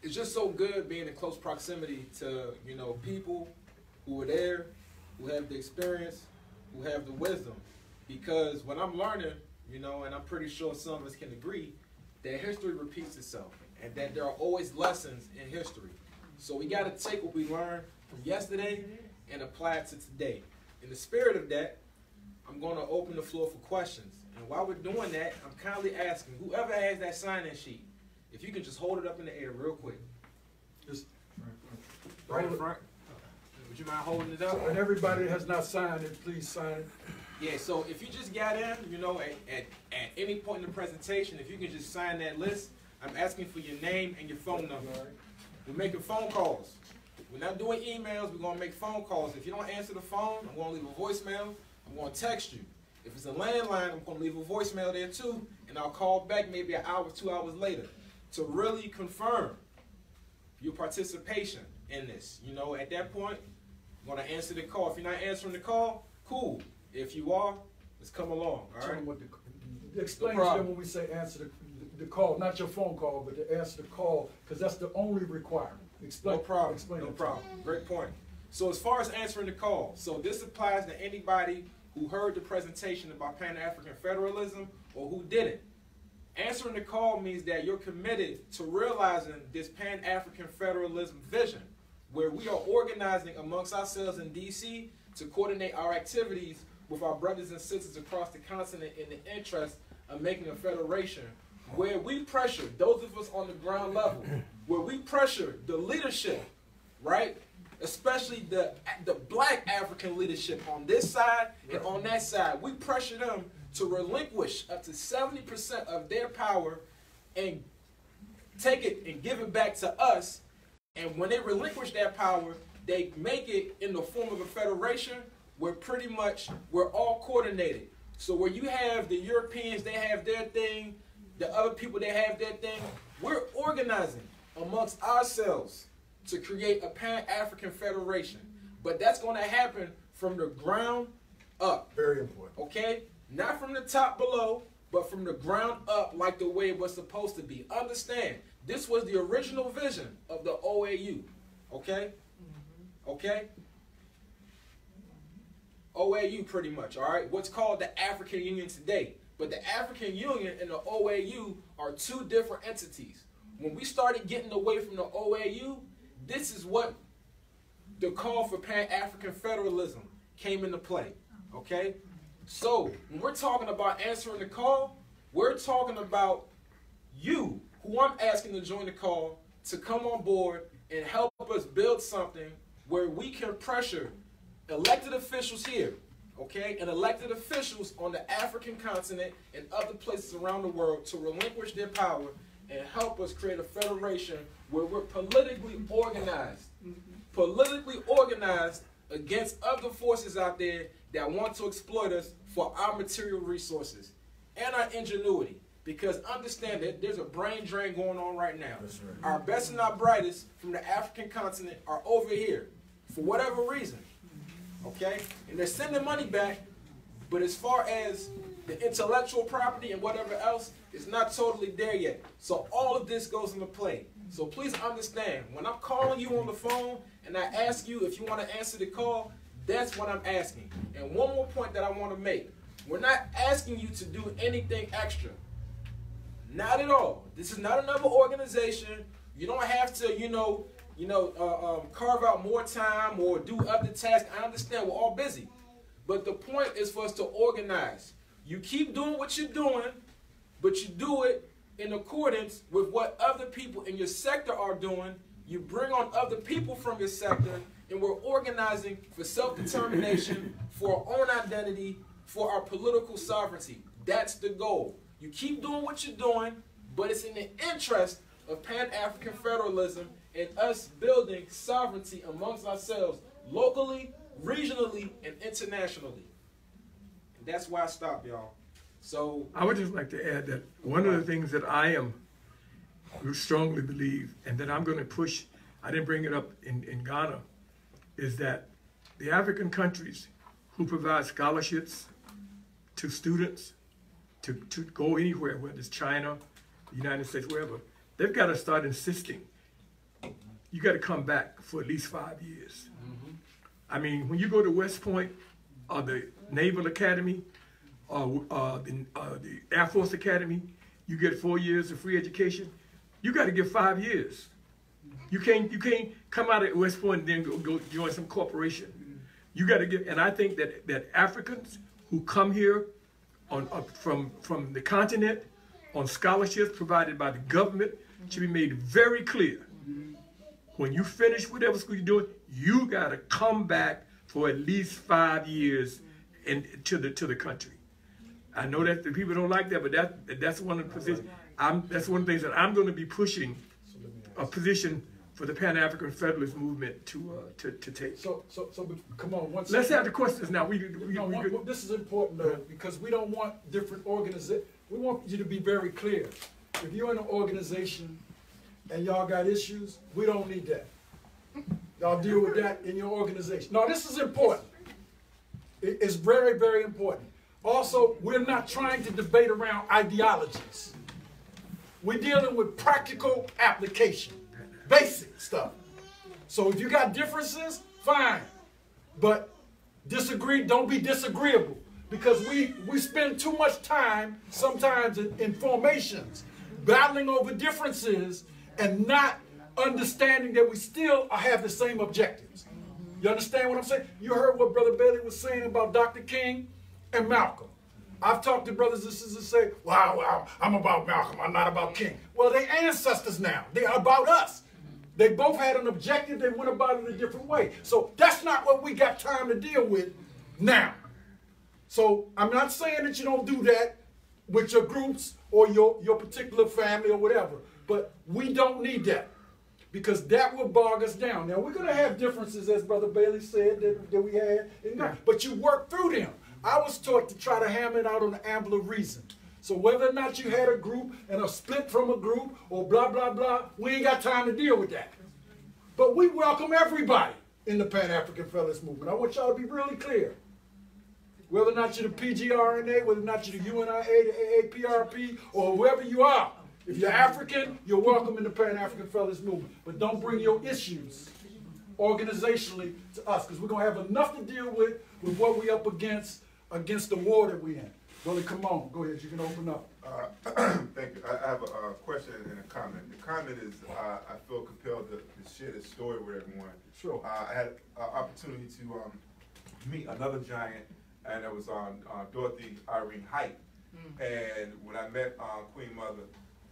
It's just so good being in close proximity to you know people who are there, who have the experience, who have the wisdom. Because what I'm learning, you know, and I'm pretty sure some of us can agree, that history repeats itself, and that there are always lessons in history. So we got to take what we learned from yesterday and apply it to today. In the spirit of that, I'm going to open the floor for questions. And while we're doing that, I'm kindly asking whoever has that sign-in sheet, if you can just hold it up in the air real quick. Just- Right in front. Would you mind holding it up? And everybody that has not signed it, please sign it. Yeah, so if you just got in, you know, at, at, at any point in the presentation, if you can just sign that list, I'm asking for your name and your phone number. We're making phone calls. We're not doing emails, we're gonna make phone calls. If you don't answer the phone, I'm gonna leave a voicemail, I'm gonna text you. If it's a landline, I'm gonna leave a voicemail there too, and I'll call back maybe an hour, two hours later to really confirm your participation in this. You know, at that point, I'm gonna answer the call. If you're not answering the call, cool. If you are, let's come along, all right? what the, explain to them when we say answer the, the call, not your phone call, but to answer the call, because that's the only requirement. Explain, No problem. Explain no problem. Great point. So as far as answering the call, so this applies to anybody who heard the presentation about Pan-African federalism or who didn't. Answering the call means that you're committed to realizing this Pan-African federalism vision, where we are organizing amongst ourselves in D.C. to coordinate our activities with our brothers and sisters across the continent in the interest of making a federation where we pressure those of us on the ground level, where we pressure the leadership, right? Especially the the black African leadership on this side and on that side. We pressure them to relinquish up to 70% of their power and take it and give it back to us. And when they relinquish that power, they make it in the form of a federation where pretty much we're all coordinated. So where you have the Europeans, they have their thing, the other people, they have their thing. We're organizing amongst ourselves to create a Pan-African federation. But that's going to happen from the ground up. Very important. Okay? Not from the top below, but from the ground up like the way it was supposed to be. Understand, this was the original vision of the OAU. Okay? Mm-hmm. Okay? OAU pretty much, all right? What's called the African Union today. But the African Union and the OAU are two different entities. When we started getting away from the OAU, this is what the call for Pan-African federalism came into play. Okay? So, when we're talking about answering the call, we're talking about you, who I'm asking to join the call, to come on board and help us build something where we can pressure elected officials here, okay, and elected officials on the African continent and other places around the world to relinquish their power and help us create a federation where we're politically organized. Politically organized against other forces out there that want to exploit us for our material resources and our ingenuity. Because understand that there's a brain drain going on right now. Our best and our brightest from the African continent are over here for whatever reason. Okay? And they're sending money back, but as far as the intellectual property and whatever else, it's not totally there yet. So all of this goes into play. So please understand, when I'm calling you on the phone and I ask you if you want to answer the call, that's what I'm asking. And one more point that I want to make. We're not asking you to do anything extra. Not at all. This is not another organization. You don't have to, you know, you know, uh, um, carve out more time or do other tasks. I understand we're all busy, but the point is for us to organize. You keep doing what you're doing, but you do it in accordance with what other people in your sector are doing. You bring on other people from your sector, and we're organizing for self-determination, *laughs* for our own identity, for our political sovereignty. That's the goal. You keep doing what you're doing, but it's in the interest of Pan African federalism and us building sovereignty amongst ourselves locally, regionally, and internationally. And that's why I stopped, y'all. So I would just like to add that one of the things that I am strongly believe, and that I'm going to push, I didn't bring it up in, in Ghana, is that the African countries who provide scholarships to students to, to go anywhere, whether it's China, the United States, wherever, they've got to start insisting. You got to come back for at least five years. I mean, when you go to West Point or the Naval Academy or uh, the, uh, the Air Force Academy, you get four years of free education. You got to get five years. You can't you can't come out of West Point and then go, go join some corporation. You got to get, and I think that that Africans who come here on uh, from from the continent on scholarships provided by the government should be made very clear. When you finish whatever school you're doing, you got to come back for at least five years in, to the to the country. I know that the people don't like that, but that that's one of the positions. I'm that's one of the things that I'm going to be pushing a position for the Pan African Federalist movement to uh, to to take. So, so, so, come on, one Let's have the questions now. We, we, No, we one- one- this is important though, because we don't want different organiza, we want you to be very clear. If you're in an organization and y'all got issues, we don't need that. Y'all deal with that in your organization. Now, this is important. It's very, very important. Also, we're not trying to debate around ideologies. We're dealing with practical application, basic stuff. So if you got differences, fine. But disagree, don't be disagreeable. Because we, we spend too much time sometimes in, in formations battling over differences and not understanding that we still have the same objectives. You understand what I'm saying? You heard what Brother Bailey was saying about Dr. King and Malcolm. I've talked to brothers and sisters say, wow, wow, I'm about Malcolm, I'm not about King. Well, they ancestors now. They are about us. They both had an objective, they went about it a different way. So that's not what we got time to deal with now. So I'm not saying that you don't do that with your groups or your, your particular family or whatever, but we don't need that because that will bog us down. Now we're gonna have differences, as Brother Bailey said that, that we had, and- but you work through them. I was taught to try to hammer it out on the amble of reason. So whether or not you had a group and a split from a group or blah blah blah, we ain't got time to deal with that. But we welcome everybody in the Pan African Fellas Movement. I want y'all to be really clear. Whether or not you're the PGRNA, whether or not you're the UNIA, the AAPRP, or whoever you are, if you're African, you're welcome in the Pan African Fellas Movement. But don't bring your issues organizationally to us, because we're gonna have enough to deal with with what we're up against against the war that we're in. Brother, come on, go ahead. You can open up. Uh, *clears throat* Thank you. I I have a uh, question and a comment. The comment is, uh, I feel compelled to to share this story with everyone. Sure. Uh, I had an opportunity to um, meet another giant, and it was on uh, Dorothy Irene Height. And when I met uh, Queen Mother,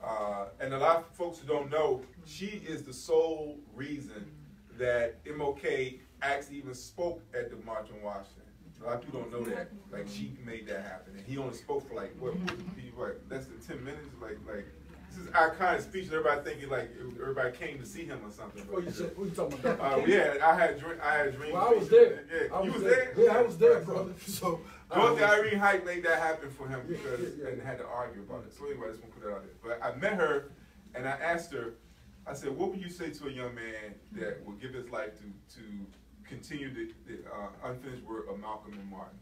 uh, and a lot of folks who don't know, she is the sole reason that MLK actually even spoke at the March on Washington. A lot of people don't know that. Like she made that happen, and he only spoke for like what, what less than ten minutes. Like like this is our kind of speech. And everybody thinking like everybody came to see him or something. Oh, you said, what you talking about? Uh, yeah, I had dream. I had a dream. Well, I was there. Yeah, I you was was there. there. Yeah, I was there, brother. *laughs* So I Dorothy was- Irene Height made that happen for him Yeah, because yeah, yeah. and had to argue about it. So anyway, I just want to put that out there. But I met her and I asked her, I said, what would you say to a young man that will give his life to to continue the, the uh, unfinished work of Malcolm and Martin?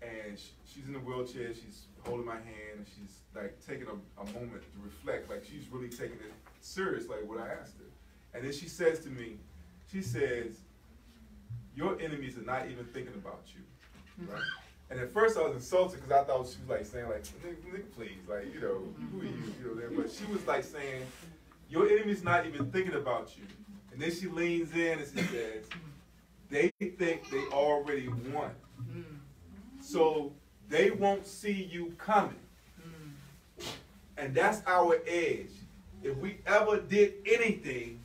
And sh- she's in a wheelchair. She's holding my hand. And she's like taking a, a moment to reflect. Like she's really taking it serious, like what I asked her. And then she says to me, she says, your enemies are not even thinking about you. Mm-hmm. Right? And at first I was insulted because I thought she was like saying like, nigga, nigga, please, like, you know, who are you? You know, that. but she was like saying, your enemy's not even thinking about you. And then she leans in and she says, they think they already won. Mm. So they won't see you coming. And that's our edge. If we ever did anything,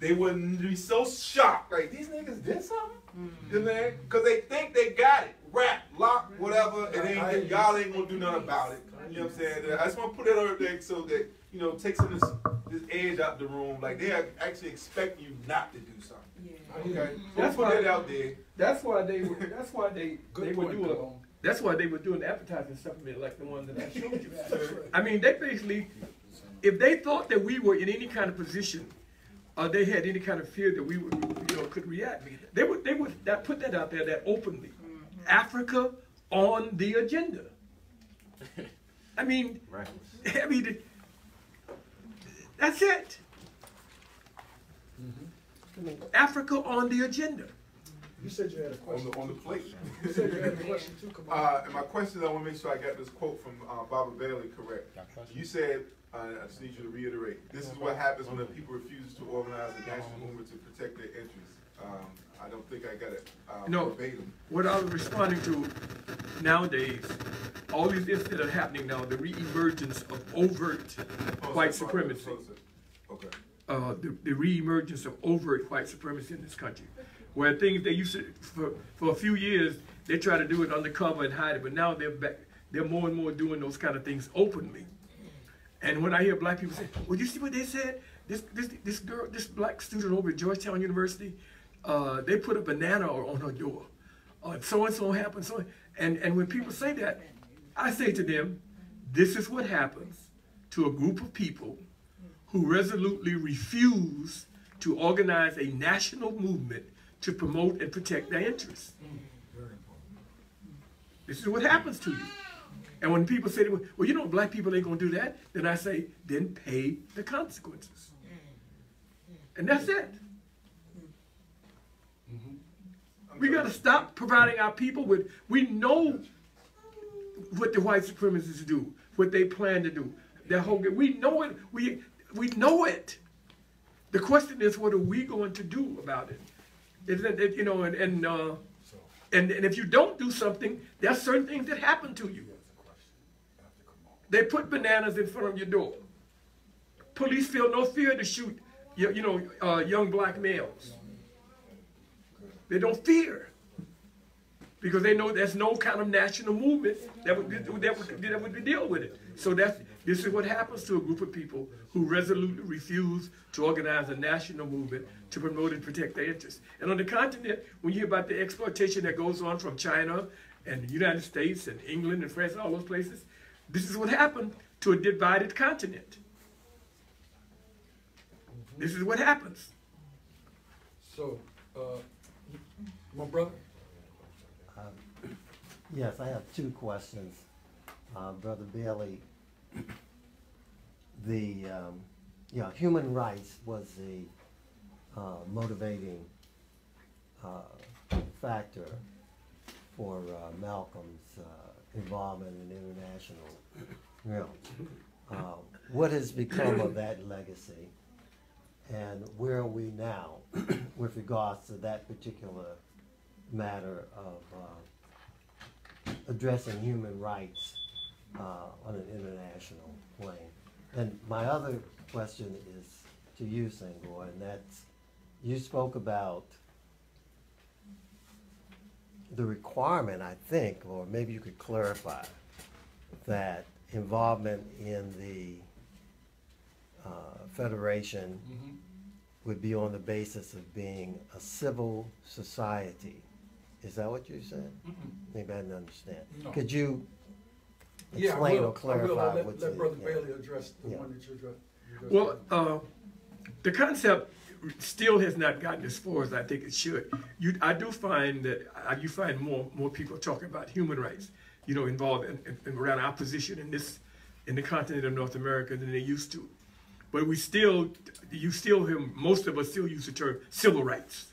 they wouldn't be so shocked. Like, these niggas did something? You know Because they think they got it. Rap, lock, whatever, and y'all ain't gonna do nothing about it. You know what I'm saying? I just want to put that out there so that, you know, take some of this, this edge out the room. Like they are actually expecting you not to do something. Okay? That's put why- that out there. That's why they were, that's why they, Good they were point, doing, Cologne. that's why they were doing advertising supplement like the one that I showed you. I mean, they basically, if they thought that we were in any kind of position, or they had any kind of fear that we would, you know, could react, they would, they would that, put that out there that openly. Mm-hmm. Africa on the agenda. *laughs* I mean, I mean, that's it. Africa on the agenda. You said you had a on question. the, on the plate. You said you had a question too, come on. Uh, and my question, is I want to make sure I got this quote from uh, Brother Bailey correct. You said, uh, I just need you to reiterate, this is what happens when the people refuse to organize a national movement to protect their interests. Um, I don't think I got it uh, No. verbatim. What I was responding to nowadays, all these things that are happening now, the reemergence of overt white supremacy, Okay. Uh, the, the reemergence of overt white supremacy in this country, where things they used to, for, for a few years, they try to do it undercover and hide it, but now they're back, they're more and more doing those kind of things openly. And when I hear black people say, "Well, you see what they said? This this this girl, this black student over at Georgetown University, uh, they put a banana on her door. Uh, so and so happened. So and and when people say that, I say to them, this is what happens to a group of people who resolutely refuse to organize a national movement to promote and protect their interests. This is what happens to you. And when people say, to well, you know, black people ain't gonna do that, then I say, then pay the consequences. And that's it. We gotta stop providing our people with, we know what the white supremacists do, what they plan to do. Their whole, we know it, we, we know it. The question is, what are we going to do about it? Is it, you know, and, and, uh, and, and if you don't do something, there's certain things that happen to you. They put bananas in front of your door. Police feel no fear to shoot, you, you know, uh, young black males. They don't fear because they know there's no kind of national movement that would, that would, that would deal with it. So that's, this is what happens to a group of people who resolutely refuse to organize a national movement to promote and protect their interests. And on the continent, when you hear about the exploitation that goes on from China and the United States and England and France, and all those places, this is what happened to a divided continent. This is what happens. So, uh, my brother, Yes, I have two questions. Uh, Brother Bailey, the, um, know, human rights was the uh, motivating uh, factor for uh, Malcolm's uh, involvement in international realm. Uh, What has become of that legacy? And where are we now with regards to that particular matter of addressing human rights uh, on an international plane. And my other question is to you, Senghor, and that's, you spoke about the requirement, I think, or maybe you could clarify, that involvement in the uh, Federation would be on the basis of being a civil society. Is that what you said? Maybe I didn't understand. No. Could you yeah, I explain will, or I will, clarify I'll let, what's let in- Brother yeah. Bailey address the Yeah. one that you addressed. you addressed. Well, uh, the concept still has not gotten as far as I think it should. You, I do find that I, you find more more people talking about human rights, you know, involved in, in, in around our position in this in the continent of North America than they used to. But we still, you still hear most of us still use the term civil rights,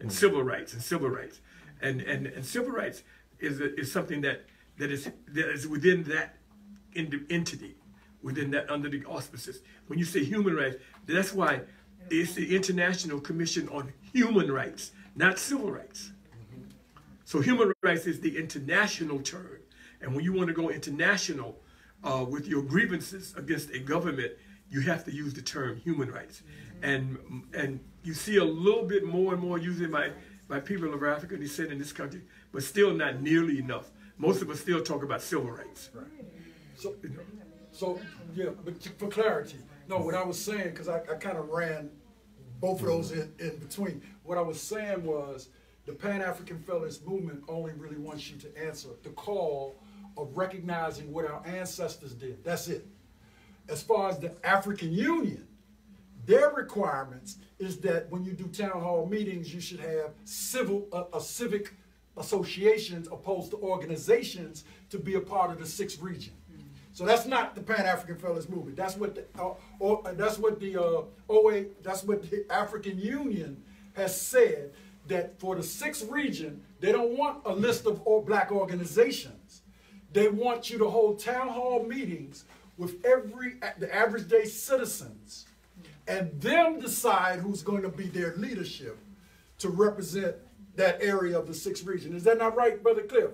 and civil rights and civil rights, and and, and civil rights is a, is something that that is that is within that entity, within that under the auspices. When you say human rights, that's why it's the International Commission on Human Rights, not civil rights. So human rights is the international term, and when you want to go international uh, with your grievances against a government, you have to use the term human rights, and and you see a little bit more and more using by by people of African descent in this country, but still not nearly enough. Most of us still talk about civil rights. Right. So, so, yeah, but for clarity, no, what I was saying, because I, I kind of ran both of those in, in between. What I was saying was, the Pan-African Fellows Movement only really wants you to answer the call of recognizing what our ancestors did. That's it. As far as the African Union, their requirements is that when you do town hall meetings, you should have civil, a civic associations opposed to organizations to be a part of the sixth region. So that's not the Pan African Fellows Movement. That's what the, uh, or, uh, that's what the uh, OA, that's what the African Union has said that for the sixth region, they don't want a list of all black organizations. They want you to hold town hall meetings with every the average day citizens, and them decide who's going to be their leadership to represent that area of the sixth region. Is that not right, Brother Cliff?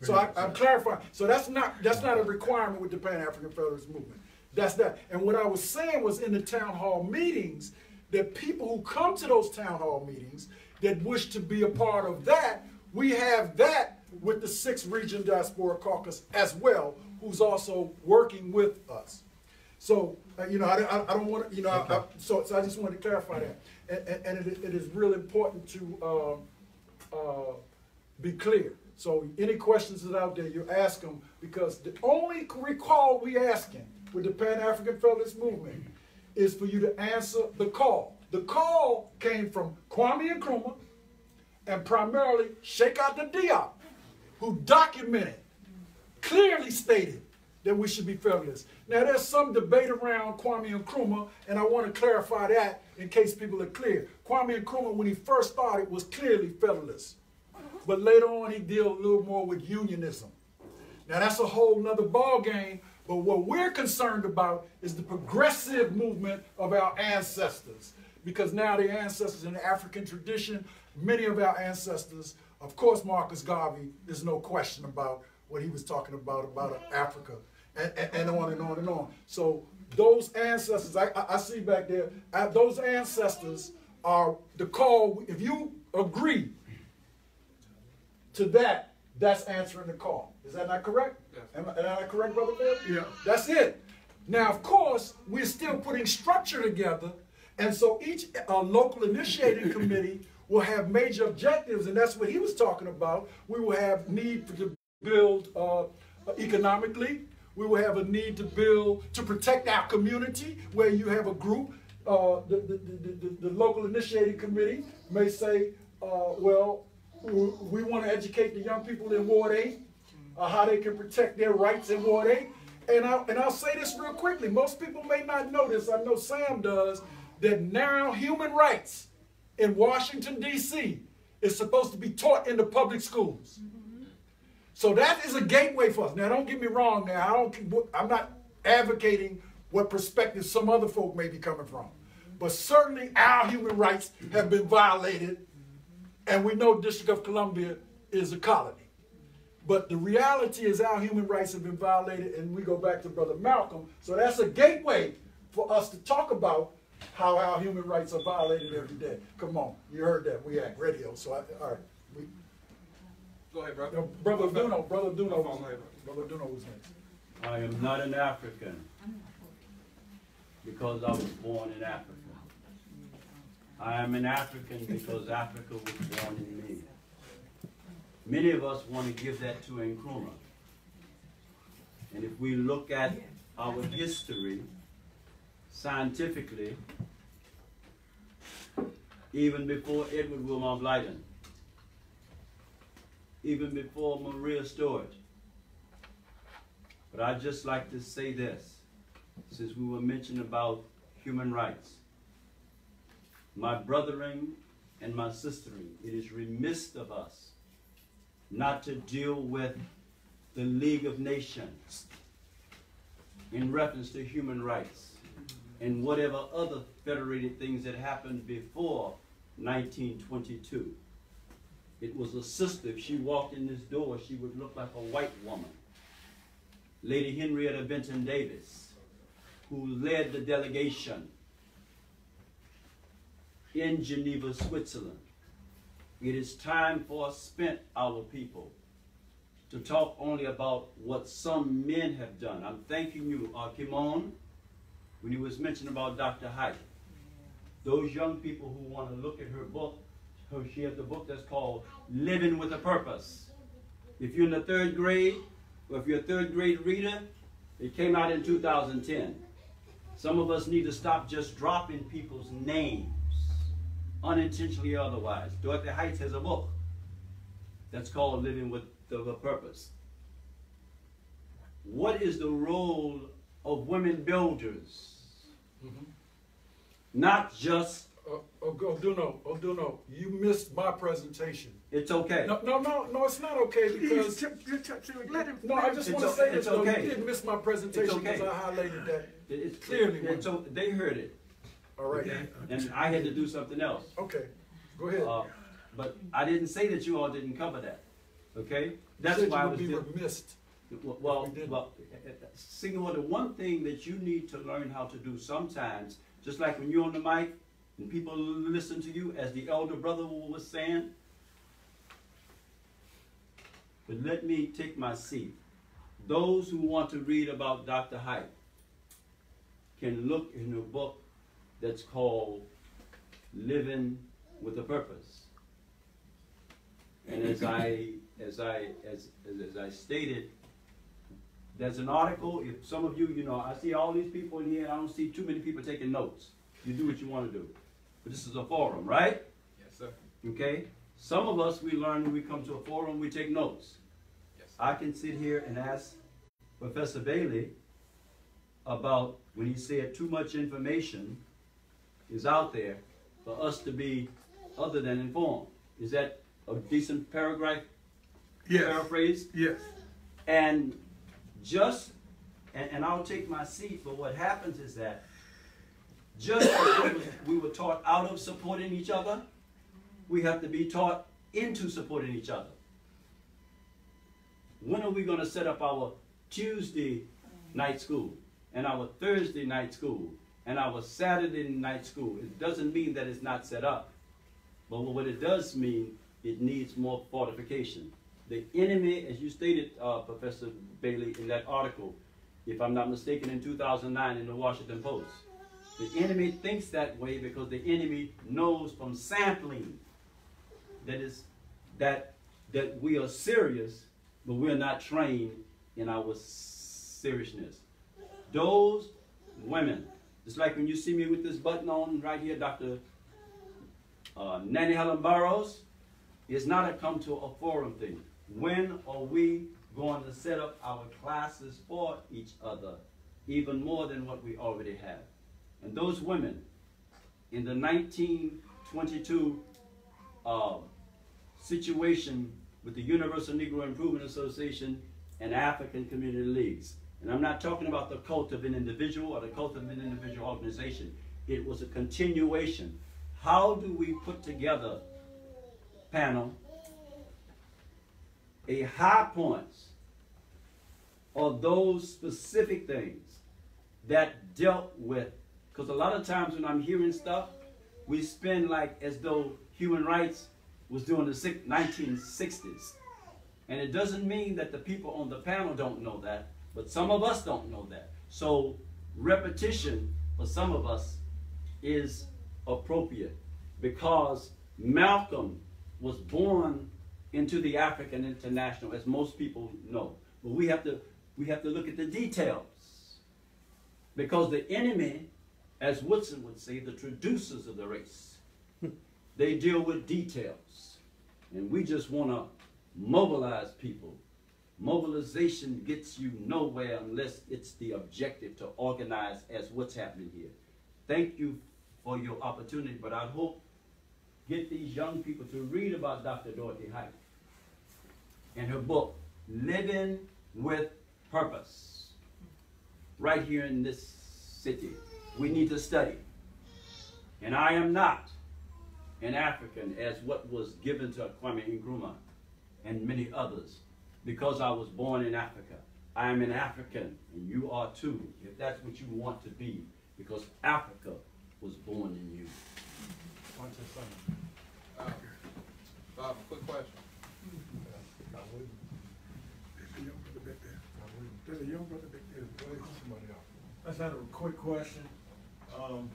So I, I'm clarifying. So that's not that's not a requirement with the Pan African Federalist Movement. That's that. And what I was saying was in the town hall meetings, that people who come to those town hall meetings that wish to be a part of that, we have that with the sixth region diaspora caucus as well, who's also working with us. So, uh, you know, I, I, I don't want to, you know, I, I, so, so I just wanted to clarify that. And, and, and it, it is really important to um, uh, be clear. So any questions that out there, you ask them because the only recall we asking with the Pan-African Federalist Movement is for you to answer the call. The call came from Kwame Nkrumah and primarily Cheikh Anta Diop, who documented, clearly stated that we should be federalists. Now there's some debate around Kwame Nkrumah, and I want to clarify that in case people are clear. Kwame Nkrumah, when he first started, was clearly federalist. But later on, he dealt a little more with unionism. Now that's a whole nother ball game. But what we're concerned about is the progressive movement of our ancestors. Because now the ancestors in the African tradition, many of our ancestors, of course, Marcus Garvey, there's no question about what he was talking about, about Africa, and, and, and on and on and on. So those ancestors, I, I, I see back there, uh, those ancestors are the call. If you agree to that, that's answering the call. Is that not correct? Am, I- am I correct, Brother Bill? Yeah. That's it. Now, of course, we're still putting structure together, and so each uh, local initiating committee *laughs* will have major objectives, and that's what he was talking about. We will have need to build uh, economically. We will have a need to build to protect our community, where you have a group. Uh, the, the, the, the, local initiating committee may say, uh, well, we, we want to educate the young people in Ward 8 uh, how they can protect their rights in Ward 8. And, I, and I'll say this real quickly. Most people may not know this. I know Sam does. That now human rights in Washington, D.C. is supposed to be taught in the public schools. So that is a gateway for us. Now, don't get me wrong. Now, I don't. I'm not advocating what perspective some other folk may be coming from, but certainly our human rights have been violated, and we know District of Columbia is a colony. But the reality is our human rights have been violated, and we go back to Brother Malcolm. So that's a gateway for us to talk about how our human rights are violated every day. Come on, you heard that. We Act Radio, so I, all right. We, Go ahead, bro. no, Brother Duno, Brother Duno, Go was ahead. next. Brother Duno was next. I am not an African because I was born in Africa. I am an African because Africa was born in me. Many of us want to give that to Nkrumah. And if we look at our history scientifically, even before Edward Wilmot Blyden, even before Maria Stewart, but I'd just like to say this, since we were mentioning about human rights. My brothering and my sistering, it is remiss of us not to deal with the League of Nations in reference to human rights and whatever other federated things that happened before 1922. It was a sister, if she walked in this door, she would look like a white woman. Lady Henrietta Vinton Davis, who led the delegation in Geneva, Switzerland. It is time for us spent, our people, to talk only about what some men have done. I'm thanking you, uh, when you was mentioning about Dr. Height. Those young people who want to look at her book, she has a book that's called Living with a Purpose. If you're in the third grade, or if you're a third grade reader, it came out in 2010. Some of us need to stop just dropping people's names, unintentionally or otherwise. Dorothy Heights has a book that's called Living with the Purpose. What is the role of women builders? Mm-hmm. Not just. Uh, Oduno, Oduno, you missed my presentation. It's okay. No, no, no, no, it's not okay because. Let him. No, I just want to say it's this though. okay. You didn't miss my presentation okay. because I highlighted that It's clearly. It's, o- they heard it, All right. and I had to do something else. Okay. Go ahead. Uh, but I didn't say that you all didn't cover that. Okay? That's Said why I you was. would be di- remiss. Well, well, we well, uh, uh, the one thing that you need to learn how to do sometimes, just like when you're on the mic and people listen to you, as the elder brother was saying. But let me take my seat. Those who want to read about Dr. Height can look in a book that's called Living with a Purpose. And as I as I as, as, I stated, there's an article. If some of you, you know, I see all these people in here, and I don't see too many people taking notes. You do what you want to do. But this is a forum, right? Yes, sir. Okay? Some of us we learn when we come to a forum, we take notes. Yes, sir. I can sit here and ask Professor Bailey about when he said too much information is out there for us to be other than informed. Is that a decent paragraph Yes, paraphrase? yes. And just, and, and I'll take my seat, but what happens is that just as we were taught out of supporting each other, we have to be taught into supporting each other. When are we going to set up our Tuesday night school and our Thursday night school and our Saturday night school? It doesn't mean that it's not set up, but what it does mean, it needs more fortification. The enemy, as you stated, uh, Professor Bailey, in that article, if I'm not mistaken, in 2009 in the Washington Post, the enemy thinks that way because the enemy knows from sampling that is that that we are serious, but we're not trained in our seriousness. Those women, just like when you see me with this button on right here, Dr. Uh, Nannie Helen Burroughs, it's not a come to a forum thing. When are we going to set up our classes for each other, even more than what we already have? And those women in the 1922 uh, situation with the Universal Negro Improvement Association and African Community Leagues. And I'm not talking about the cult of an individual or the cult of an individual organization. It was a continuation. How do we put together, panel, a high points of those specific things that dealt with, because a lot of times when I'm hearing stuff, we spend like as though human rights was during the 1960s. And it doesn't mean that the people on the panel don't know that, but some of us don't know that. So repetition for some of us is appropriate because Malcolm was born into the African International, as most people know. But we have to we have to look at the details. Because the enemy, as Woodson would say, the traducers of the race, *laughs* they deal with details. And we just want to mobilize people. Mobilization gets you nowhere unless it's the objective to organize as what's happening here. Thank you for your opportunity, but I hope get these young people to read about Dr. Dorothy Height and her book, Living with Purpose, right here in this city. We need to study. And I am not an African as what was given to Kwame Nkrumah and many others because I was born in Africa. I am an African, and you are too, if that's what you want to be, because Africa was born in you. Uh, Bob, quick question. There's a young brother back there. Go ahead, somebody. I just had a quick question. Um,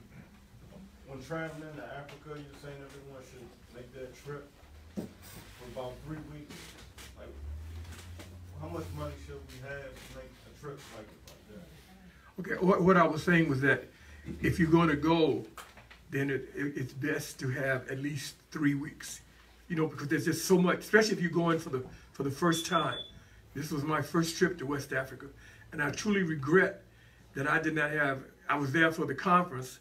when traveling to Africa, you're saying everyone should make that trip for about three weeks. Like, how much money should we have to make a trip like, like that? Okay, what, what I was saying was that if you're going to go, then it, it, it's best to have at least three weeks. You know, because there's just so much, especially if you're going for the for the first time. This was my first trip to West Africa, and I truly regret that I did not have. I was there for the conference,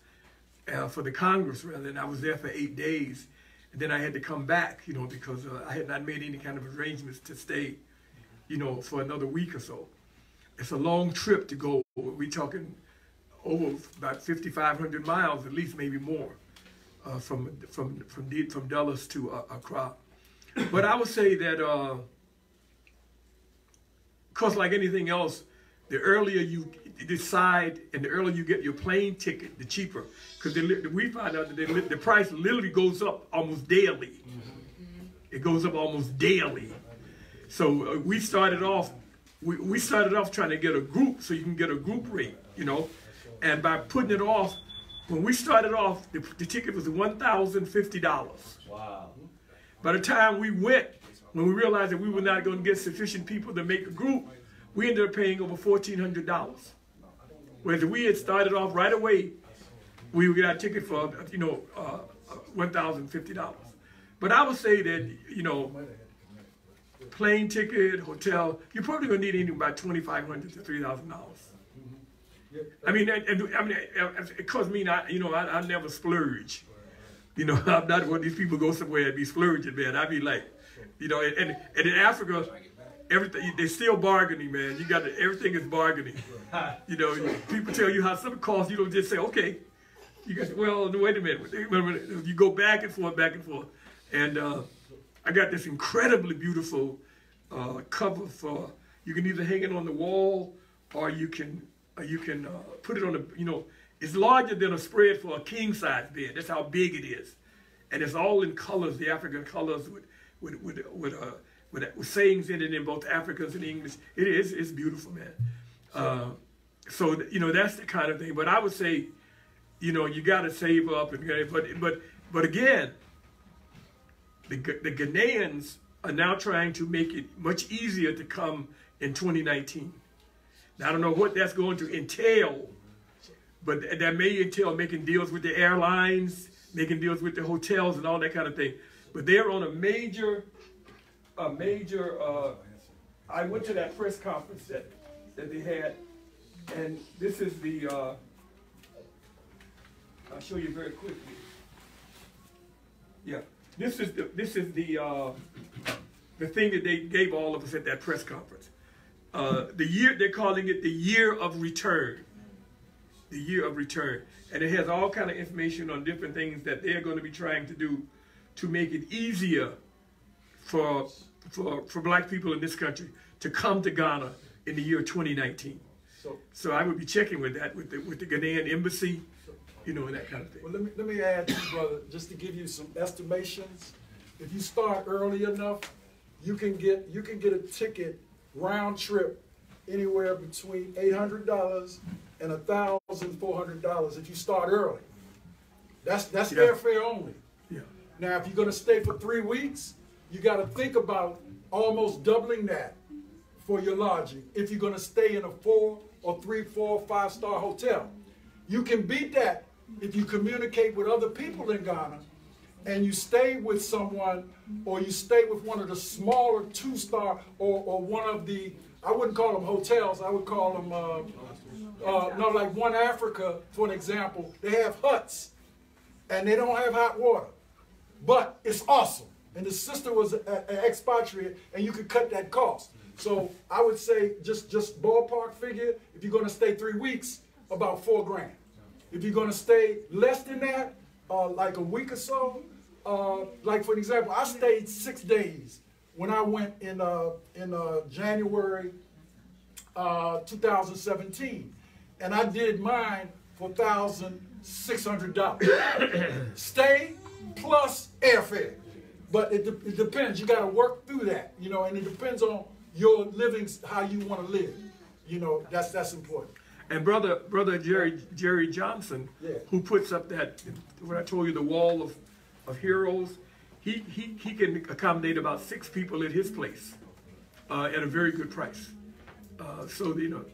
uh, for the Congress rather, and I was there for eight days, and then I had to come back. You know, because uh, I had not made any kind of arrangements to stay, you know, for another week or so. It's a long trip to go. We're talking over about 5,500 miles, at least maybe more, uh, from from from from Dulles to uh, Accra. But I would say that, uh, cause like anything else, the earlier you decide and the earlier you get your plane ticket, the cheaper. Because we find out that they, the price literally goes up almost daily. It goes up almost daily. So uh, we started off, we, we started off trying to get a group so you can get a group rate, you know. And by putting it off, when we started off, the, the ticket was $1,050. Wow. By the time we went, when we realized that we were not going to get sufficient people to make a group, we ended up paying over $1,400. Whereas we had started off right away, we got a ticket for, you know, uh, $1,050. But I would say that, you know, plane ticket, hotel, you're probably going to need anything about 2,500 to $3,000. I mean, and, and- I mean, it costs me not, you know, I, I never splurge. You know, *laughs* I'm not one of these people go somewhere and be splurging, man. I'd be like, you know, and, and in Africa, everything they still bargaining, man. You got to, everything is bargaining. You know, people tell you how something costs. You don't just say, okay. You guys, well, wait a minute. Wait a minute. You go back and forth, back and forth, and uh, I got this incredibly beautiful uh, cover for. You can either hang it on the wall, or you can, or you can uh, put it on the. You know, it's larger than a spread for a king size bed. That's how big it is, and it's all in colors, the African colors with with with with, uh, with, with sayings in it in both Africans and English. It is it's beautiful, man. Uh, so you know that's the kind of thing. But I would say, you know, you got to save up and but but but again, the the Ghanaians are now trying to make it much easier to come in 2019. Now I don't know what that's going to entail, but th- that may entail making deals with the airlines, making deals with the hotels, and all that kind of thing. But they're on a major, a major. Uh, I went to that press conference that that they had, and this is the. Uh, I'll show you very quickly. Yeah, this is the this is the uh, the thing that they gave all of us at that press conference. Uh, the year they're calling it the year of return. The year of return, and it has all kind of information on different things that they're going to be trying to do to make it easier for for for black people in this country to come to Ghana in the year 2019. So, So I would be checking with that with the with the Ghanaian embassy, you know, and that kind of thing. well, let me, let me add to you, brother, just to give you some estimations. If you start early enough, you can get, you can get a ticket round trip anywhere between eight hundred dollars and thousand four hundred dollars if you start early. That's, that's Yeah. airfare only. Yeah. Now, if you're gonna stay for three weeks, you gotta think about almost doubling that for your lodging if you're gonna stay in a four or three, four, five star hotel. You can beat that if you communicate with other people in Ghana and you stay with someone or you stay with one of the smaller two star or, or one of the, I wouldn't call them hotels, I would call them, uh, uh, no, like One Africa, for an example, they have huts and they don't have hot water. But it's awesome. And the sister was an expatriate, and you could cut that cost. So I would say just just ballpark figure. If you're going to stay three weeks, about four grand. If you're going to stay less than that, uh, like a week or so, uh, like for example, I stayed six days when I went in uh, in uh, January uh, 2017, and I did mine for thousand six hundred dollars. *coughs* Stay plus airfare, but it, de- it depends. You got to work through that, you know, and it depends on your living how you want to live. you know, that's, that's important. And brother, brother Jerry Jerry Johnson, Yeah. who puts up that when I told you the wall of, of heroes, he, he he can accommodate about six people at his place, uh, at a very good price. Uh, so you know.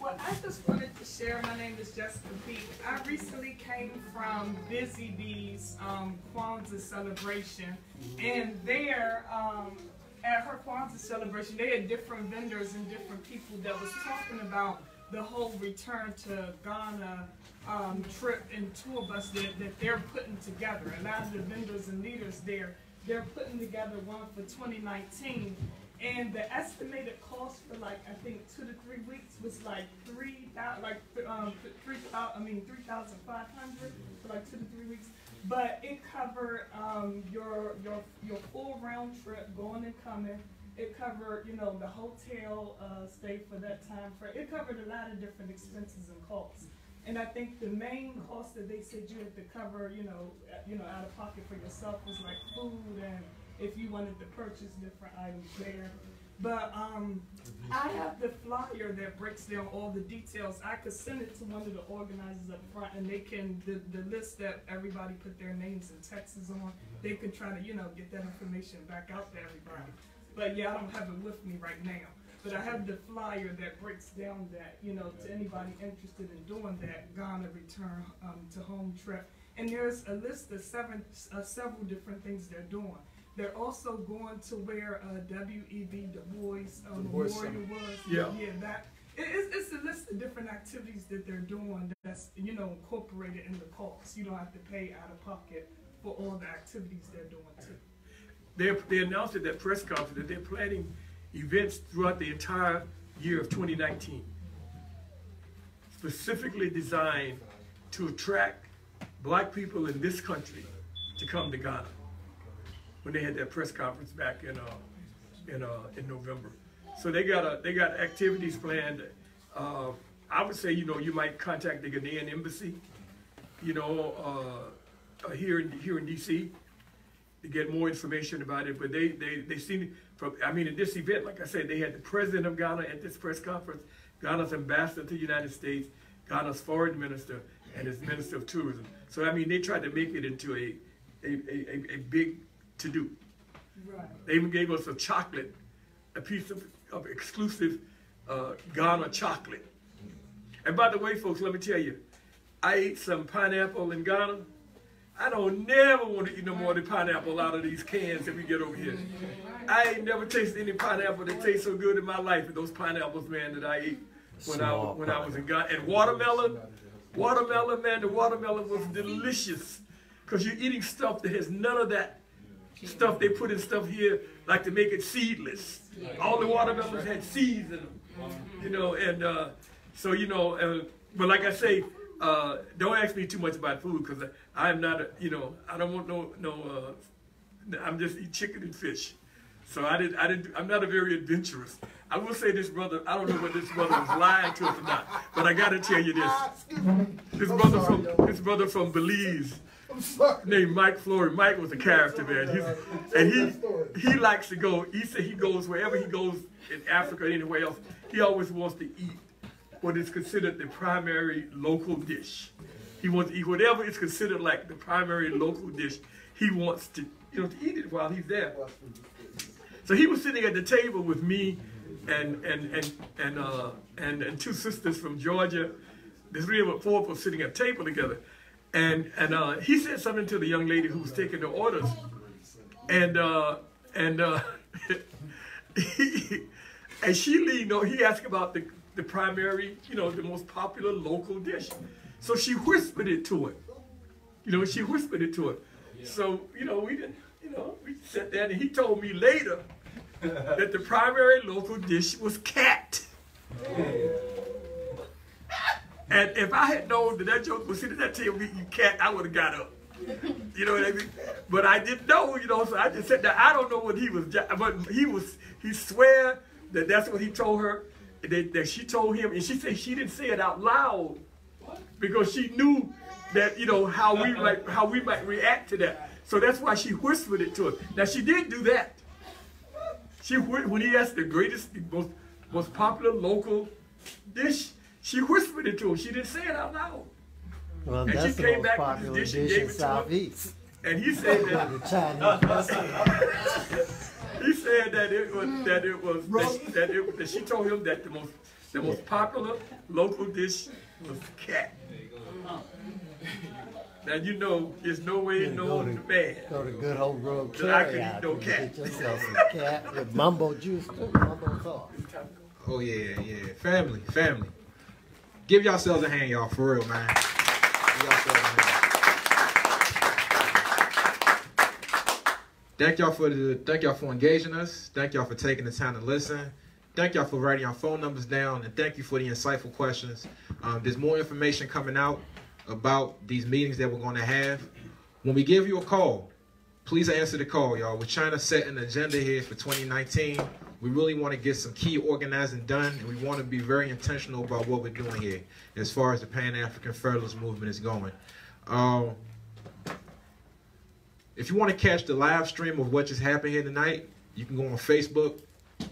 Well, I just wanted to share, my name is Jessica Peak. I recently came from Busy Bee's um, Kwanzaa celebration, and there, um, at her Kwanzaa celebration, they had different vendors and different people that was talking about the whole return to Ghana um, trip and tour bus that, that they're putting together. A lot of the vendors and leaders there, they're putting together one for 2019. And the estimated cost for like, I think two to three weeks was like three thousand, like, um, three thou, I mean, three thousand five hundred for like two to three weeks. But it covered, um, your, your, your full round trip going and coming. It covered, you know, the hotel, uh, stay for that time frame. It covered a lot of different expenses and costs. And I think the main cost that they said you had to cover, you know, uh, you know, out of pocket for yourself was like food and if you wanted to purchase different items there. But um, I have the flyer that breaks down all the details. I could send it to one of the organizers up front, and they can the, the list that everybody put their names and texts on. They can try to you know get that information back out to everybody. But yeah, I don't have it with me right now. But I have the flyer that breaks down that you know to anybody interested in doing that Ghana return um, to home trip. And there's a list of seven, uh, several different things they're doing. They're also going to where uh, W.E.B. Du Bois uh, Du Bois Memorial was. Yeah. Yeah, that. It, it's, it's a list of different activities that they're doing that's, you know, incorporated in the cost. You don't have to pay out of pocket for all the activities they're doing too. They they announced at that press conference that they're planning events throughout the entire year of 2019, specifically designed to attract black people in this country to come to Ghana. When they had that press conference back in uh, in uh, in November, so they got a they got activities planned. Uh, I would say you know you might contact the Ghanaian embassy, you know, uh, uh, here in here in DC to get more information about it. But they they they seem from I mean at this event, like I said, they had the president of Ghana at this press conference, Ghana's ambassador to the United States, Ghana's foreign minister, and his minister of tourism. So I mean they tried to make it into a a, a, a, a big to do. Right. They even gave us a chocolate, a piece of, of exclusive uh, Ghana chocolate. And by the way, folks, let me tell you, I ate some pineapple in Ghana. I don't never want to eat no more than pineapple out of these cans that we get over here. I ain't never tasted any pineapple that tastes so good in my life as those pineapples, man, that I ate when I when I was in Ghana. And watermelon, watermelon, man, the watermelon was delicious because you're eating stuff that has none of that stuff they put in stuff here, like to make it seedless. All the watermelons had seeds in them, you know, and uh, so you know. Uh, but like I say, uh, don't ask me too much about food because I'm not, a, you know, I don't want no no. Uh, I'm just eat chicken and fish. So I didn't, I didn't, I'm not a very adventurous. I will say this, brother. I don't know whether this brother was lying to us or not, but I got to tell you this. This brother from this brother from Belize named Mike Flory. Mike was a character, man. He's, and he he likes to go. He said he goes wherever he goes in Africa or anywhere else. He always wants to eat what is considered the primary local dish. He wants to eat whatever is considered like the primary local dish. He wants to you know to eat it while he's there. So he was sitting at the table with me and and and and uh, and, and two sisters from Georgia. The three of us, four of us sitting at a table together. And and uh, he said something to the young lady who was taking the orders. And uh, and uh, *laughs* and she leaned on, he asked about the, the primary, you know, the most popular local dish. So she whispered it to him. You know, she whispered it to him. So, you know, we didn't, you know, we sat there and he told me later that the primary local dish was cat. And if I had known that that joke was sitting at that table eating cat, I would have got up. You know what I mean? But I didn't know, you know, so I just said that I don't know what he was, but he was, he swear that that's what he told her, that, that she told him, and she said she didn't say it out loud because she knew that, you know, how we uh-uh. might, how we might react to that. So that's why she whispered it to us. Now she did do that. She when he asked the greatest, most most popular local dish. She whispered it to him. She didn't say it out loud. Well, And she that's the came most back with popular this dish and dish gave in it to him. Southeast. And he said The that Chinese *laughs* he said that it was that it was that, that, it, that she told him that the most the most popular local dish was cat. Now you know there's no way Yeah, no go to- man. Go to good old road That I carry could eat out no and cat. get yourself some cat with mumbo juice too, mumbo sauce. Oh yeah, yeah. Family, family. Give yourselves a hand, y'all, for real, man. Thank y'all for the thank y'all for engaging us. Thank y'all for taking the time to listen. Thank y'all for writing your phone numbers down, and thank you for the insightful questions. Um, there's more information coming out about these meetings that we're going to have. When we give you a call, please answer the call, y'all. We're trying to set an agenda here for 2019. We really want to get some key organizing done, and we want to be very intentional about what we're doing here as far as the Pan African Federalist Movement is going. Um, if you want to catch the live stream of what just happened here tonight, you can go on Facebook.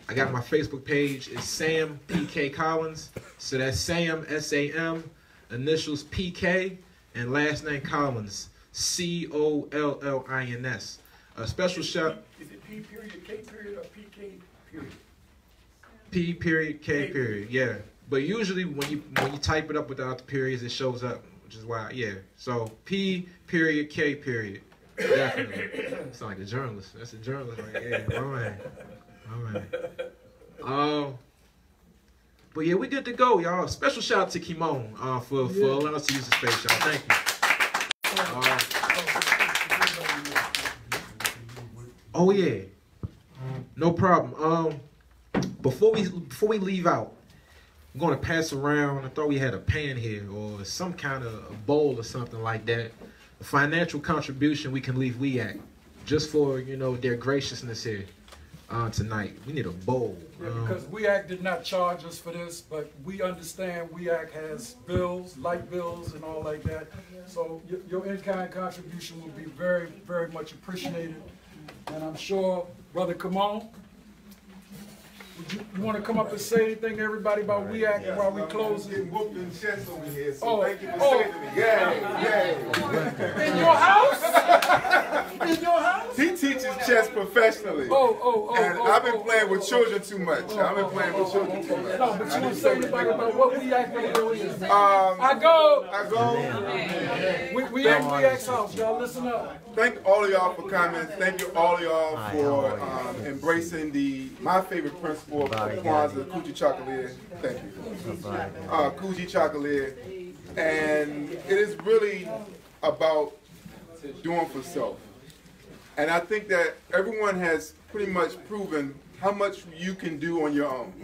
I got my Facebook page. It's Sam PK Collins. So that's Sam S A M, initials PK, and last name Collins C O L L I N S. A special shout. Is it P period, K period, or PK period? P period K period. Yeah, but usually when you when you type it up without the periods, it shows up, which is why. Yeah. So P period K period. Definitely. Sound like a journalist. That's a journalist right there. Yeah, my man. My man. Um. But yeah, we good to go, y'all. Special shout out to Kymone uh, for, for allowing us to use the space, y'all. Thank you. Uh, oh yeah. No problem. Um, before we before we leave out, I'm gonna pass around. I thought we had a pan here or some kind of a bowl or something like that. A financial contribution we can leave WEAC just for you know their graciousness here uh, tonight. We need a bowl. Yeah, Um, because WEAC did not charge us for this, but we understand We WEAC has bills, light bills and all like that. So your, your in-kind contribution will be very, very much appreciated. And I'm sure, Brother would you, you want to come up and say anything to everybody about WEAC while we close? Getting whooped in chest over here, so Oh, thank you for oh. saying to me. Yeah, yeah. In your house? In your house? He teaches chess professionally. Oh, oh, oh, And oh, I've been oh, playing oh, with oh, children too much. I've been playing with children too much. No, but you were saying about, about what WEAC do is. Um, I go. I go. We, we in WEAC's house, y'all listen up. Thank all of y'all for coming. Thank you all of y'all for um, embracing the my favorite principle of Kwanzaa, Kujichagulia. Thank you. Uh, Kujichagulia. And it is really about doing for self. And I think that everyone has pretty much proven how much you can do on your own.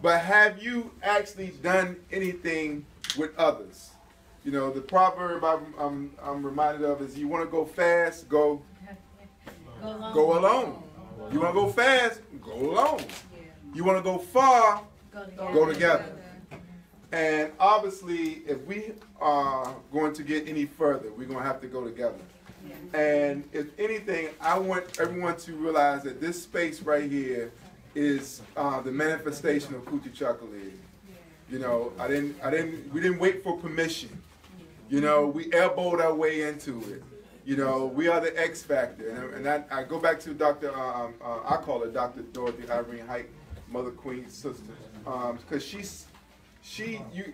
But have you actually done anything with others? You know, the proverb I'm, I'm, I'm reminded of is you want to go fast, go go alone. You want to go fast, go alone. You want to go far, go together. And obviously, if we are going to get any further, we're going to have to go together. And if anything, I want everyone to realize that this space right here is uh, the manifestation of Kujichagulia. You know, I didn't, I didn't, we didn't wait for permission. You know, we elbowed our way into it. You know, we are the X factor. And, and I, I go back to Dr. Um, uh, I call her Dr. Dorothy Irene Height, Mother Queen's sister, because she's, she, you,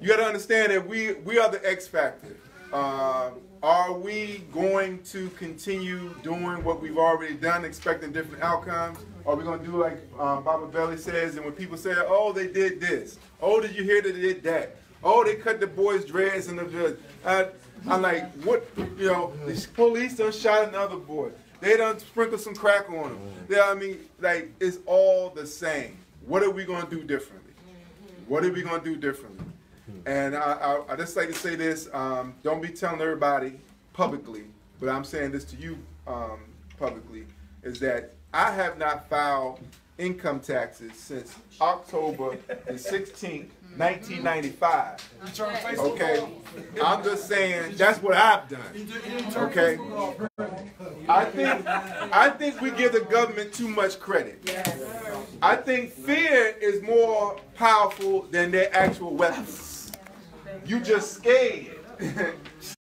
you got to understand that we we are the X factor. Uh, are we going to continue doing what we've already done, expecting different outcomes? Are we going to do like um, Baba Bailey says, and when people say, "Oh, they did this," "Oh, did you hear that they did that?" "Oh, they cut the boys' dreads and the," uh, I'm like, what? You know, the police done shot another boy. They done sprinkled some crack on him. Yeah, I mean, like it's all the same. What are we to do differently? What are we to do differently? And I, I, I just like to say this: um, don't be telling everybody publicly, but I'm saying this to you um, publicly: is that I have not filed income taxes since October the 16th, 1995. Okay, I'm just saying that's what I've done. Okay, I think I think we give the government too much credit. I think fear is more powerful than their actual weapons. You just scared. *laughs*